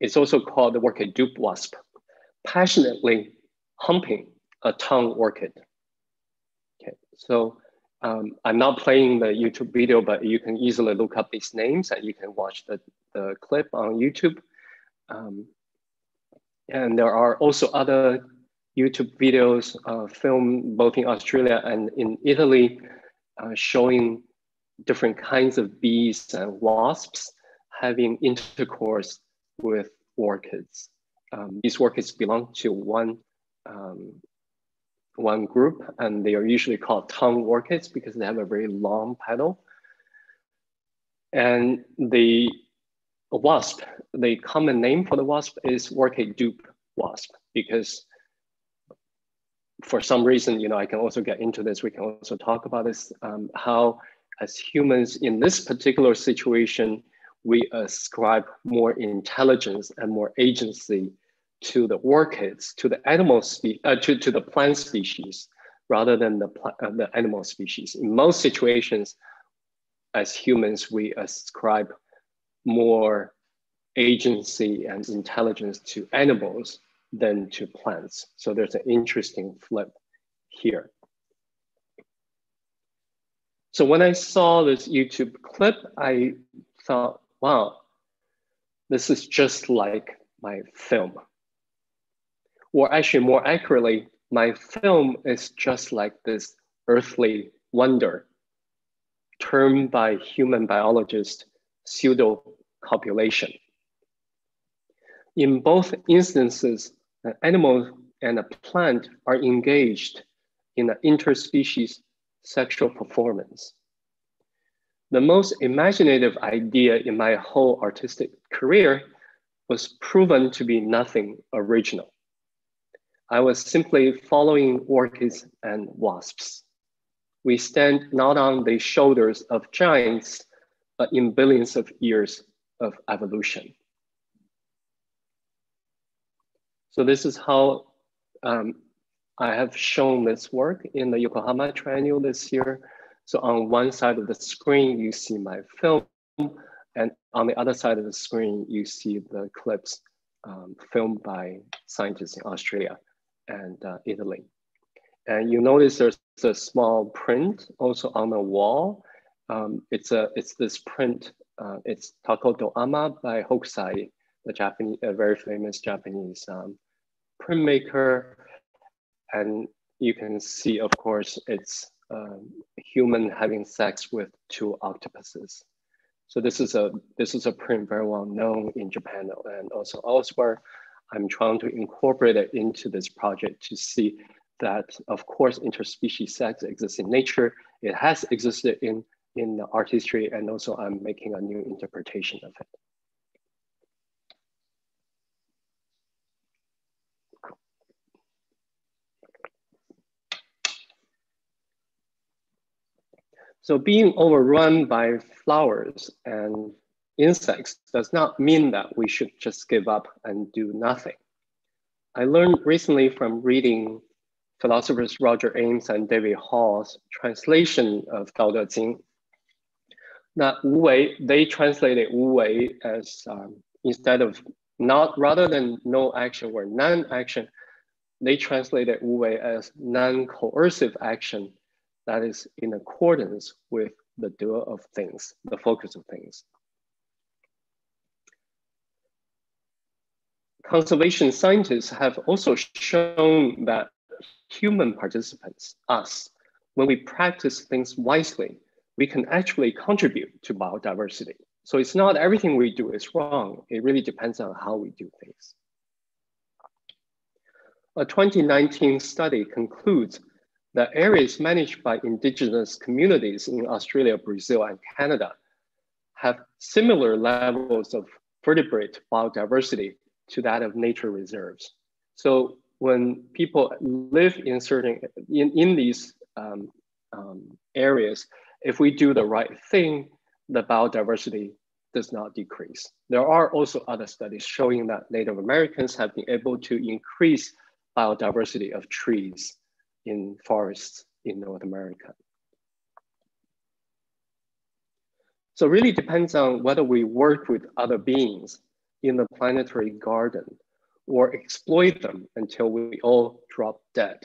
It's also called the orchid dupe wasp, passionately humping a tongue orchid. Okay, so um, I'm not playing the YouTube video, but you can easily look up these names and you can watch the, the clip on YouTube. Um, and there are also other YouTube videos uh, filmed both in Australia and in Italy uh, showing different kinds of bees and wasps having intercourse with orchids. Um, these orchids belong to one um, one group, and they are usually called tongue orchids because they have a very long petal. And the wasp, the common name for the wasp is orchid dupe wasp because for some reason, you know, I can also get into this. We can also talk about this, um, how as humans in this particular situation, we ascribe more intelligence and more agency to the orchids, to the animal species, uh, to, to the plant species, rather than the, uh, the animal species. In most situations, as humans, we ascribe more agency and intelligence to animals than to plants. So there's an interesting flip here. So when I saw this YouTube clip, I thought, wow, this is just like my film or actually more accurately, my film is just like this earthly wonder termed by human biologists pseudo copulation. In both instances, an animal and a plant are engaged in an interspecies sexual performance. The most imaginative idea in my whole artistic career was proven to be nothing original. I was simply following orchids and wasps. We stand not on the shoulders of giants, but in billions of years of evolution. So this is how um, I have shown this work in the Yokohama Triennial this year. So on one side of the screen, you see my film, and on the other side of the screen, you see the clips um, filmed by scientists in Australia and uh, Italy. And you notice there's a small print also on the wall. Um, it's a it's this print. Uh, it's Tako to Ama by Hokusai, the Japanese, a very famous Japanese um, printmaker. And you can see, of course, it's um, human having sex with two octopuses. So this is a this is a print very well known in Japan and also elsewhere. I'm trying to incorporate it into this project to see that, of course, interspecies sex exists in nature. It has existed in, in the art history, and also I'm making a new interpretation of it. So being overrun by flowers and insects does not mean that we should just give up and do nothing. I learned recently from reading philosophers Roger Ames and David Hall's translation of Dao De Jing that Wu Wei, they translated Wu Wei as um, instead of not rather than no action or non-action, they translated Wu Wei as non-coercive action that is in accordance with the doer of things, the focus of things. Conservation scientists have also shown that human participants, us, when we practice things wisely, we can actually contribute to biodiversity. So it's not everything we do is wrong. It really depends on how we do things. A 2019 study concludes that areas managed by indigenous communities in Australia, Brazil, and Canada have similar levels of vertebrate biodiversity to that of nature reserves. So when people live in certain, in, in these um, um, areas, if we do the right thing, the biodiversity does not decrease. There are also other studies showing that Native Americans have been able to increase biodiversity of trees in forests in North America. So really depends on whether we work with other beings in the planetary garden or exploit them until we all drop dead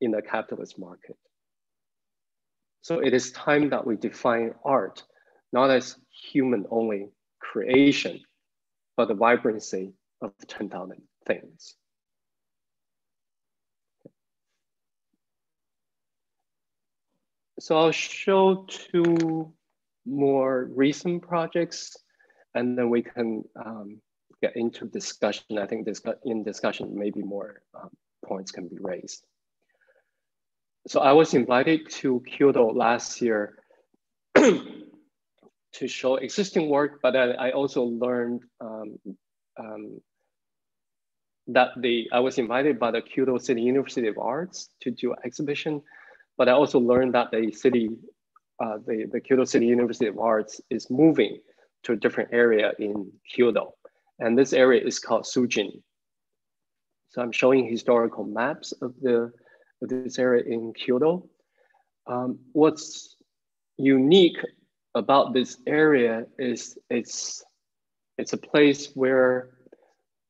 in the capitalist market. So it is time that we define art not as human only creation, but the vibrancy of 10,000 things. So I'll show two more recent projects and then we can um, get into discussion. I think in discussion, maybe more um, points can be raised. So I was invited to Kyoto last year to show existing work, but I, I also learned um, um, that the I was invited by the Kyoto City University of Arts to do an exhibition but I also learned that the city, uh, the, the Kyoto City University of Arts is moving to a different area in Kyoto. And this area is called Sujin. So I'm showing historical maps of, the, of this area in Kyoto. Um, what's unique about this area is it's, it's a place where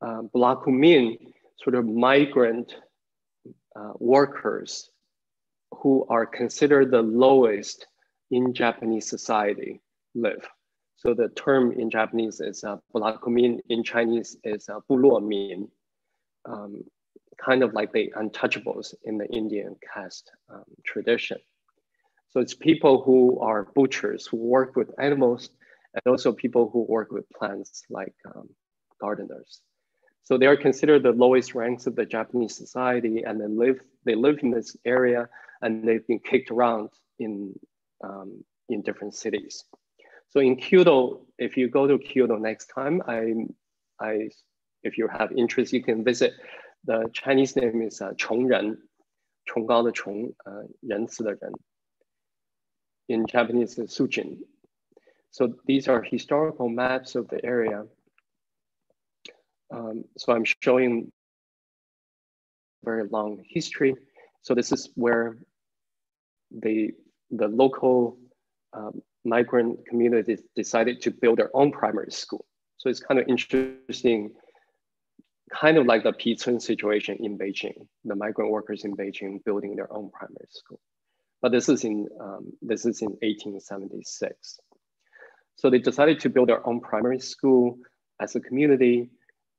uh, Burakumin, sort of migrant uh, workers who are considered the lowest in Japanese society live. So the term in Japanese is uh, Burakumin, in Chinese is uh, Buluomin. Um, kind of like the untouchables in the Indian caste um, tradition. So it's people who are butchers, who work with animals, and also people who work with plants like um, gardeners. So they are considered the lowest ranks of the Japanese society and they live, they live in this area and they've been kicked around in, um, in different cities. So in Kyoto, if you go to Kyoto next time, I, I, if you have interest, you can visit. The Chinese name is uh, 崇仁,崇高的崇,呃,仁慈的人. In Japanese, it's Sujin. So these are historical maps of the area. Um, so I'm showing very long history. So this is where the, the local um, migrant communities decided to build their own primary school. So it's kind of interesting, kind of like the Picun situation in Beijing, the migrant workers in Beijing building their own primary school. But this is in, um, this is in 1876. So they decided to build their own primary school as a community.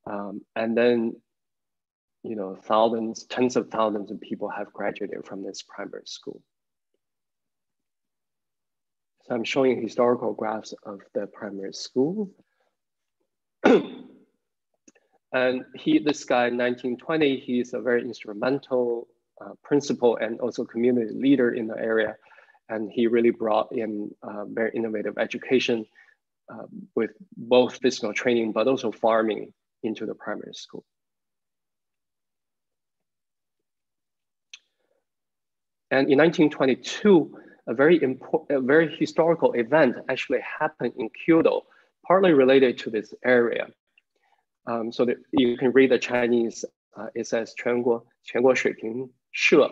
Um, and then, you know, thousands, tens of thousands of people have graduated from this primary school. So I'm showing historical graphs of the primary school. and he, this guy, 1920, he's a very instrumental uh, principal and also community leader in the area. And he really brought in uh, very innovative education uh, with both physical training, but also farming into the primary school. And in 1922, a very important, a very historical event actually happened in Kyoto, partly related to this area. Um, so that you can read the Chinese, uh, it says 全国,全国水平社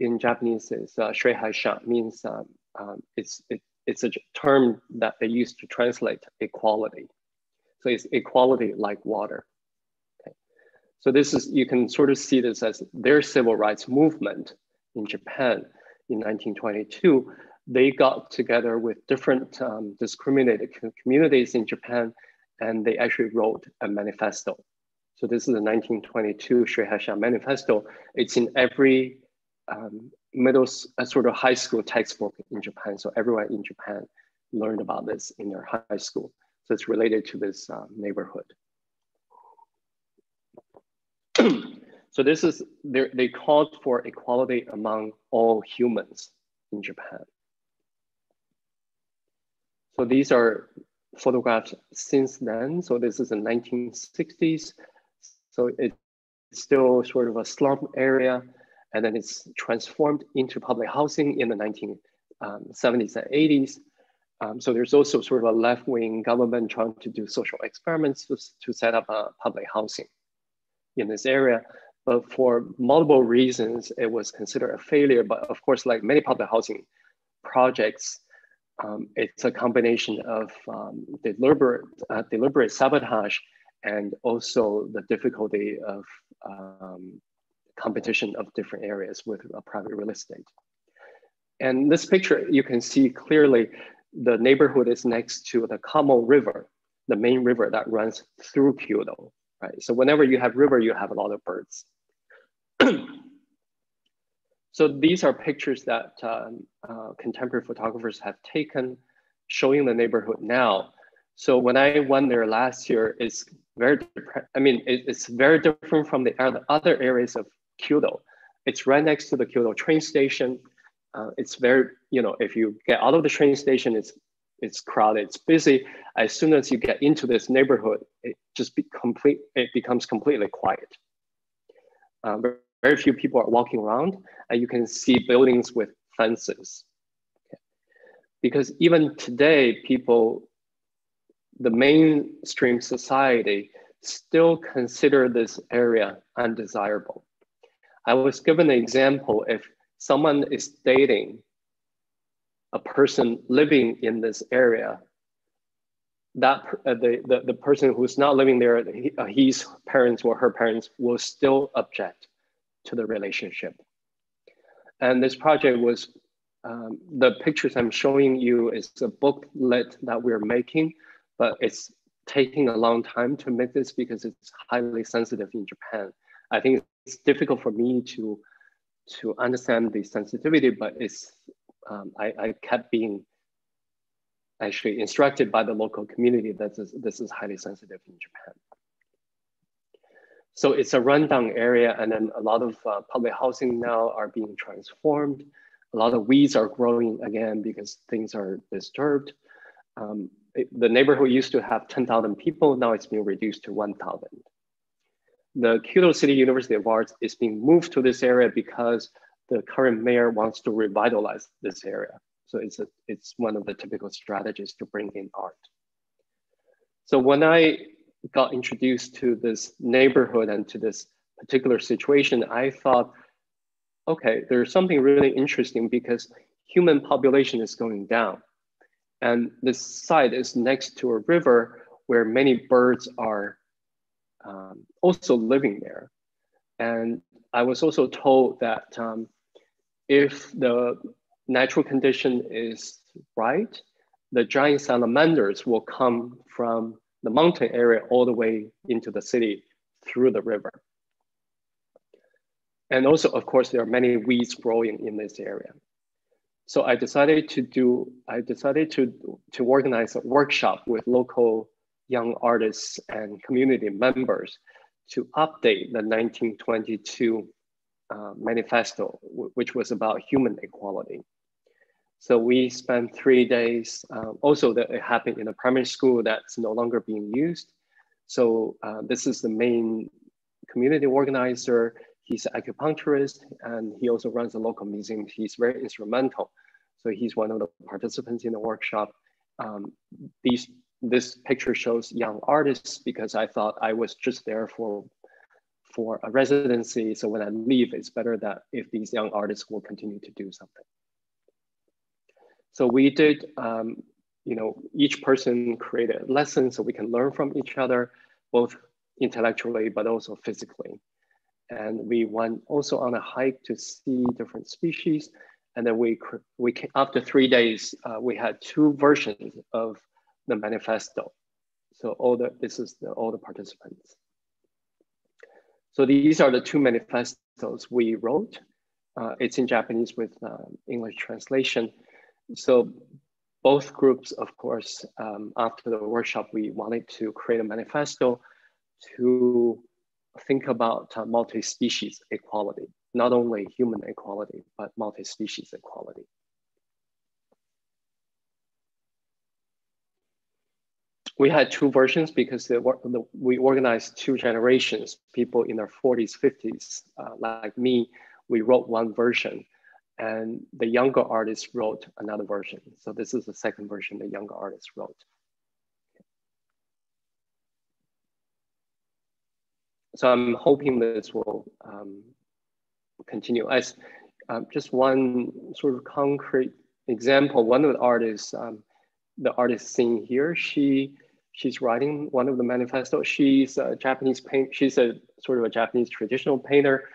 in Japanese is uh, 水海上 means um, um, it's, it, it's a term that they use to translate equality. So it's equality like water. Okay. So this is, you can sort of see this as their civil rights movement in Japan in 1922, they got together with different um, discriminated communities in Japan and they actually wrote a manifesto. So this is the 1922 Suiheisha Manifesto. It's in every um, middle, uh, sort of high school textbook in Japan. So everyone in Japan learned about this in their high school. So it's related to this uh, neighborhood. So this is, they called for equality among all humans in Japan. So these are photographs since then. So this is the 1960s. So it's still sort of a slum area and then it's transformed into public housing in the 1970s um, and 80s. Um, so there's also sort of a left-wing government trying to do social experiments to, to set up a public housing in this area. But for multiple reasons, it was considered a failure. But of course, like many public housing projects, um, it's a combination of um, deliberate, uh, deliberate sabotage and also the difficulty of um, competition of different areas with private real estate. And this picture, you can see clearly the neighborhood is next to the Kamo River, the main river that runs through Kyoto, right? So whenever you have river, you have a lot of birds. so these are pictures that um, uh, contemporary photographers have taken showing the neighborhood now. So when I went there last year, it's very, I mean, it, it's very different from the other areas of Kyoto. It's right next to the Kyoto train station. Uh, it's very, you know, if you get out of the train station, it's it's crowded, it's busy. As soon as you get into this neighborhood, it just be complete, it becomes completely quiet. Uh, very few people are walking around and you can see buildings with fences. Okay. Because even today, people, the mainstream society still consider this area undesirable. I was given an example if someone is dating a person living in this area, that uh, the, the, the person who's not living there, he, uh, his parents or her parents will still object to the relationship. And this project was, um, the pictures I'm showing you is a booklet that we're making, but it's taking a long time to make this because it's highly sensitive in Japan. I think it's difficult for me to to understand the sensitivity, but it's um, I, I kept being actually instructed by the local community that this, this is highly sensitive in Japan. So it's a rundown area and then a lot of uh, public housing now are being transformed. A lot of weeds are growing again because things are disturbed. Um, it, the neighborhood used to have 10,000 people, now it's being reduced to 1,000. The Kyoto City University of Arts is being moved to this area because the current mayor wants to revitalize this area. So it's, a, it's one of the typical strategies to bring in art. So when I got introduced to this neighborhood and to this particular situation, I thought, okay, there's something really interesting because human population is going down. And this site is next to a river where many birds are um, also living there. And I was also told that um, if the natural condition is right, the giant salamanders will come from the mountain area all the way into the city through the river. And also, of course, there are many weeds growing in this area. So I decided to do, I decided to, to organize a workshop with local young artists and community members to update the 1922 uh, manifesto, which was about human equality. So we spent three days. Uh, also, that it happened in a primary school that's no longer being used. So uh, this is the main community organizer. He's an acupuncturist, and he also runs a local museum. He's very instrumental. So he's one of the participants in the workshop. Um, these this picture shows young artists because I thought I was just there for for a residency. So when I leave, it's better that if these young artists will continue to do something. So we did, um, you know, each person created a lesson so we can learn from each other, both intellectually, but also physically. And we went also on a hike to see different species. And then we, we after three days, uh, we had two versions of the manifesto. So all the, this is the, all the participants. So these are the two manifestos we wrote. Uh, it's in Japanese with uh, English translation so both groups, of course, um, after the workshop, we wanted to create a manifesto to think about uh, multi-species equality, not only human equality, but multi-species equality. We had two versions because the, the, we organized two generations, people in their 40s, 50s, uh, like me, we wrote one version and the younger artist wrote another version. So this is the second version the younger artist wrote. So I'm hoping this will um, continue. As um, just one sort of concrete example, one of the artists, um, the artist seen here, she she's writing one of the manifestos. She's a Japanese paint. She's a sort of a Japanese traditional painter.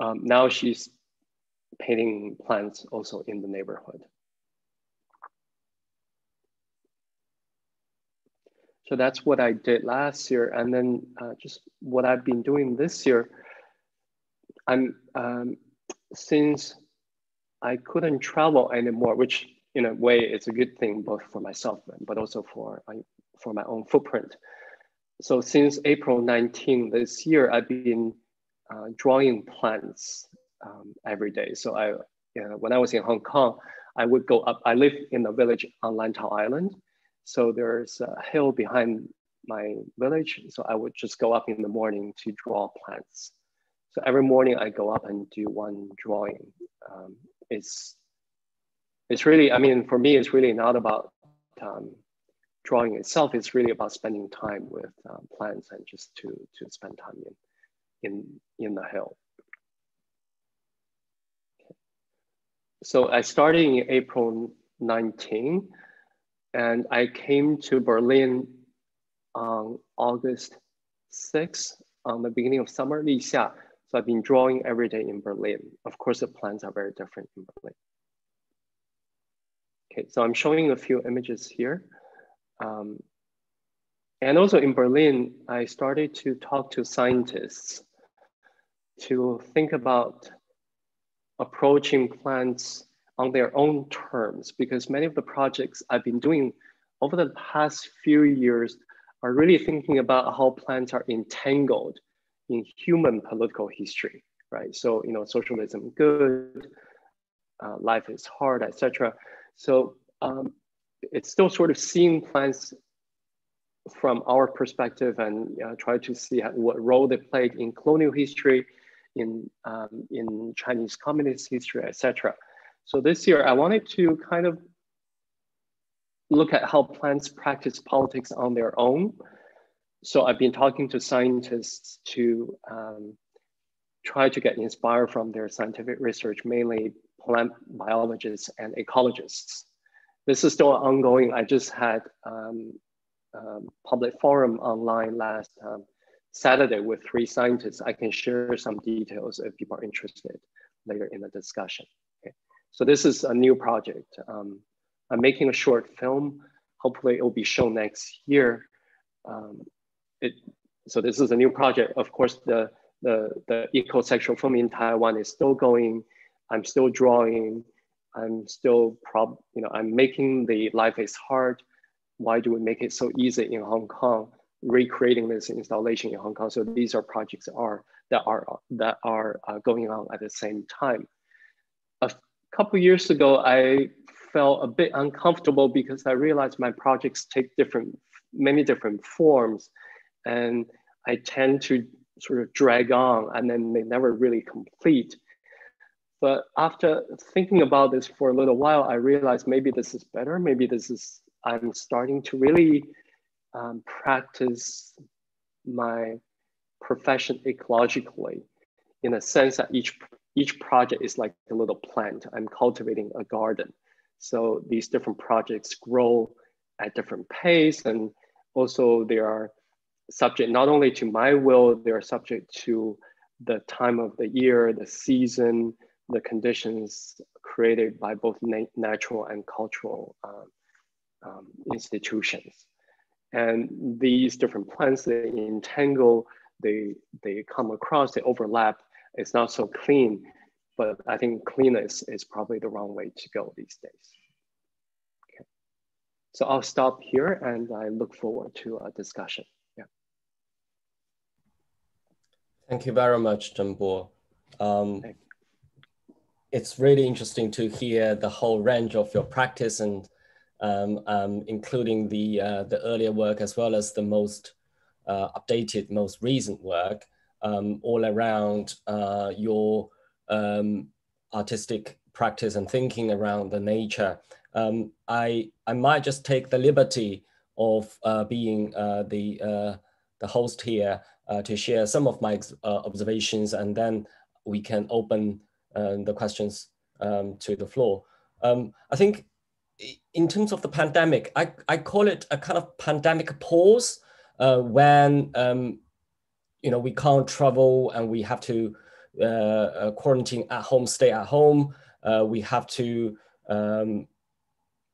Um, now she's painting plants also in the neighborhood. So that's what I did last year. And then uh, just what I've been doing this year, I'm, um, since I couldn't travel anymore, which in a way it's a good thing, both for myself, but also for, for my own footprint. So since April 19 this year, I've been uh, drawing plants um, every day. So I, you know, when I was in Hong Kong, I would go up. I live in a village on Lantau Island, so there's a hill behind my village. So I would just go up in the morning to draw plants. So every morning I go up and do one drawing. Um, it's it's really, I mean, for me, it's really not about um, drawing itself. It's really about spending time with uh, plants and just to to spend time in in in the hill. So I started in April 19 and I came to Berlin on August 6 on the beginning of summer, Lixia. So I've been drawing every day in Berlin. Of course, the plants are very different in Berlin. Okay, so I'm showing a few images here. Um, and also in Berlin, I started to talk to scientists to think about approaching plants on their own terms because many of the projects I've been doing over the past few years are really thinking about how plants are entangled in human political history, right? So, you know, socialism good, uh, life is hard, etc. So um, it's still sort of seeing plants from our perspective and uh, try to see what role they played in colonial history, in, um, in Chinese communist history, etc. So this year I wanted to kind of look at how plants practice politics on their own. So I've been talking to scientists to um, try to get inspired from their scientific research, mainly plant biologists and ecologists. This is still ongoing. I just had um, um, public forum online last um, Saturday with three scientists. I can share some details if people are interested later in the discussion. Okay. So this is a new project. Um, I'm making a short film. Hopefully it will be shown next year. Um, it, so this is a new project. Of course, the, the, the ecosexual film in Taiwan is still going. I'm still drawing. I'm still prob, you know, I'm making the life is hard. Why do we make it so easy in Hong Kong? Recreating this installation in Hong Kong. So these are projects are that are that are uh, going on at the same time. A couple years ago, I felt a bit uncomfortable because I realized my projects take different, many different forms, and I tend to sort of drag on, and then they never really complete. But after thinking about this for a little while, I realized maybe this is better. Maybe this is, I'm starting to really um, practice my profession ecologically in a sense that each, each project is like a little plant. I'm cultivating a garden. So these different projects grow at different pace and also they are subject not only to my will, they are subject to the time of the year, the season, the conditions created by both na natural and cultural um, um, institutions. And these different plants, they entangle, they, they come across, they overlap. It's not so clean, but I think cleanness is probably the wrong way to go these days. Okay. So I'll stop here and I look forward to a discussion. Yeah. Thank you very much, Zheng Bo. Um, it's really interesting to hear the whole range of your practice and including the, uh, the earlier work as well as the most uh, updated, most recent work um, all around uh, your um, artistic practice and thinking around the nature. Um, I, I might just take the liberty of uh, being uh, the, uh, the host here to share some of my observations and then we can open the questions um, to the floor. Um, I think in terms of the pandemic, I, I call it a kind of pandemic pause uh, when um, you know we can't travel and we have to uh, uh quarantine at home, stay at home. Uh, we have to um,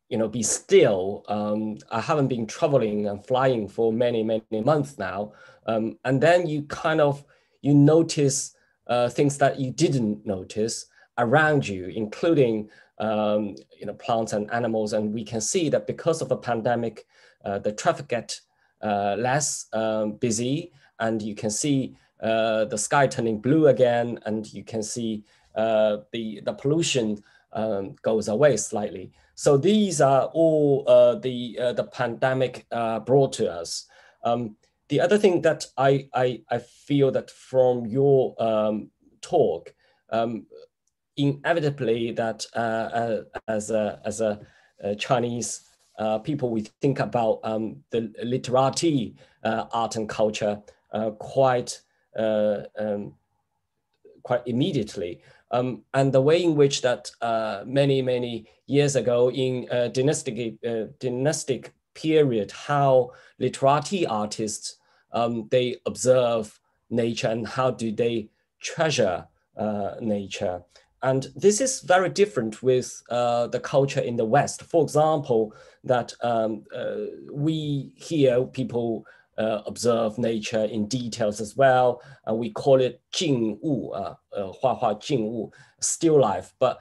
you know be still. Um, I haven't been traveling and flying for many many months now, um, and then you kind of you notice uh, things that you didn't notice around you, including um, you know, plants and animals. And we can see that because of the pandemic, uh, the traffic get uh, less um, busy and you can see uh, the sky turning blue again and you can see uh, the, the pollution um, goes away slightly. So these are all uh, the, uh, the pandemic brought to us. Um, the other thing that I, I, I feel that from your um, talk, um, inevitably that uh, uh, as a, as a, a Chinese uh, people, we think about um, the literati uh, art and culture uh, quite, uh, um, quite immediately. Um, and the way in which that many, many years ago in dynastic, dynastic period, how literati artists um, they observe nature and how do they treasure uh, nature. And this is very different with uh, the culture in the West. For example, that um, uh, we hear people uh, observe nature in details as well. we call it Jing Wu, uh, uh, Jing Wu, still life. But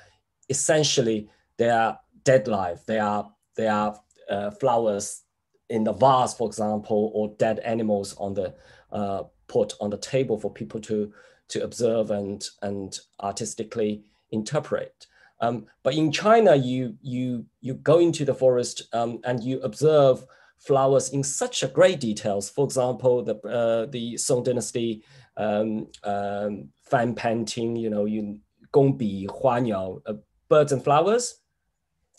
essentially, they are dead life. They are, they are uh, flowers in the vase, for example, or dead animals on the uh, put on the table for people to to observe and and artistically interpret. Um, but in China, you you you go into the forest um, and you observe flowers in such a great details. For example, the uh, the Song Dynasty um, um, fan painting, you know, you gongbi huaniao, uh, birds and flowers,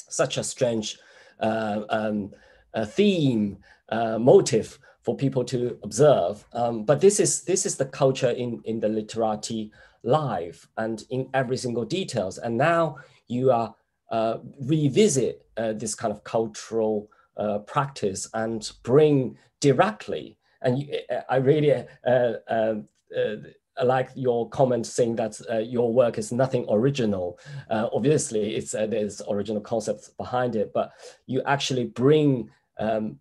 such a strange uh, um, theme uh, motive for people to observe. Um, but this is this is the culture in in the literati life and in every single details. And now you are uh, revisit uh, this kind of cultural uh, practice and bring directly. And you, I really uh, um, uh, like your comment saying that uh, your work is nothing original. obviously, it's there's original concepts behind it, but you actually bring um,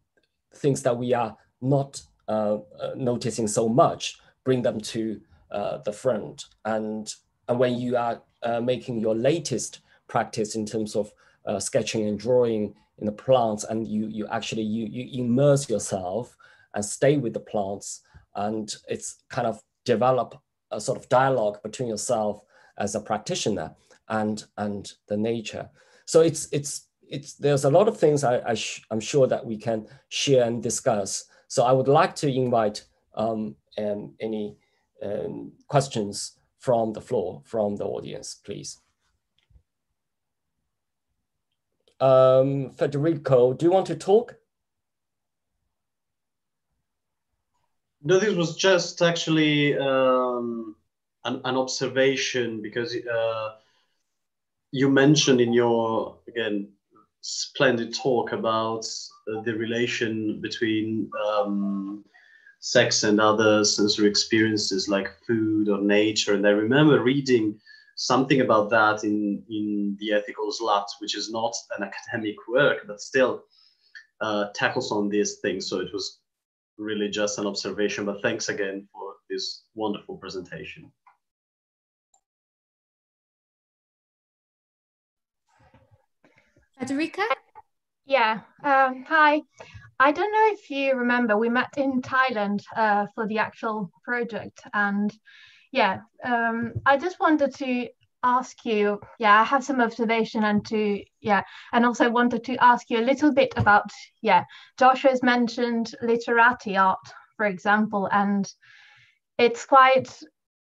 things that we are not uh, uh, noticing so much, bring them to uh, the front. And, and when you are making your latest practice in terms of uh, sketching and drawing in the plants and you you actually you you immerse yourself and stay with the plants and it's kind of develop a sort of dialogue between yourself as a practitioner and and the nature so it's it's it's there's a lot of things I, I am sure that we can share and discuss so I would like to invite um, um, any um, questions from the floor from the audience please Um, Federico, do you want to talk? No, this was just actually um, an, an, observation because uh, you mentioned in your, again, splendid talk about uh, the relation between um, sex and other sensory experiences like food or nature. And I remember reading something about that in, in the ethical slut, which is not an academic work, but still uh, tackles on these things. So it was really just an observation, but thanks again for this wonderful presentation. Federica? Yeah, um, hi. I don't know if you remember, we met in Thailand uh, for the actual project and yeah, um, I just wanted to ask you, yeah, I have some observation and to, yeah, and also wanted to ask you a little bit about, yeah, Joshua's mentioned literati art, for example, and it's quite,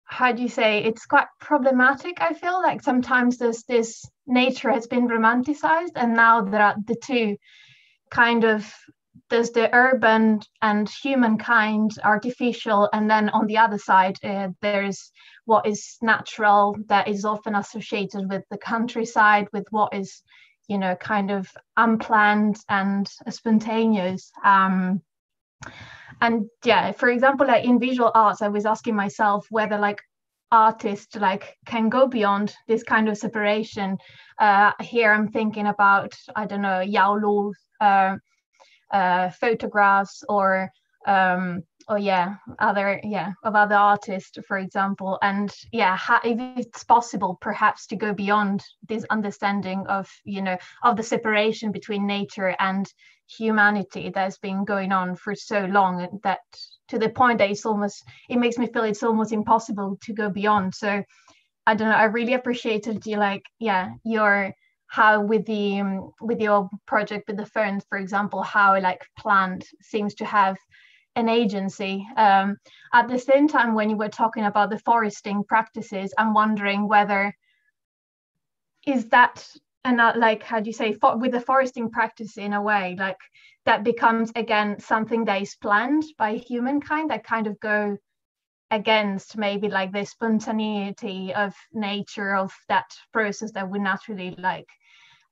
how do you say, it's quite problematic, I feel like sometimes there's this nature has been romanticized and now there are the two kind of there's the urban and humankind artificial and then on the other side uh, there's what is natural that is often associated with the countryside with what is you know kind of unplanned and spontaneous. Um, and yeah for example like in visual arts i was asking myself whether like artists like can go beyond this kind of separation. Uh, here i'm thinking about i don't know yao lu uh, uh, photographs or um, or yeah other yeah of other artists for example. And yeah if it's possible perhaps to go beyond this understanding of you know of the separation between nature and humanity that's been going on for so long that to the point that it's almost it makes me feel it's almost impossible to go beyond. So i don't know i really appreciated you like yeah your how with the um, with your project with the ferns for example how like plant seems to have an agency. Um, at the same time when you were talking about the foresting practices i'm wondering whether is that and like how do you say for, with the foresting practice in a way like that becomes again something that is planned by humankind that kind of go against maybe like the spontaneity of nature of that process that we naturally like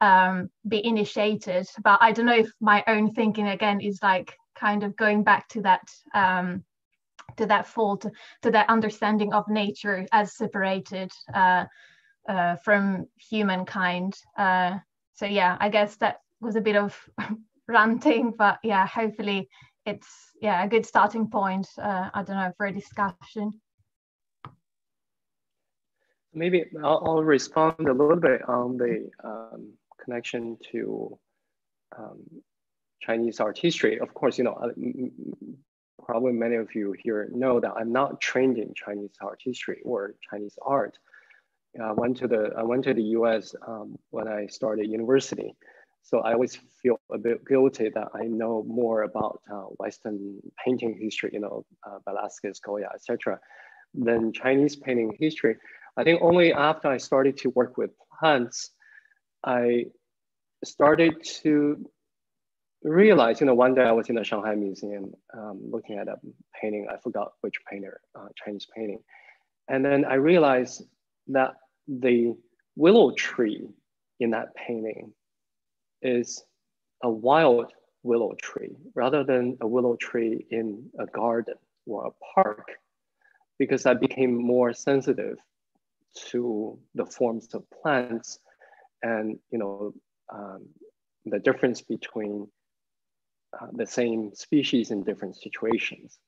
um, be initiated. But I don't know if my own thinking again is like kind of going back to that um, to that fault, to that understanding of nature as separated uh, uh, from humankind. Uh, so yeah, I guess that was a bit of ranting, but yeah, hopefully it's yeah a good starting point. Uh, I don't know for a discussion. Maybe I'll, I'll respond a little bit on the um, connection to um, Chinese art history. Of course, you know, probably many of you here know that I'm not trained in Chinese art history or Chinese art. I went to the I went to the U.S. Um, when I started university, so I always feel a bit guilty that I know more about uh, Western painting history, you know, uh, Velázquez, Goya, etc., than Chinese painting history. I think only after I started to work with plants, I started to realize, you know, one day I was in the Shanghai Museum um, looking at a painting, I forgot which painter, uh, Chinese painting. And then I realized that the willow tree in that painting is a wild willow tree rather than a willow tree in a garden or a park because I became more sensitive to the forms of plants and you know um, the difference between uh, the same species in different situations.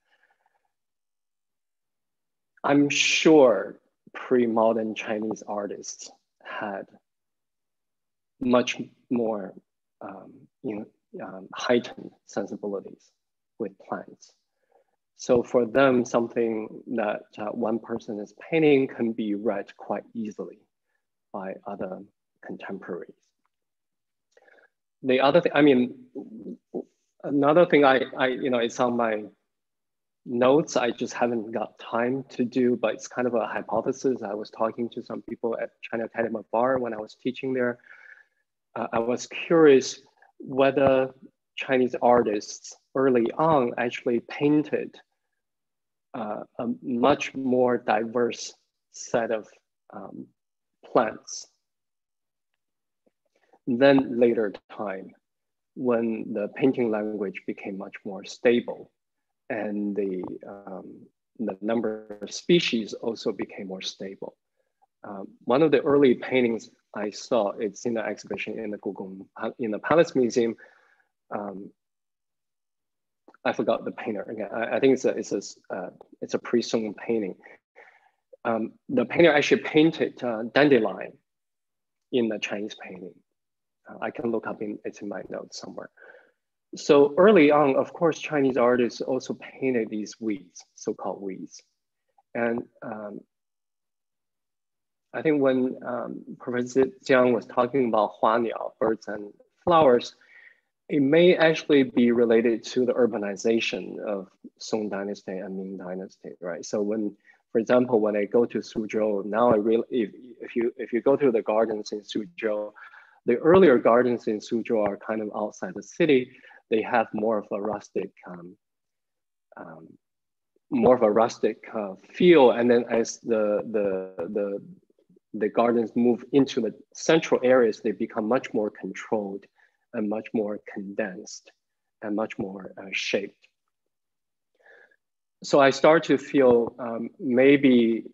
I'm sure pre-modern Chinese artists had much more um, you know, um, heightened sensibilities with plants. So for them, something that uh, one person is painting can be read quite easily by other contemporaries. The other thing, I mean, another thing I, I, you know, it's on my notes. I just haven't got time to do, but it's kind of a hypothesis. I was talking to some people at China Academy of Art when I was teaching there. Uh, I was curious whether Chinese artists early on actually painted uh, a much more diverse set of um, plants than later time when the painting language became much more stable and the, um, the number of species also became more stable. Um, one of the early paintings I saw, it's in the exhibition in the Gugong, in the Palace Museum. Um, I forgot the painter again. I, I think it's a, it's a, uh, it's a pre-Song painting. Um, the painter actually painted uh, dandelion in the Chinese painting. Uh, I can look up in, it's in my notes somewhere. So early on, of course, Chinese artists also painted these weeds, so-called weeds. And um, I think when um, Professor Jiang was talking about huaniao, birds and flowers, it may actually be related to the urbanization of Song Dynasty and Ming Dynasty, right? So when, for example, when I go to Suzhou, now I really, if, if you if you go to the gardens in Suzhou, the earlier gardens in Suzhou are kind of outside the city. They have more of a rustic, um, um, more of a rustic uh, feel. And then as the, the, the, the gardens move into the central areas, they become much more controlled and much more condensed and much more uh, shaped. So I start to feel um, maybe,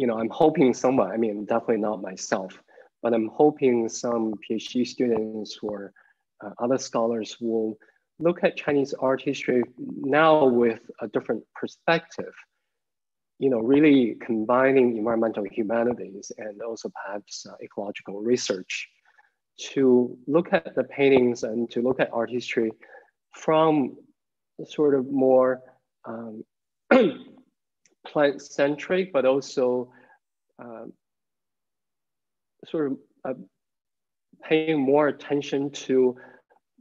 you know, I'm hoping someone, I mean, definitely not myself, but I'm hoping some PhD students or uh, other scholars will look at Chinese art history now with a different perspective, you know, really combining environmental humanities and also perhaps uh, ecological research to look at the paintings and to look at art history from sort of more um, plant-centric, but also um, sort of uh, paying more attention to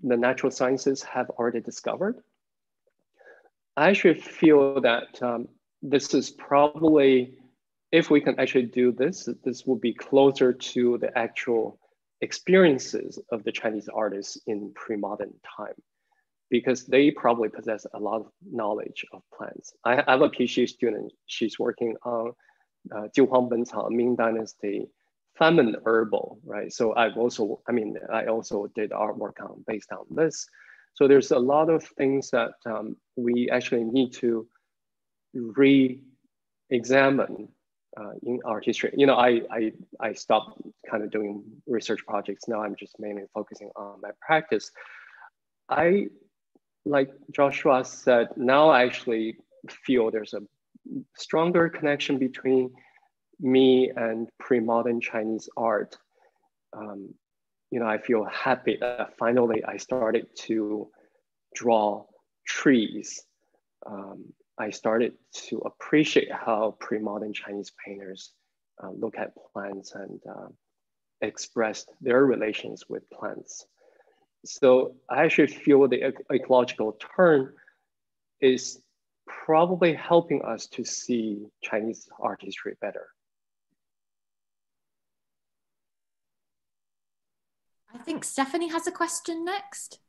the natural sciences have already discovered. I actually feel that um, this is probably, if we can actually do this, this will be closer to the actual experiences of the Chinese artists in pre-modern time because they probably possess a lot of knowledge of plants. I have a PhD student, she's working on uh, Jiu Huang Ben Cao, Ming Dynasty feminine herbal, right? So I've also, I mean, I also did artwork on based on this. So there's a lot of things that um, we actually need to re-examine uh, in art history. You know, I, I, I stopped kind of doing research projects. Now I'm just mainly focusing on my practice. I like Joshua said, now I actually feel there's a stronger connection between me and pre-modern Chinese art. Um, you know, I feel happy that finally I started to draw trees. Um, I started to appreciate how pre-modern Chinese painters uh, look at plants and uh, express their relations with plants. So I actually feel the ecological turn is probably helping us to see Chinese art history better. Think Stephanie has a question next.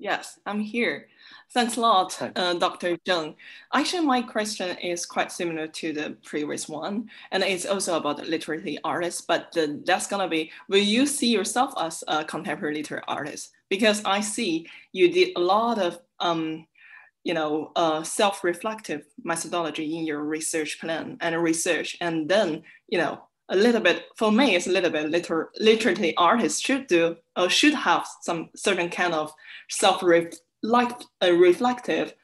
Yes, I'm here. Thanks a lot, uh, Dr. Zheng. Actually, my question is quite similar to the previous one, and it's also about literary artists, but the, that's gonna be, will you see yourself as a contemporary literary artist? Because I see you did a lot of, um, you know, uh, self-reflective methodology in your research plan and research, and then, you know, a little bit for me it's a little bit liter- literally artists should do or should have some certain kind of self like a reflective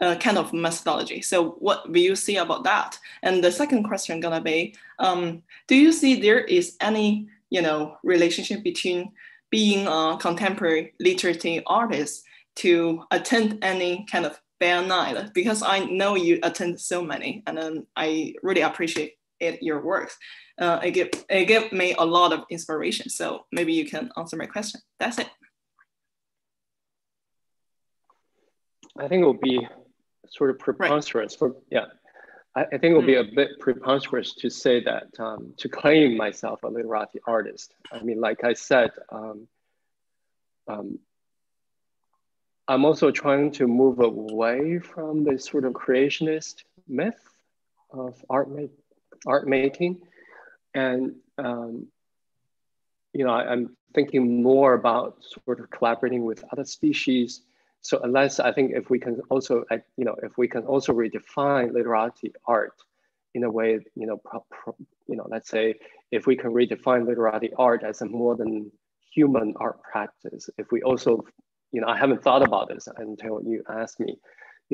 uh, kind of methodology. So what do you see about that? And the second question gonna be um, do you see there is any you know relationship between being a contemporary literary artist to attend any kind of biennale? Because i know you attend so many and then i really appreciate your works uh, it gave it gave me a lot of inspiration. So maybe you can answer my question. That's it. I think it will be sort of preposterous right. for yeah. I, I, think it will mm. be a bit preposterous to say that um, to claim myself a literati artist. I mean, like I said, um, um, I'm also trying to move away from the sort of creationist myth of art, art making and um, you know, I, am thinking more about sort of collaborating with other species. So unless I think if we can also, you know, if we can also redefine literati art in a way, you know, pro, pro, you know, let's say if we can redefine literati art as a more than human art practice, if we also, you know, I haven't thought about this until you asked me,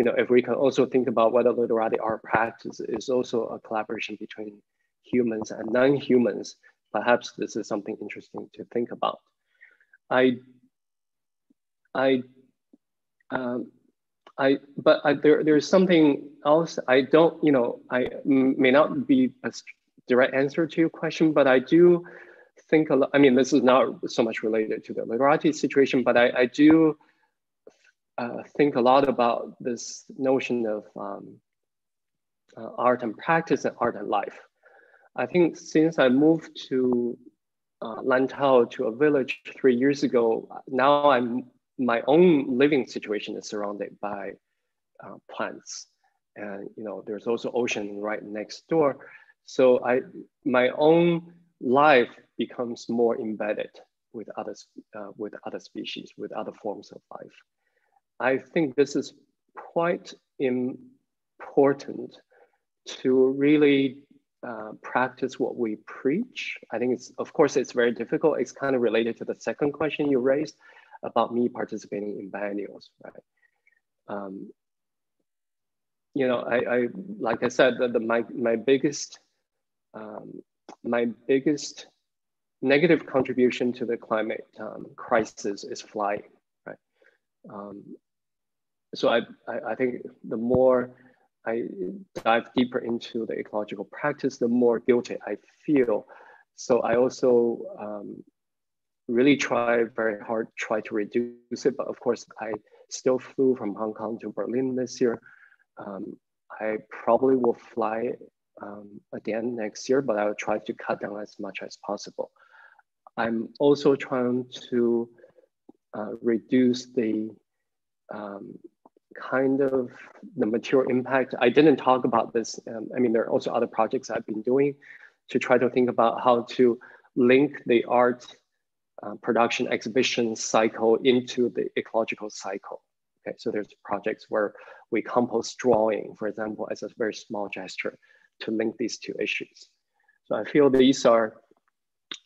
you know, if we can also think about whether literati art practice is also a collaboration between humans and non-humans, perhaps this is something interesting to think about. I, I, um, I, but I, there, there's something else. I don't, you know, I may not be a direct answer to your question, but I do think a lot. I mean, this is not so much related to the literati situation, but I, I do uh, think a lot about this notion of um, uh, art and practice and art and life. I think since I moved to uh, Lantau to a village three years ago, now I'm my own living situation is surrounded by uh, plants, and you know there's also ocean right next door. So I my own life becomes more embedded with other uh, with other species, with other forms of life. I think this is quite important to really uh, practice what we preach. I think it's, of course, it's very difficult. It's kind of related to the second question you raised about me participating in biennials, right? Um, you know, I, I, like I said, the, the my, my biggest, um, my biggest negative contribution to the climate um, crisis is flying, right? So I, I, I think the more I dive deeper into the ecological practice, the more guilty I feel. So I also um, really try very hard, try to reduce it. But of course, I still flew from Hong Kong to Berlin this year. Um, I probably will fly um, again next year, but I will try to cut down as much as possible. I'm also trying to uh, reduce the um, kind of the material impact. I didn't talk about this. Um, I mean, there are also other projects I've been doing to try to think about how to link the art uh, production exhibition cycle into the ecological cycle. Okay, so there's projects where we compost drawing, for example, as a very small gesture to link these two issues. So I feel these are,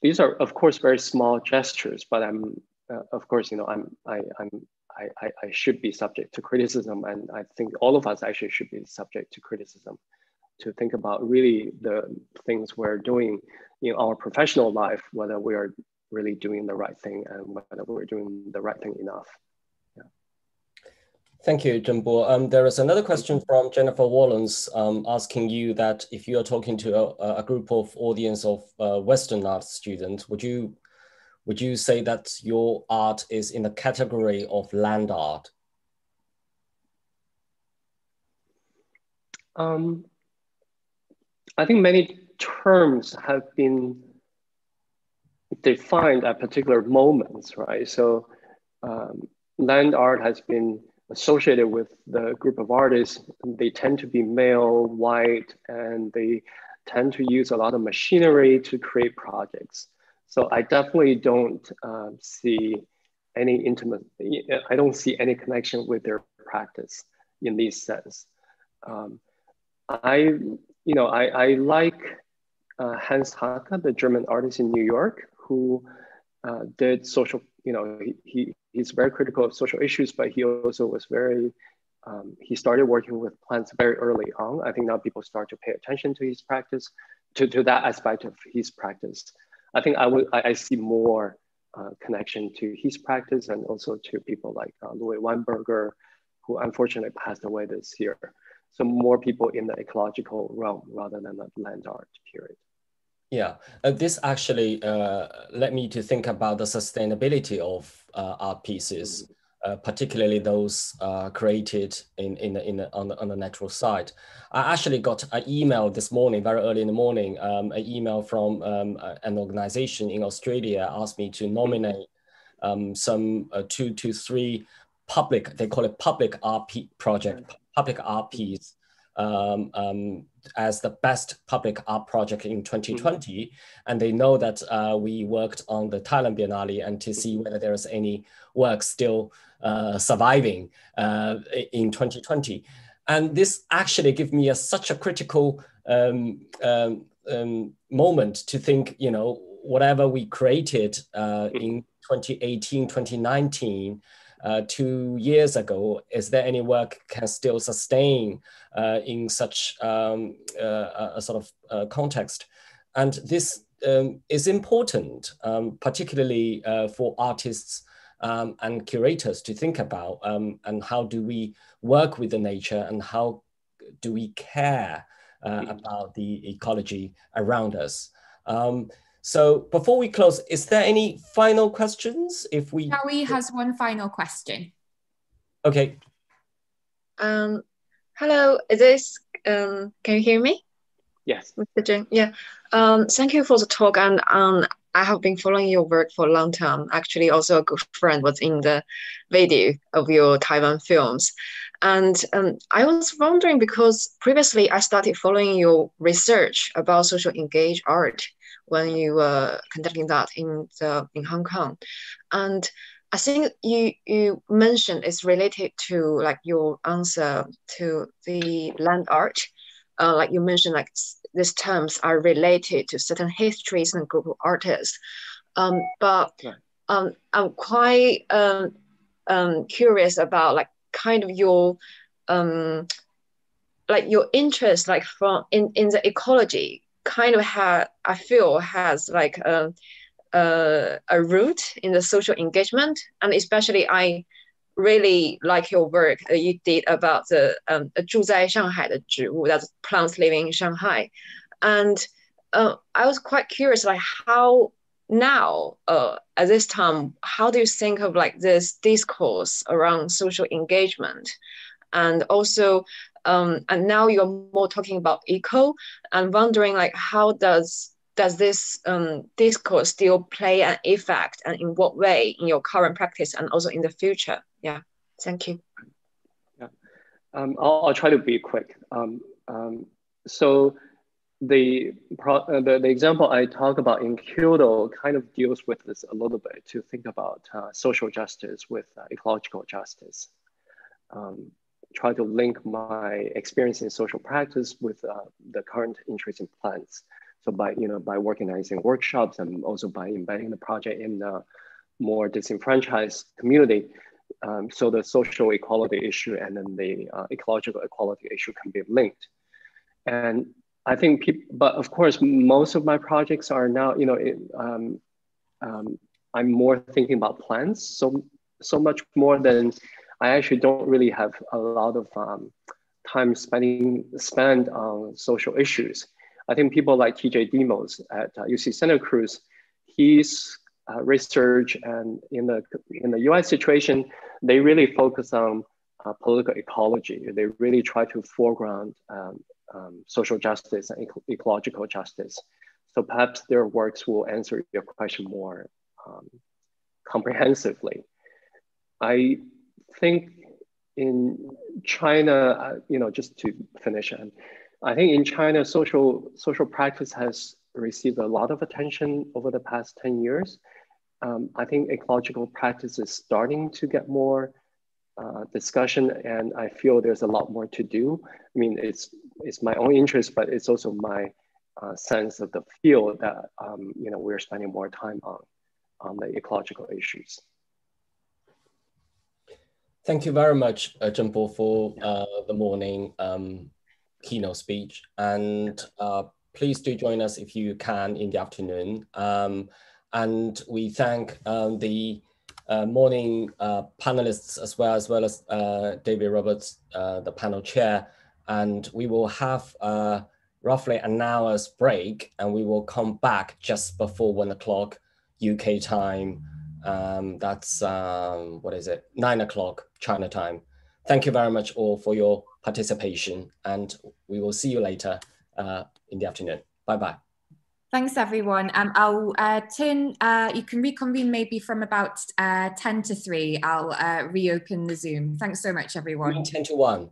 these are of course very small gestures, but I'm, uh, of course, you know, I'm, I, I'm I, I, should be subject to criticism. And I think all of us actually should be subject to criticism to think about really the things we're doing in our professional life, whether we are really doing the right thing and whether we're doing the right thing enough. Thank you, Zheng Bo. Um, there is another question from Jennifer Wallens um, asking you that if you are talking to a, a group of audience of uh, Western art students, would you would you say that your art is in the category of land art? Um, I think many terms have been defined at particular moments, right? So um, land art has been associated with the group of artists. They tend to be male, white, and they tend to use a lot of machinery to create projects. So I definitely don't um, see any intimate, I don't see any connection with their practice in this sense. Um, I, you know, I, I like uh, Hans Haacke, the German artist in New York, who uh, did social, you know, he, he, he's very critical of social issues, but he also was very, um, he started working with plants very early on. I think now people start to pay attention to his practice, to, to that aspect of his practice. I think I would, I, I see more uh, connection to his practice and also to people like uh, Lois Weinberger, who unfortunately passed away this year. So more people in the ecological realm rather than the land art period. Yeah, uh, this actually uh, led me to think about the sustainability of uh, art pieces, uh, particularly those uh, created in, in, in on, the, on the natural side. I actually got an email this morning, very early in the morning, um, an email from um, an organization in Australia asked me to nominate um, some uh, two to three public, they call it public art project, public RPs um, um, as the best public art project in 2020. Mm-hmm. And they know that uh, we worked on the Thailand Biennale and to see whether there's any work still surviving uh, in 2020. And this actually gave me a, such a critical um, um, um moment to think, you know, whatever we created uh, mm-hmm. in 2018, 2019, uh, two years ago, is there any work can still sustain uh, in such um, uh, a sort of uh, context? And this um, is important, um, particularly uh, for artists um, and curators to think about um, and how do we work with the nature and how do we care uh, about the ecology around us. Um, so before we close, is there any final questions? If we Howie has one final question. Okay. Um, hello, is this um, can you hear me? Yes. Mr. Jing. Yeah. Um, thank you for the talk and um I have been following your work for a long time. Actually, also a good friend was in the video of your Taiwan films. And um, I was wondering because previously I started following your research about social engaged art when you were conducting that in the in Hong Kong, and I think you you mentioned it's related to like your answer to the land art, uh, like you mentioned like these terms are related to certain histories and group of artists, um, but um, I'm quite um, um, curious about like kind of your um, like your interest like from in, in the ecology kind of have I feel has like a, a, a root in the social engagement, and especially I really like your work that you did about the um, 住在上海的植物 that's plants living in Shanghai, and uh, I was quite curious like how now uh, at this time how do you think of like this discourse around social engagement and also um, and now you're more talking about eco and wondering like how does does this um, discourse still play an effect and in what way in your current practice and also in the future Yeah thank you yeah um, I'll, I'll, try to be quick um, um so the, uh, the, the example I talk about in Kyoto kind of deals with this a little bit to think about uh, social justice with uh, ecological justice. Um, try to link my experience in social practice with uh, the current interest in plants. So by you know by organizing workshops and also by embedding the project in a more disenfranchised community, Um, so the social equality issue and then the uh, ecological equality issue can be linked. And I think people, but of course, most of my projects are now, you know, it, um, um, I'm more thinking about plants. So, so much more than I actually don't really have a lot of um, time spending spent on social issues. I think people like TJ Demos at uh, UC Santa Cruz, his uh, research and in the in the US situation, they really focus on uh, political ecology. They really try to foreground um, um, social justice and ecological justice. So perhaps their works will answer your question more um, comprehensively. I think in China, uh, you know, just to finish, um, I think in China, social social practice has received a lot of attention over the past 10 years. Um, I think ecological practice is starting to get more uh, discussion and I feel there's a lot more to do. I mean, it's, it's my own interest, but it's also my uh, sense of the field that, um, you know, we're spending more time on, on the ecological issues. Thank you very much, uh, Zheng Bo, for uh, the morning um, keynote speech. And uh, please do join us if you can in the afternoon. And we thank um, the uh, morning uh, panelists as well as well as uh, David Roberts, uh, the panel chair. And we will have uh, roughly an hour's break and we will come back just before one o'clock UK time. Um, that's, um, what is it, nine o'clock China time. Thank you very much all for your participation and we will see you later uh, in the afternoon. Bye-bye. Thanks, everyone. Um, I'll uh, turn, uh, you can reconvene maybe from about uh, 10 to 3. I'll uh, reopen the Zoom. Thanks so much, everyone. 10 to 1.